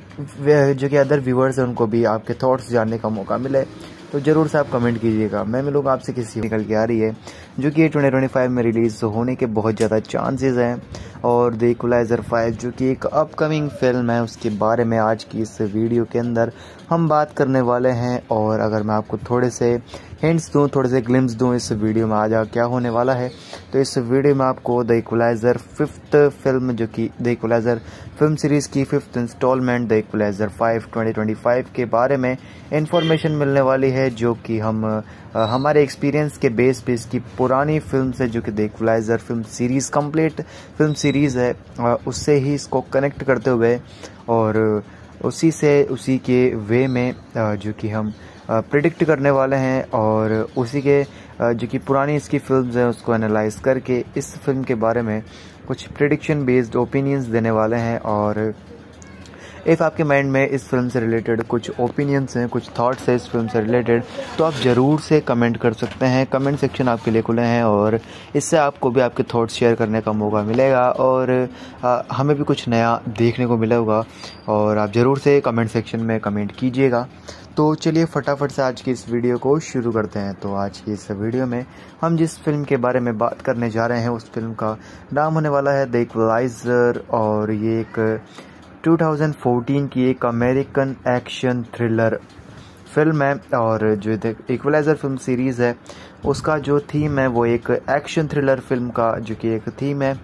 जो कि अदर व्यूवर्स हैं, उनको भी आपके थॉट्स जानने का मौका मिले। तो ज़रूर से आप कमेंट कीजिएगा। मैं लोग आपसे किसी निकल के आ रही है, जो कि ट्वेंटी ट्वेंटी फाइव में रिलीज़ होने के बहुत ज़्यादा चांसेस हैं। और द इक्वलाइज़र फाइव जो कि एक अपकमिंग फ़िल्म है, उसके बारे में आज की इस वीडियो के अंदर हम बात करने वाले हैं। और अगर मैं आपको थोड़े से हिंट्स दूँ, थोड़े से ग्लिम्स दूँ इस वीडियो में आज क्या होने वाला है। तो इस वीडियो में आपको द इक्वलाइज़र फिफ्थ फ़िल्म जो कि द इक्वलाइज़र फ़िल्म सीरीज़ की fifth instalment the Equalizer five twenty twenty five के बारे में इंफॉर्मेशन मिलने वाली है, जो कि हम हमारे एक्सपीरियंस के बेस पे इसकी पुरानी फ़िल्म से जो कि the Equalizer film series complete film series है। उससे ही इसको कनेक्ट करते हुए और उसी से, उसी के वे में जो कि हम प्रिडिक्ट करने वाले हैं और उसी के जो कि पुरानी इसकी फिल्म्स हैं उसको एनालाइज करके इस फ़िल्म के बारे में कुछ प्रिडिक्शन बेस्ड ओपिनियंस देने वाले हैं और इफ़ आपके माइंड में इस फ़िल्म से रिलेटेड कुछ ओपिनियंस हैं कुछ थॉट्स हैं इस फ़िल्म से रिलेटेड तो आप ज़रूर से कमेंट कर सकते हैं। कमेंट सेक्शन आपके लिए खुले हैं और इससे आपको भी आपके थॉट्स शेयर करने का मौका मिलेगा और आ, हमें भी कुछ नया देखने को मिलेगा और आप ज़रूर से कमेंट सेक्शन में कमेंट कीजिएगा। तो चलिए फटाफट से आज की इस वीडियो को शुरू करते हैं। तो आज की इस वीडियो में हम जिस फ़िल्म के बारे में बात करने जा रहे हैं, उस फ़िल्म का नाम होने वाला है द इक्वलाइजर और ये एक 2014 की एक अमेरिकन एक्शन थ्रिलर फ़िल्म है और जो इक्वलाइजर फ़िल्म सीरीज़ है, उसका जो थीम है वो एक एक्शन थ्रिलर फ़िल्म का जो कि एक थीम है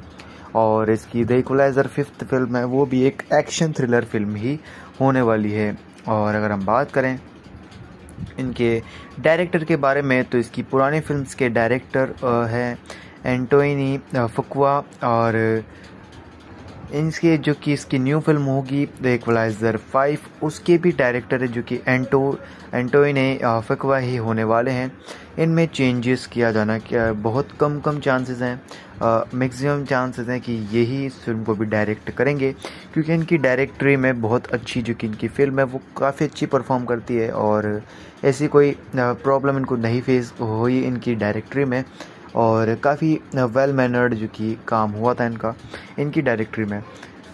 और इसकी द इक्वलाइजर फिफ्थ फ़िल्म है, वो भी एक एक्शन थ्रिलर फ़िल्म ही होने वाली है। और अगर हम बात करें इनके डायरेक्टर के बारे में तो इसकी पुरानी फिल्म्स के डायरेक्टर हैं एंटोनी फकुआ और इनके जो कि इसकी न्यू फ़िल्म होगी द इक्वलाइजर फाइव उसके भी डायरेक्टर है जो कि एंटो एंटोने फकवा ही होने वाले हैं। इनमें चेंजेस किया जाना, क्या बहुत कम कम चांसेस हैं। मैक्सिमम चांसेस हैं कि यही इस फ़िल्म को भी डायरेक्ट करेंगे, क्योंकि इनकी डायरेक्टरी में बहुत अच्छी जो कि इनकी फ़िल्म है, वो काफ़ी अच्छी परफॉर्म करती है और ऐसी कोई प्रॉब्लम इनको नहीं फेस हुई इनकी डायरेक्टरी में। और काफ़ी वेल मैनर्ड जो कि काम हुआ था इनका, इनकी डायरेक्टरी में।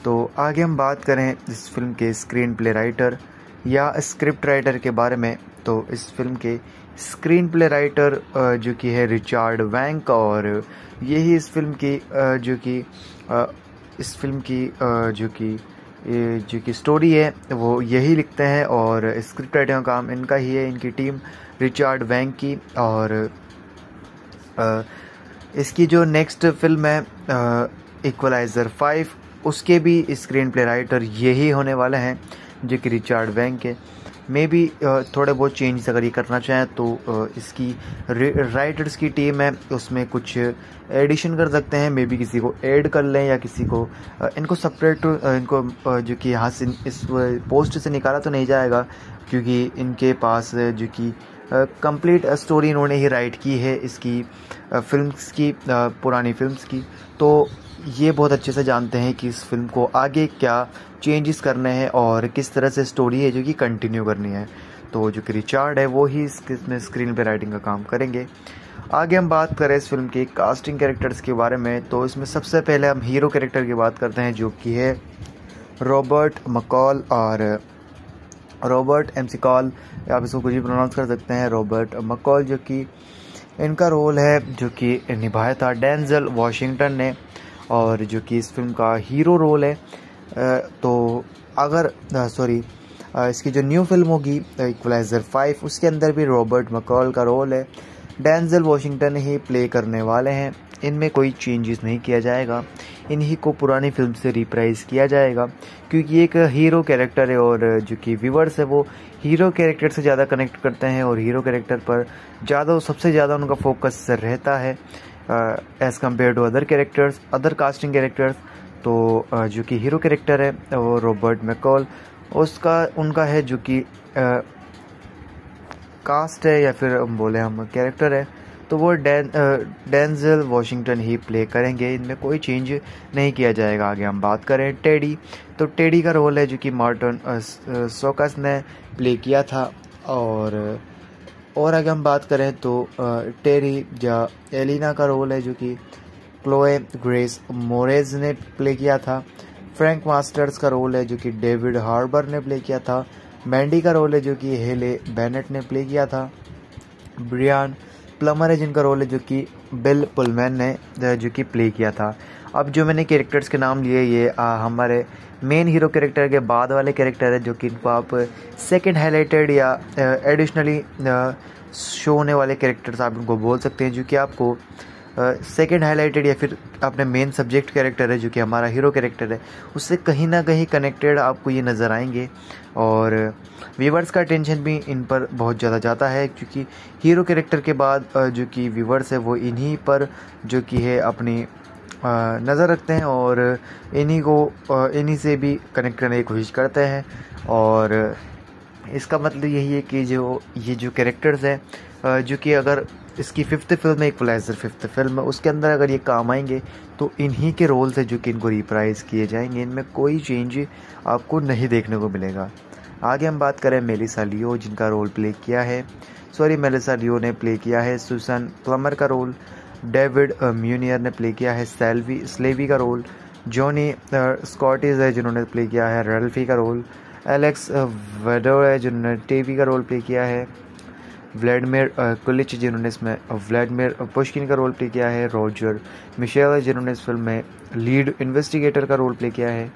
तो आगे हम बात करें इस फ़िल्म के स्क्रीन प्ले राइटर या स्क्रिप्ट राइटर के बारे में तो इस फ़िल्म के स्क्रीन प्ले राइटर जो कि है रिचार्ड वैंक और यही इस फ़िल्म की जो कि इस फ़िल्म की जो कि जो कि स्टोरी है, वो यही लिखते हैं और स्क्रिप्ट राइटर का काम इनका ही है, इनकी टीम रिचार्ड वैंक की और इसकी जो नेक्स्ट फ़िल्म है इक्वलाइज़र फाइव उसके भी स्क्रीन प्ले राइटर यही होने वाले हैं, जो कि रिचार्ड वैंक के। मे भी थोड़े बहुत चेंज अगर ये करना चाहें तो इसकी राइटर्स की टीम है, उसमें कुछ एडिशन कर सकते हैं मे बी किसी को ऐड कर लें या किसी को इनको सेपरेट इनको जो कि यहाँ से इस पोस्ट से निकाला तो नहीं जाएगा, क्योंकि इनके पास जो कि कंप्लीट स्टोरी इन्होंने ही राइट की है इसकी फिल्म्स की पुरानी फिल्म्स की। तो ये बहुत अच्छे से जानते हैं कि इस फ़िल्म को आगे क्या चेंजेस करने हैं और किस तरह से स्टोरी है जो कि कंटिन्यू करनी है। तो जो कि रिचार्ड है, वो ही इसमें स्क्रीन पे राइटिंग का काम करेंगे। आगे हम बात करें इस फ़िल्म के कास्टिंग कैरेक्टर्स के बारे में। तो इसमें सबसे पहले हम हीरो कैरेक्टर की बात करते हैं, जो कि है रॉबर्ट मकॉल और रॉबर्ट एम सी कॉल, आप इसको कुछ भी प्रोनाउंस कर सकते हैं, रॉबर्ट मकॉल, जो कि इनका रोल है, जो कि निभाया था डेंजल वॉशिंगटन ने, और जो कि इस फ़िल्म का हीरो रोल है। तो अगर सॉरी इसकी जो न्यू फ़िल्म होगी इक्वलाइजर फाइव उसके अंदर भी रॉबर्ट मकॉल का रोल है। डेंजल वाशिंगटन ही प्ले करने वाले हैं। इनमें कोई चेंजेस नहीं किया जाएगा। इन्हीं को पुरानी फ़िल्म से रिप्राइज किया जाएगा, क्योंकि एक हीरो कैरेक्टर है और जो कि व्यूवर्स है वो हीरो कैरेक्टर से ज़्यादा कनेक्ट करते हैं और हीरो कैरेक्टर पर ज़्यादा, सबसे ज़्यादा उनका फोकस रहता है as compare to other characters other casting characters तो जो कि हीरो कैरेक्टर है, वो रॉबर्ट मैकॉल उसका, उनका है जो कि कास्ट है या फिर बोले हम कैरेक्टर है। तो वो डैन डेंजल वॉशिंगटन ही प्ले करेंगे। इनमें कोई चेंज नहीं किया जाएगा। आगे हम बात करें टेडी। तो टेडी का रोल है जो कि मार्टन सोकस ने प्ले किया था। और और अगर हम बात करें तो टेरी या एलिना का रोल है जो कि क्लोए ग्रेस मोरेज ने प्ले किया था। फ्रैंक मास्टर्स का रोल है जो कि डेविड हार्बर ने प्ले किया था। मैंडी का रोल है जो कि हेले बेनेट ने प्ले किया था। ब्रियान प्लमर है जिनका रोल है जो कि बिल पुलमैन ने जो कि प्ले किया था। अब जो मैंने कैरेक्टर्स के नाम लिए ये आ, हमारे मेन हीरो कैरेक्टर के बाद वाले कैरेक्टर है जो कि इनको आप सेकंड हाईलाइटेड या एडिशनली शो होने वाले कैरेक्टर्स आप इनको बोल सकते हैं जो कि आपको सेकंड हाईलाइटेड या फिर अपने मेन सब्जेक्ट कैरेक्टर है जो कि हमारा हीरो कैरेक्टर है, उससे कहीं ना कहीं कनेक्टेड आपको ये नज़र आएँगे। और व्यूवर्स का टेंशन भी इन पर बहुत ज़्यादा जाता है, क्योंकि हीरो कैरेक्टर के बाद जो कि व्यूवर्स है वो इन्हीं पर जो कि है अपनी नज़र रखते हैं और इन्हीं को इन्हीं से भी कनेक्ट करने की कोशिश करते हैं। और इसका मतलब यही है कि जो, ये जो कैरेक्टर्स हैं जो कि अगर इसकी फिफ्थ फ़िल्म है इक्वलाइजर फिफ्थ फ़िल्म है। उसके अंदर अगर ये काम आएँगे तो इन्हीं के रोल्स हैं जो कि इनको रिप्राइज किए जाएँगे। इनमें कोई चेंज आपको नहीं देखने को मिलेगा। आगे हम बात करें मेलिसा लियो, जिनका रोल प्ले किया है। सॉरी मेलिसा लियो ने प्ले किया है सुसन प्लमर का रोल डेविड म्यूनियर ने प्ले किया है सेल्वी, स्लेवी का रोल जॉनी स्कॉटिज है जिन्होंने प्ले किया है, रेल्फी का रोल एलेक्स वेडो है जिन्होंने टेवी का रोल प्ले किया है। व्लाडमिर कुलिच जिन्होंने इसमें व्लाडमिर पुश्किन का रोल प्ले किया है, रॉजर मिशेल जिन्होंने इस फ़िल्म में लीड इन्वेस्टिगेटर का रोल प्ले किया है।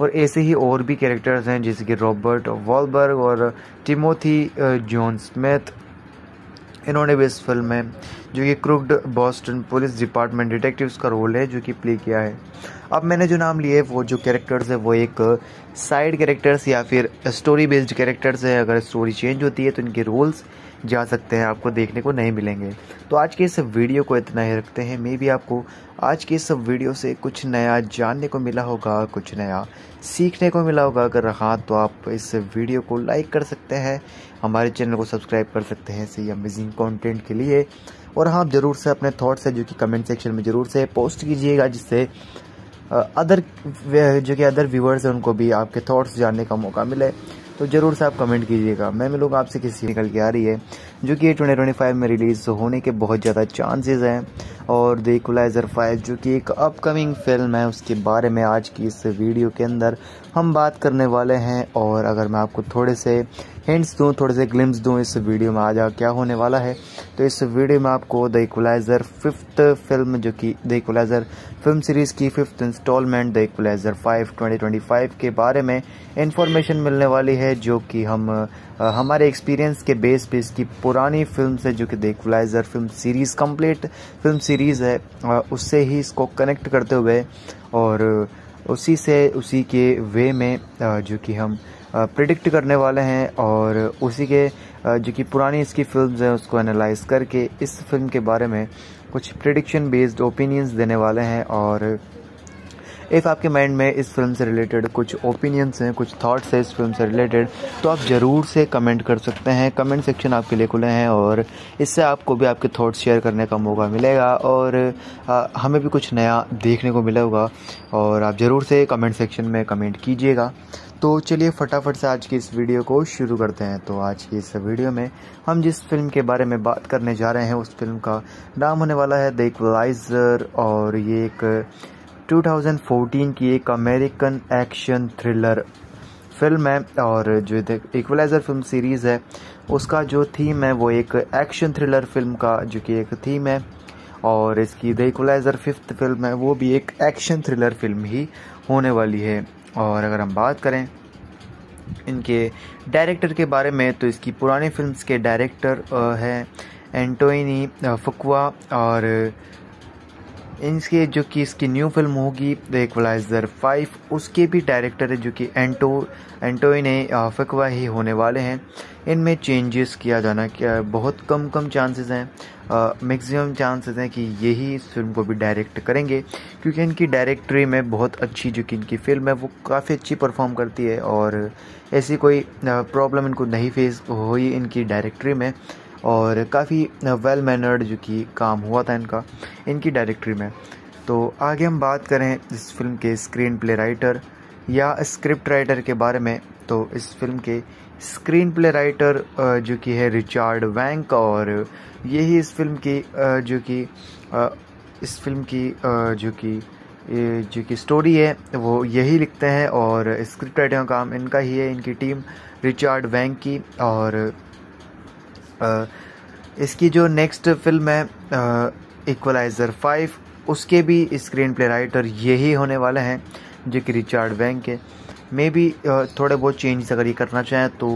और ऐसे ही और भी कैरेक्टर्स हैं, जैसे कि रॉबर्ट वॉलबर्ग और टिमोथी जॉन स्मिथ इन्होंने भी इस फ़िल्म में, जो कि crooked Boston police department detectives का रोल है, जो कि प्ले किया है। अब मैंने जो नाम लिए, वो जो कैरेक्टर्स है, वो एक साइड कैरेक्टर्स या फिर स्टोरी बेस्ड कैरेक्टर्स है। अगर स्टोरी चेंज होती है तो इनके रोल्स जा सकते हैं, आपको देखने को नहीं मिलेंगे। तो आज के इस वीडियो को इतना ही रखते हैं। मे भी आपको आज के इस वीडियो से कुछ नया जानने को मिला होगा, कुछ नया सीखने को मिला होगा। अगर हाँ तो आप इस वीडियो को लाइक कर सकते हैं। हमारे चैनल को सब्सक्राइब कर सकते हैं इसी अमेजिंग कंटेंट के लिए। और हाँ ज़रूर से अपने थॉट्स है, जो कि कमेंट सेक्शन में ज़रूर से पोस्ट कीजिएगा, जिससे अदर जो कि अदर व्यूवर्स हैं, उनको भी आपके थॉट्स जानने का मौका मिले। तो ज़रूर से आप कमेंट कीजिएगा। मैं लोग आपसे किसी निकल के आ रही है, जो कि ट्वेंटी ट्वेंटी फाइव में रिलीज़ होने के बहुत ज़्यादा चांसेस हैं। और द फाइव जो कि एक अपकमिंग फ़िल्म है, उसके बारे में आज की इस वीडियो के अंदर हम बात करने वाले हैं और अगर मैं आपको थोड़े से हिंट्स दूँ, थोड़े से ग्लिम्स दूँ इस वीडियो में आ आज क्या होने वाला है तो इस वीडियो में आपको द इक्वलाइज़र फिफ्थ फ़िल्म जो कि द इक्वलाइज़र फ़िल्म सीरीज़ की fifth instalment the Equalizer five twenty twenty five के बारे में इंफॉर्मेशन मिलने वाली है, जो कि हम हमारे एक्सपीरियंस के बेस पे इसकी पुरानी फ़िल्म से जो कि the Equalizer film series complete film series है उससे ही इसको कनेक्ट करते हुए और उसी से, उसी के वे में जो कि हम प्रिडिक्ट करने वाले हैं और उसी के जो कि पुरानी इसकी फ़िल्म हैं, उसको एनालाइज करके इस फ़िल्म के बारे में कुछ प्रिडिक्शन बेस्ड ओपिनियंस देने वाले हैं और इफ़ आपके माइंड में इस फ़िल्म से रिलेटेड कुछ ओपिनियंस हैं कुछ थाट्स हैं इस फ़िल्म से रिलेटेड तो आप ज़रूर से कमेंट कर सकते हैं। कमेंट सेक्शन आपके लिए खुले हैं और इससे आपको भी आपके थाट्स शेयर करने का मौका मिलेगा और आ, हमें भी कुछ नया देखने को मिलेगा और आप ज़रूर से कमेंट सेक्शन में कमेंट कीजिएगा। तो चलिए फटाफट से आज की इस वीडियो को शुरू करते हैं। तो आज की इस वीडियो में हम जिस फ़िल्म के बारे में बात करने जा रहे हैं उस फ़िल्म का नाम होने वाला है द इक्वलाइजर और ये एक 2014 की एक अमेरिकन एक्शन थ्रिलर फ़िल्म है और जो इक्वलाइजर फ़िल्म सीरीज़ है, उसका जो थीम है वो एक एक्शन थ्रिलर फ़िल्म का जो कि एक थीम है और इसकी द इक्वलाइजर फिफ्थ फ़िल्म है, वो भी एक एक्शन थ्रिलर फ़िल्म ही होने वाली है। और अगर हम बात करें इनके डायरेक्टर के बारे में तो इसकी पुरानी फिल्म्स के डायरेक्टर हैं एंटोनी फकुआ और इनके जो कि इसकी न्यू फ़िल्म होगी द इक्वलाइजर फाइव उसके भी डायरेक्टर है जो कि एंटो एंटोइने फकवा ही होने वाले हैं। इनमें चेंजेस किया जाना, क्या बहुत कम कम चांसेस हैं। मैक्सिमम चांसेस हैं कि यही इस फ़िल्म को भी डायरेक्ट करेंगे, क्योंकि इनकी डायरेक्टरी में बहुत अच्छी जो कि इनकी फ़िल्म है, वो काफ़ी अच्छी परफॉर्म करती है और ऐसी कोई प्रॉब्लम इनको नहीं फेस हुई इनकी डायरेक्टरी में। और काफ़ी वेल मैनर्ड जो कि काम हुआ था इनका, इनकी डायरेक्टरी में। तो आगे हम बात करें इस फ़िल्म के स्क्रीन प्ले राइटर या स्क्रिप्ट राइटर के बारे में। तो इस फ़िल्म के स्क्रीन प्ले राइटर जो कि है रिचार्ड वैंक और यही इस फ़िल्म की जो कि इस फ़िल्म की जो कि जो कि स्टोरी है, वो यही लिखते हैं और स्क्रिप्ट राइटर का काम इनका ही है, इनकी टीम रिचार्ड वैंक की और इसकी जो नेक्स्ट फ़िल्म है इक्वलाइज़र फाइव उसके भी स्क्रीन प्ले राइटर यही होने वाले हैं, जो कि रिचार्ड बैंक के। मे बी थोड़े बहुत चेंज अगर ये करना चाहें तो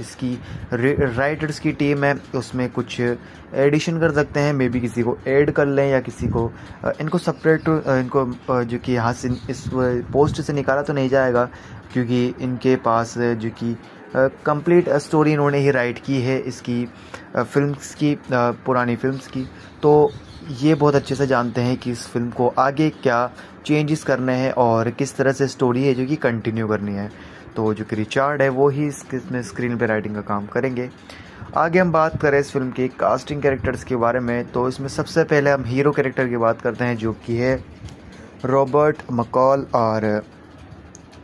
इसकी राइटर्स की टीम है, उसमें कुछ एडिशन कर सकते हैं। मे बी किसी को ऐड कर लें या किसी को इनको सेपरेट इनको जो कि यहाँ से इस पोस्ट से निकाला तो नहीं जाएगा, क्योंकि इनके पास, जो कि कंप्लीट स्टोरी इन्होंने ही राइट की है इसकी फिल्म्स की पुरानी फिल्म्स की। तो ये बहुत अच्छे से जानते हैं कि इस फ़िल्म को आगे क्या चेंजेस करने हैं और किस तरह से स्टोरी है जो कि कंटिन्यू करनी है। तो जो कि रिचार्ड है, वो ही इसमें स्क्रीन पे राइटिंग का काम करेंगे। आगे हम बात करें इस फ़िल्म की कास्टिंग कैरेक्टर्स के बारे में तो इसमें सबसे पहले हम हीरो कैरेक्टर की बात करते हैं, जो कि है रॉबर्ट मकॉल और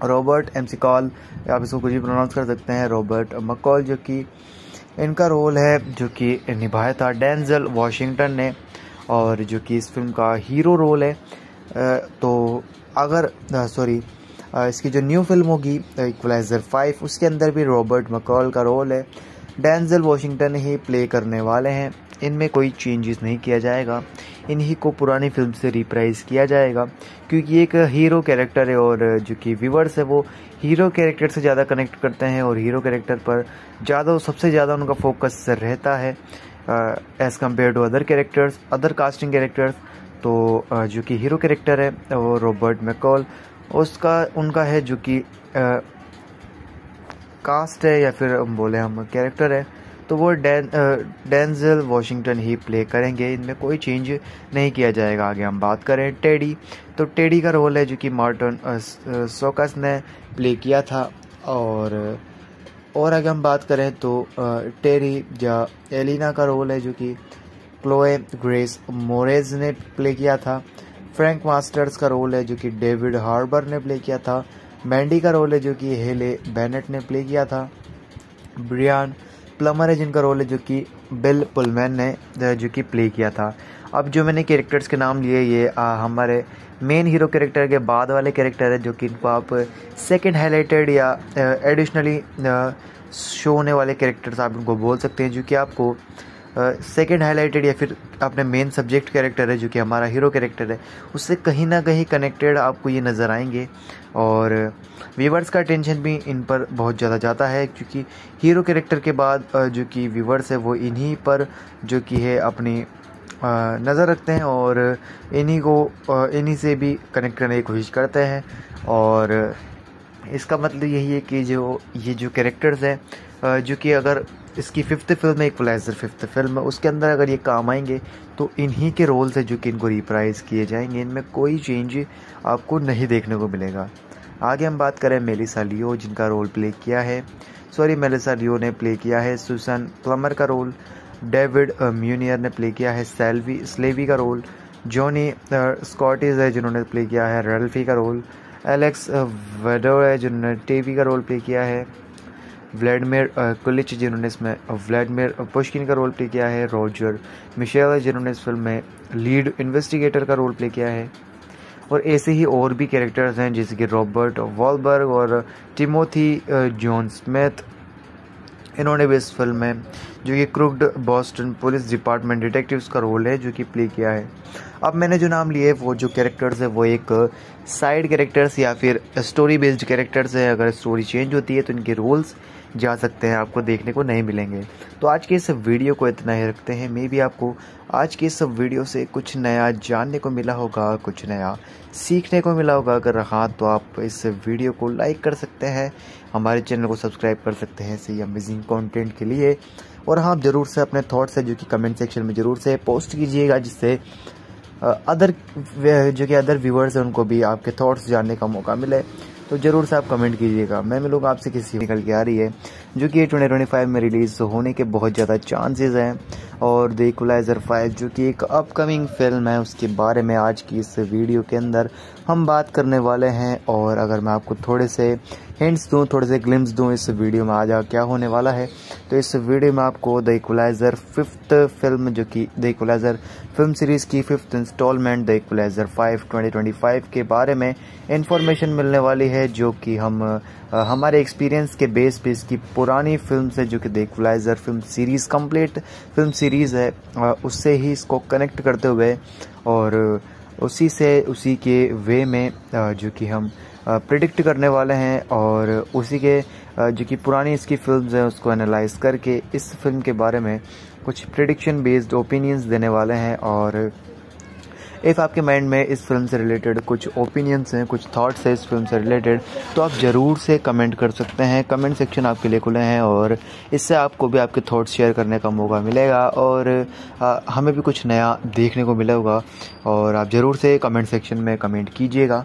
रॉबर्ट एम कॉल, आप इसको कुछ भी प्रोनाउंस कर सकते हैं, रॉबर्ट मकॉल, जो कि इनका रोल है, जो कि निभाया था। डेंजल वाशिंगटन ने, और जो कि इस फ़िल्म का हीरो रोल है। तो अगर सॉरी इसकी जो न्यू फ़िल्म होगी इक्वलाइज़र फाइव उसके अंदर भी रॉबर्ट मकॉल का रोल है। डेंजल वाशिंगटन ही प्ले करने वाले हैं। इनमें कोई चेंजेस नहीं किया जाएगा। इन्हीं को पुरानी फ़िल्म से रिप्राइज किया जाएगा, क्योंकि एक हीरो कैरेक्टर है और जो कि व्यूवर्स है, वो हीरो कैरेक्टर से ज़्यादा कनेक्ट करते हैं और हीरो कैरेक्टर पर ज़्यादा, सबसे ज़्यादा उनका फोकस रहता है as compare to other characters other casting characters तो जो कि हीरो कैरेक्टर है, वो रॉबर्ट मैकॉल उसका, उनका है जो कि कास्ट है या फिर बोले हम कैरेक्टर है। तो वो डैन डेंजल वॉशिंगटन ही प्ले करेंगे। इनमें कोई चेंज नहीं किया जाएगा। आगे हम बात करें टेडी। तो टेडी का रोल है जो कि मार्टन सोकस ने प्ले किया था। और और अगर हम बात करें तो टेरी या एलिना का रोल है जो कि क्लोए ग्रेस मोरेज ने प्ले किया था। फ्रैंक मास्टर्स का रोल है जो कि डेविड हार्बर ने प्ले किया था। मैंडी का रोल है जो कि हेले बैनेट ने प्ले किया था। ब्रियान प्लमर है जिनका रोल है जो कि बिल पुलमैन ने जो कि प्ले किया था। अब जो मैंने कैरेक्टर्स के नाम लिए ये आ, हमारे मेन हीरो कैरेक्टर के बाद वाले कैरेक्टर है जो कि इनको आप सेकंड हाईलाइटेड या एडिशनली शो होने वाले कैरेक्टर्स आप इनको बोल सकते हैं जो कि आपको सेकंड हाईलाइटेड या फिर अपने मेन सब्जेक्ट कैरेक्टर है, जो कि हमारा हीरो कैरेक्टर है, उससे कहीं ना कहीं कनेक्टेड आपको ये नज़र आएँगे। और व्यूवर्स का टेंशन भी इन पर बहुत ज़्यादा जाता है, क्योंकि हीरो कैरेक्टर के बाद जो कि व्यूवर्स है, वो इन्हीं पर जो कि है, अपनी नज़र रखते हैं और इन्हीं को इन्हीं से भी कनेक्ट करने की कोशिश करते हैं। और इसका मतलब यही है कि जो, ये जो कैरेक्टर्स हैं जो कि अगर इसकी फिफ्थ फ़िल्म है इक्वलाइजर फिफ्थ फ़िल्म है। उसके अंदर अगर ये काम आएँगे तो इन्हीं के रोल्स है जो कि इनको रिप्राइज किए जाएँगे। इनमें कोई चेंज आपको नहीं देखने को मिलेगा। आगे हम बात करें मेलिसा लियो, जिनका रोल प्ले किया है। सॉरी मेलिसा लियो ने प्ले किया है। सुसन प्लमर का रोल डेविड म्यूनियर ने प्ले किया है। सेल्वी स्लेवी का रोल जॉनी स्कॉटिज है जिन्होंने प्ले किया है। रेल्फी का रोल एलेक्स वेडो है जिन्होंने टेवी का रोल प्ले किया है। व्लादिमिर कुलिच, जिन्होंने इसमें व्लादिमिर पुष्किन का रोल प्ले किया है, रॉजर मिशेल, जिन्होंने इस फ़िल्म में लीड इन्वेस्टिगेटर का रोल प्ले किया है। और ऐसे ही और भी कैरेक्टर्स हैं, जैसे कि रॉबर्ट वॉलबर्ग और टिमोथी जॉन स्मिथ इन्होंने भी इस फ़िल्म में, जो कि crooked Boston police department detectives का रोल है, जो कि प्ले किया है। अब मैंने जो नाम लिए, वो जो कैरेक्टर्स है, वो एक साइड कैरेक्टर्स या फिर स्टोरी बेस्ड कैरेक्टर्स है। अगर स्टोरी चेंज होती है तो इनके रोल्स जा सकते हैं, आपको देखने को नहीं मिलेंगे। तो आज के इस वीडियो को इतना ही रखते हैं। मे भी आपको आज के इस वीडियो से कुछ नया जानने को मिला होगा, कुछ नया सीखने को मिला होगा। अगर हाँ तो आप इस वीडियो को लाइक कर सकते हैं, हमारे चैनल को सब्सक्राइब कर सकते हैं सही अमेजिंग कॉन्टेंट के लिए। और हाँ ज़रूर से अपने थाट्स है, जो कि कमेंट सेक्शन में ज़रूर से पोस्ट कीजिएगा, जिससे अदर जो कि अदर व्यूवर्स हैं, उनको भी आपके थॉट्स जानने का मौका मिले। तो ज़रूर से आप कमेंट कीजिएगा। मैं लोग आपसे किसी निकल के आ रही है, जो कि ट्वेंटी ट्वेंटी फाइव में रिलीज़ होने के बहुत ज़्यादा चांसेस हैं। और द इक्वलाइज़र फाइव जो कि एक अपकमिंग फ़िल्म है, उसके बारे में आज की इस वीडियो के अंदर हम बात करने वाले हैं। और अगर मैं आपको थोड़े से हिंट्स दूँ, थोड़े से ग्लिम्स दूँ इस वीडियो में। आज क्या होने वाला है? तो इस वीडियो में आपको द इक्वलाइज़र फिफ्थ फ़िल्म जो कि द इक्वलाइज़र फ़िल्म सीरीज़ की fifth instalment the Equalizer five twenty के बारे में इंफॉर्मेशन मिलने वाली है, जो कि हम हमारे एक्सपीरियंस के बेस पे इसकी पुरानी फ़िल्म से जो कि the Equalizer film series complete film series है। उससे ही इसको कनेक्ट करते हुए और उसी से, उसी के वे में जो कि हम प्रिडिक्ट करने वाले हैं और उसी के जो कि पुरानी इसकी फिल्म्स हैं उसको एनालाइज करके इस फ़िल्म के बारे में कुछ प्रिडिक्शन बेस्ड ओपिनियंस देने वाले हैं और इफ़ आपके माइंड में इस फ़िल्म से रिलेटेड कुछ ओपिनियंस हैं कुछ थॉट्स हैं इस फ़िल्म से रिलेटेड तो आप ज़रूर से कमेंट कर सकते हैं। कमेंट सेक्शन आपके लिए खुले हैं और इससे आपको भी आपके थॉट्स शेयर करने का मौका मिलेगा और आ, हमें भी कुछ नया देखने को मिलेगा और आप ज़रूर से कमेंट सेक्शन में कमेंट कीजिएगा।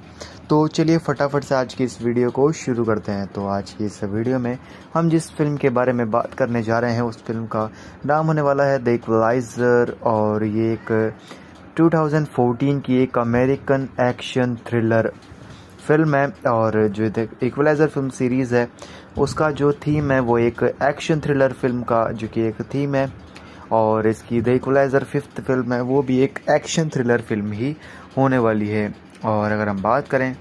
तो चलिए फटाफट से आज की इस वीडियो को शुरू करते हैं। तो आज की इस वीडियो में हम जिस फ़िल्म के बारे में बात करने जा रहे हैं, उस फ़िल्म का नाम होने वाला है द इक्वलाइजर और ये एक 2014 की एक अमेरिकन एक्शन थ्रिलर फ़िल्म है और जो इक्वलाइजर फ़िल्म सीरीज़ है, उसका जो थीम है वो एक एक्शन थ्रिलर फ़िल्म का जो कि एक थीम है और इसकी द इक्वलाइजर फिफ्थ फ़िल्म है, वो भी एक एक्शन थ्रिलर फ़िल्म ही होने वाली है। और अगर हम बात करें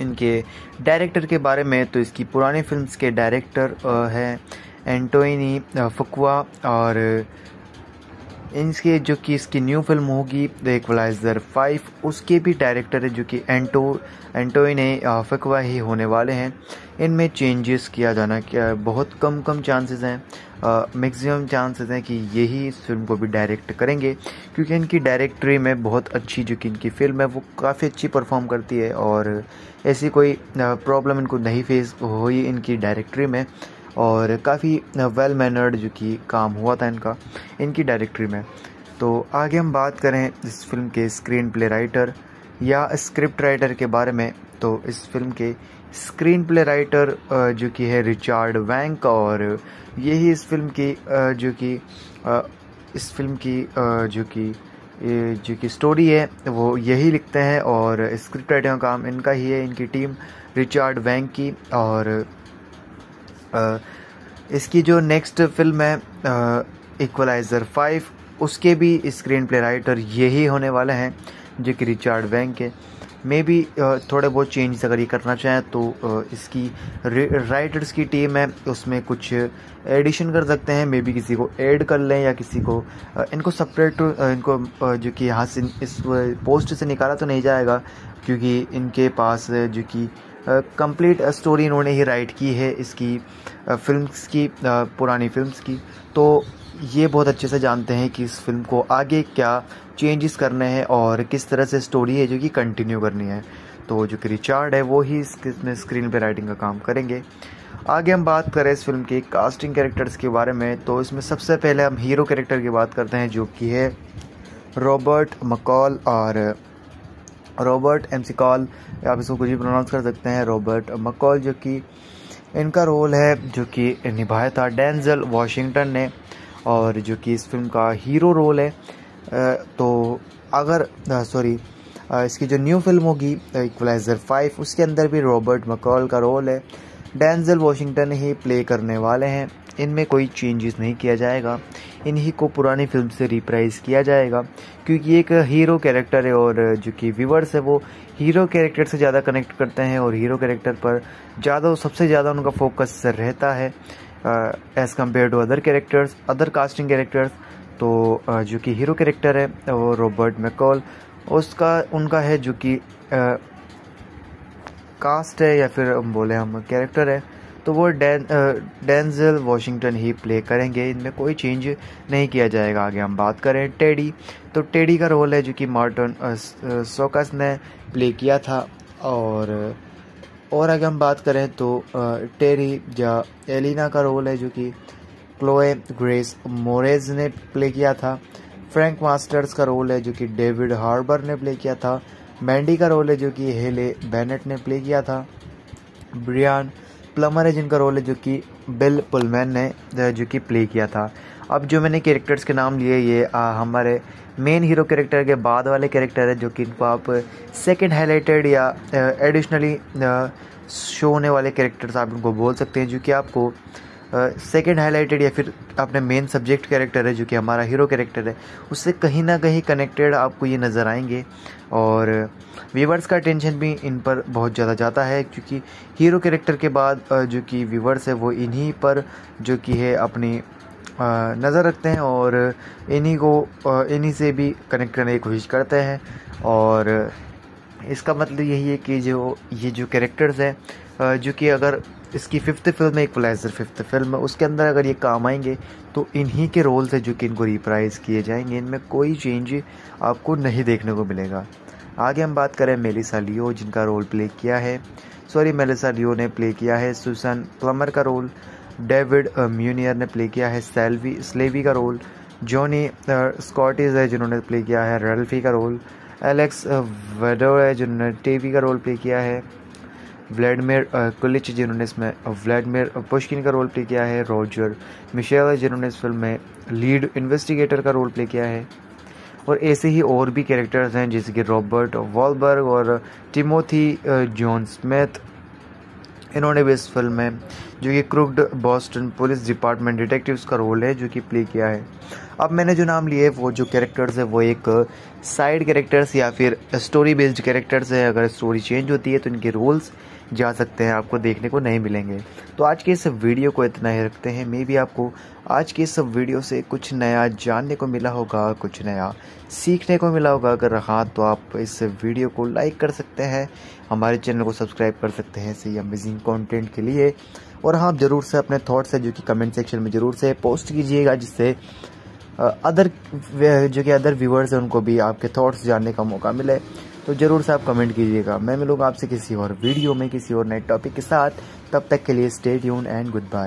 इनके डायरेक्टर के बारे में तो इसकी पुरानी फिल्म्स के डायरेक्टर हैं एंटोनी फुकवा और इनके जो कि इसकी न्यू फ़िल्म होगी, द फाइव, उसके भी डायरेक्टर है जो कि एंटो एंटोइने फकवा ही होने वाले हैं। इनमें चेंजेस किया जाना, क्या, बहुत कम कम चांसेस हैं। मैक्सिमम चांसेस हैं कि यही इस फ़िल्म को भी डायरेक्ट करेंगे, क्योंकि इनकी डायरेक्टरी में बहुत अच्छी जो कि इनकी फ़िल्म है, वो काफ़ी अच्छी परफॉर्म करती है और ऐसी कोई प्रॉब्लम इनको नहीं फेस हुई इनकी डायरेक्टरी में और काफ़ी वेल मैनर्ड जो कि काम हुआ था इनका, इनकी डायरेक्टरी में। तो आगे हम बात करें इस फ़िल्म के स्क्रीन प्ले राइटर या स्क्रिप्ट राइटर के बारे में तो इस फ़िल्म के स्क्रीन प्ले राइटर जो कि है रिचार्ड वैंक और यही इस फ़िल्म की जो कि इस फ़िल्म की जो कि जो कि स्टोरी है, वो यही लिखते हैं और स्क्रिप्ट राइटर का काम इनका ही है, इनकी टीम रिचार्ड वैंक की और इसकी जो नेक्स्ट फ़िल्म है इक्वलाइज़र फाइव उसके भी स्क्रीन प्ले राइटर यही होने वाले हैं, जो कि रिचार्ड वैंग के। मे बी थोड़े बहुत चेंज अगर ये करना चाहें तो इसकी राइटर्स की टीम है, उसमें कुछ एडिशन कर सकते हैं मे बी किसी को ऐड कर लें या किसी को इनको सेपरेट इनको जो कि यहाँ से इस पोस्ट से निकाला तो नहीं जाएगा, क्योंकि इनके पास जो कि कंप्लीट स्टोरी इन्होंने ही राइट की है, इसकी फिल्म्स की पुरानी फिल्म्स की। तो ये बहुत अच्छे से जानते हैं कि इस फ़िल्म को आगे क्या चेंजेस करने हैं और किस तरह से स्टोरी है जो कि कंटिन्यू करनी है। तो जो कि रिचार्ड है, वो ही इसमें स्क्रीन पे राइटिंग का काम करेंगे। आगे हम बात करें इस फ़िल्म के कास्टिंग कैरेक्टर्स के बारे में तो इसमें सबसे पहले हम हीरो कैरेक्टर की बात करते हैं, जो कि है रॉबर्ट मकॉल और रॉबर्ट एम कॉल आप इसको कुछ भी प्रोनाउंस कर सकते हैं रॉबर्ट मकॉल जो कि इनका रोल है, जो कि निभाया था डेंजल वाशिंगटन ने, और जो कि इस फ़िल्म का हीरो रोल है। तो अगर सॉरी इसकी जो न्यू फ़िल्म होगी इक्वलाइजर फाइव उसके अंदर भी रॉबर्ट मकॉल का रोल है। डेंजल वाशिंगटन ही प्ले करने वाले हैं। इनमें कोई चेंजेस नहीं किया जाएगा। इन्हीं को पुरानी फ़िल्म से रिप्राइज किया जाएगा। क्योंकि एक हीरो कैरेक्टर है और जो कि व्यूवर्स है, वो हीरो कैरेक्टर से ज़्यादा कनेक्ट करते हैं और हीरो कैरेक्टर पर ज़्यादा, सबसे ज़्यादा उनका फोकस रहता है। As compare to other characters other casting characters तो जो कि हीरो कैरेक्टर है, वो रॉबर्ट मैकॉल। उसका, उनका है जो कि कास्ट है या फिर बोले हम कैरेक्टर है तो वो डैन डेंजल वॉशिंगटन ही प्ले करेंगे। इनमें कोई चेंज नहीं किया जाएगा। आगे हम बात करें टेडी। तो टेडी का रोल है जो कि मार्टन सोकस ने प्ले किया था। और और आगे हम बात करें तो टेरी या एलिना का रोल है जो कि क्लोए ग्रेस मोरेज ने प्ले किया था। फ्रैंक मास्टर्स का रोल है जो कि डेविड हार्बर ने प्ले किया था। मैंडी का रोल है जो कि हेले बेनेट ने प्ले किया था। ब्रियान प्लमर है जिनका रोल है जो कि बिल पुलमैन ने जो कि प्ले किया था। अब जो मैंने कैरेक्टर्स के नाम लिए ये आ, हमारे मेन हीरो कैरेक्टर के बाद वाले कैरेक्टर है जो कि इनको आप सेकंड हाईलाइटेड या एडिशनली शो होने वाले कैरेक्टर्स आप इनको बोल सकते हैं जो कि आपको सेकेंड हाईलाइटेड या फिर आपने मेन सब्जेक्ट कैरेक्टर है जो कि हमारा हीरो कैरेक्टर है, उससे कहीं ना कहीं कनेक्टेड आपको ये नज़र आएँगे और व्यूवर्स का टेंशन भी इन पर बहुत ज़्यादा जाता है क्योंकि हीरो कैरेक्टर के बाद जो कि व्यूवर्स है वो इन्हीं पर जो कि है अपनी नज़र रखते हैं और इन्हीं को इन्हीं से भी कनेक्ट करने की कोशिश करते हैं और इसका मतलब यही है कि जो, ये जो कैरेक्टर्स हैं जो कि अगर इसकी फिफ्थ फ़िल्म है इक्वलाइजर फिफ्थ फ़िल्म है। उसके अंदर अगर ये काम आएँगे तो इन्हीं के रोल्स हैं जो कि इनको रिप्राइज किए जाएँगे। इनमें कोई चेंज आपको नहीं देखने को मिलेगा। आगे हम बात करें मेलिसा लियो, जिनका रोल प्ले किया है। सॉरी मेलिसा लियो ने प्ले किया है। सुसन प्लमर का रोल डेविड म्यूनियर ने प्ले किया है। सेल्वी, स्लेवी का रोल जॉनी स्कॉटिज है जिन्होंने प्ले किया है। रेल्फी का रोल एलेक्स वेडो है जिन्होंने टेवी का रोल प्ले किया है। व्लाडमिर कुलिच, जिन्होंने इसमें व्लाडमिर पुश्किन का रोल प्ले किया है, रॉजर मिशेल जिन्होंने इस फ़िल्म में लीड इन्वेस्टिगेटर का रोल प्ले किया है। और ऐसे ही और भी कैरेक्टर्स हैं, जैसे कि रॉबर्ट वॉलबर्ग और टिमोथी जॉन स्मिथ इन्होंने भी इस फ़िल्म में, जो कि crooked Boston police department detectives का रोल है, जो कि प्ले किया है। अब मैंने जो नाम लिए, वो जो कैरेक्टर्स है, वो एक साइड कैरेक्टर्स या फिर स्टोरी बेस्ड कैरेक्टर्स है। अगर स्टोरी चेंज होती है तो इनके रोल्स जा सकते हैं, आपको देखने को नहीं मिलेंगे। तो आज के इस वीडियो को इतना ही रखते हैं। मे भी आपको आज के इस वीडियो से कुछ नया जानने को मिला होगा, कुछ नया सीखने को मिला होगा। अगर हाँ तो आप इस वीडियो को लाइक कर सकते हैं। हमारे चैनल को सब्सक्राइब कर सकते हैं। सही अमेजिंग कॉन्टेंट के लिए। और हाँ आप ज़रूर से अपने थाट्स है जो कि कमेंट सेक्शन में ज़रूर से पोस्ट कीजिएगा, जिससे अदर जो कि अदर व्यूवर्स हैं, उनको भी आपके थॉट्स जानने का मौका मिले। तो ज़रूर से आप कमेंट कीजिएगा। मैं मिलूँगा आपसे किसी और वीडियो में, किसी और नए टॉपिक के साथ। तब तक के लिए स्टे यून एंड गुड बाय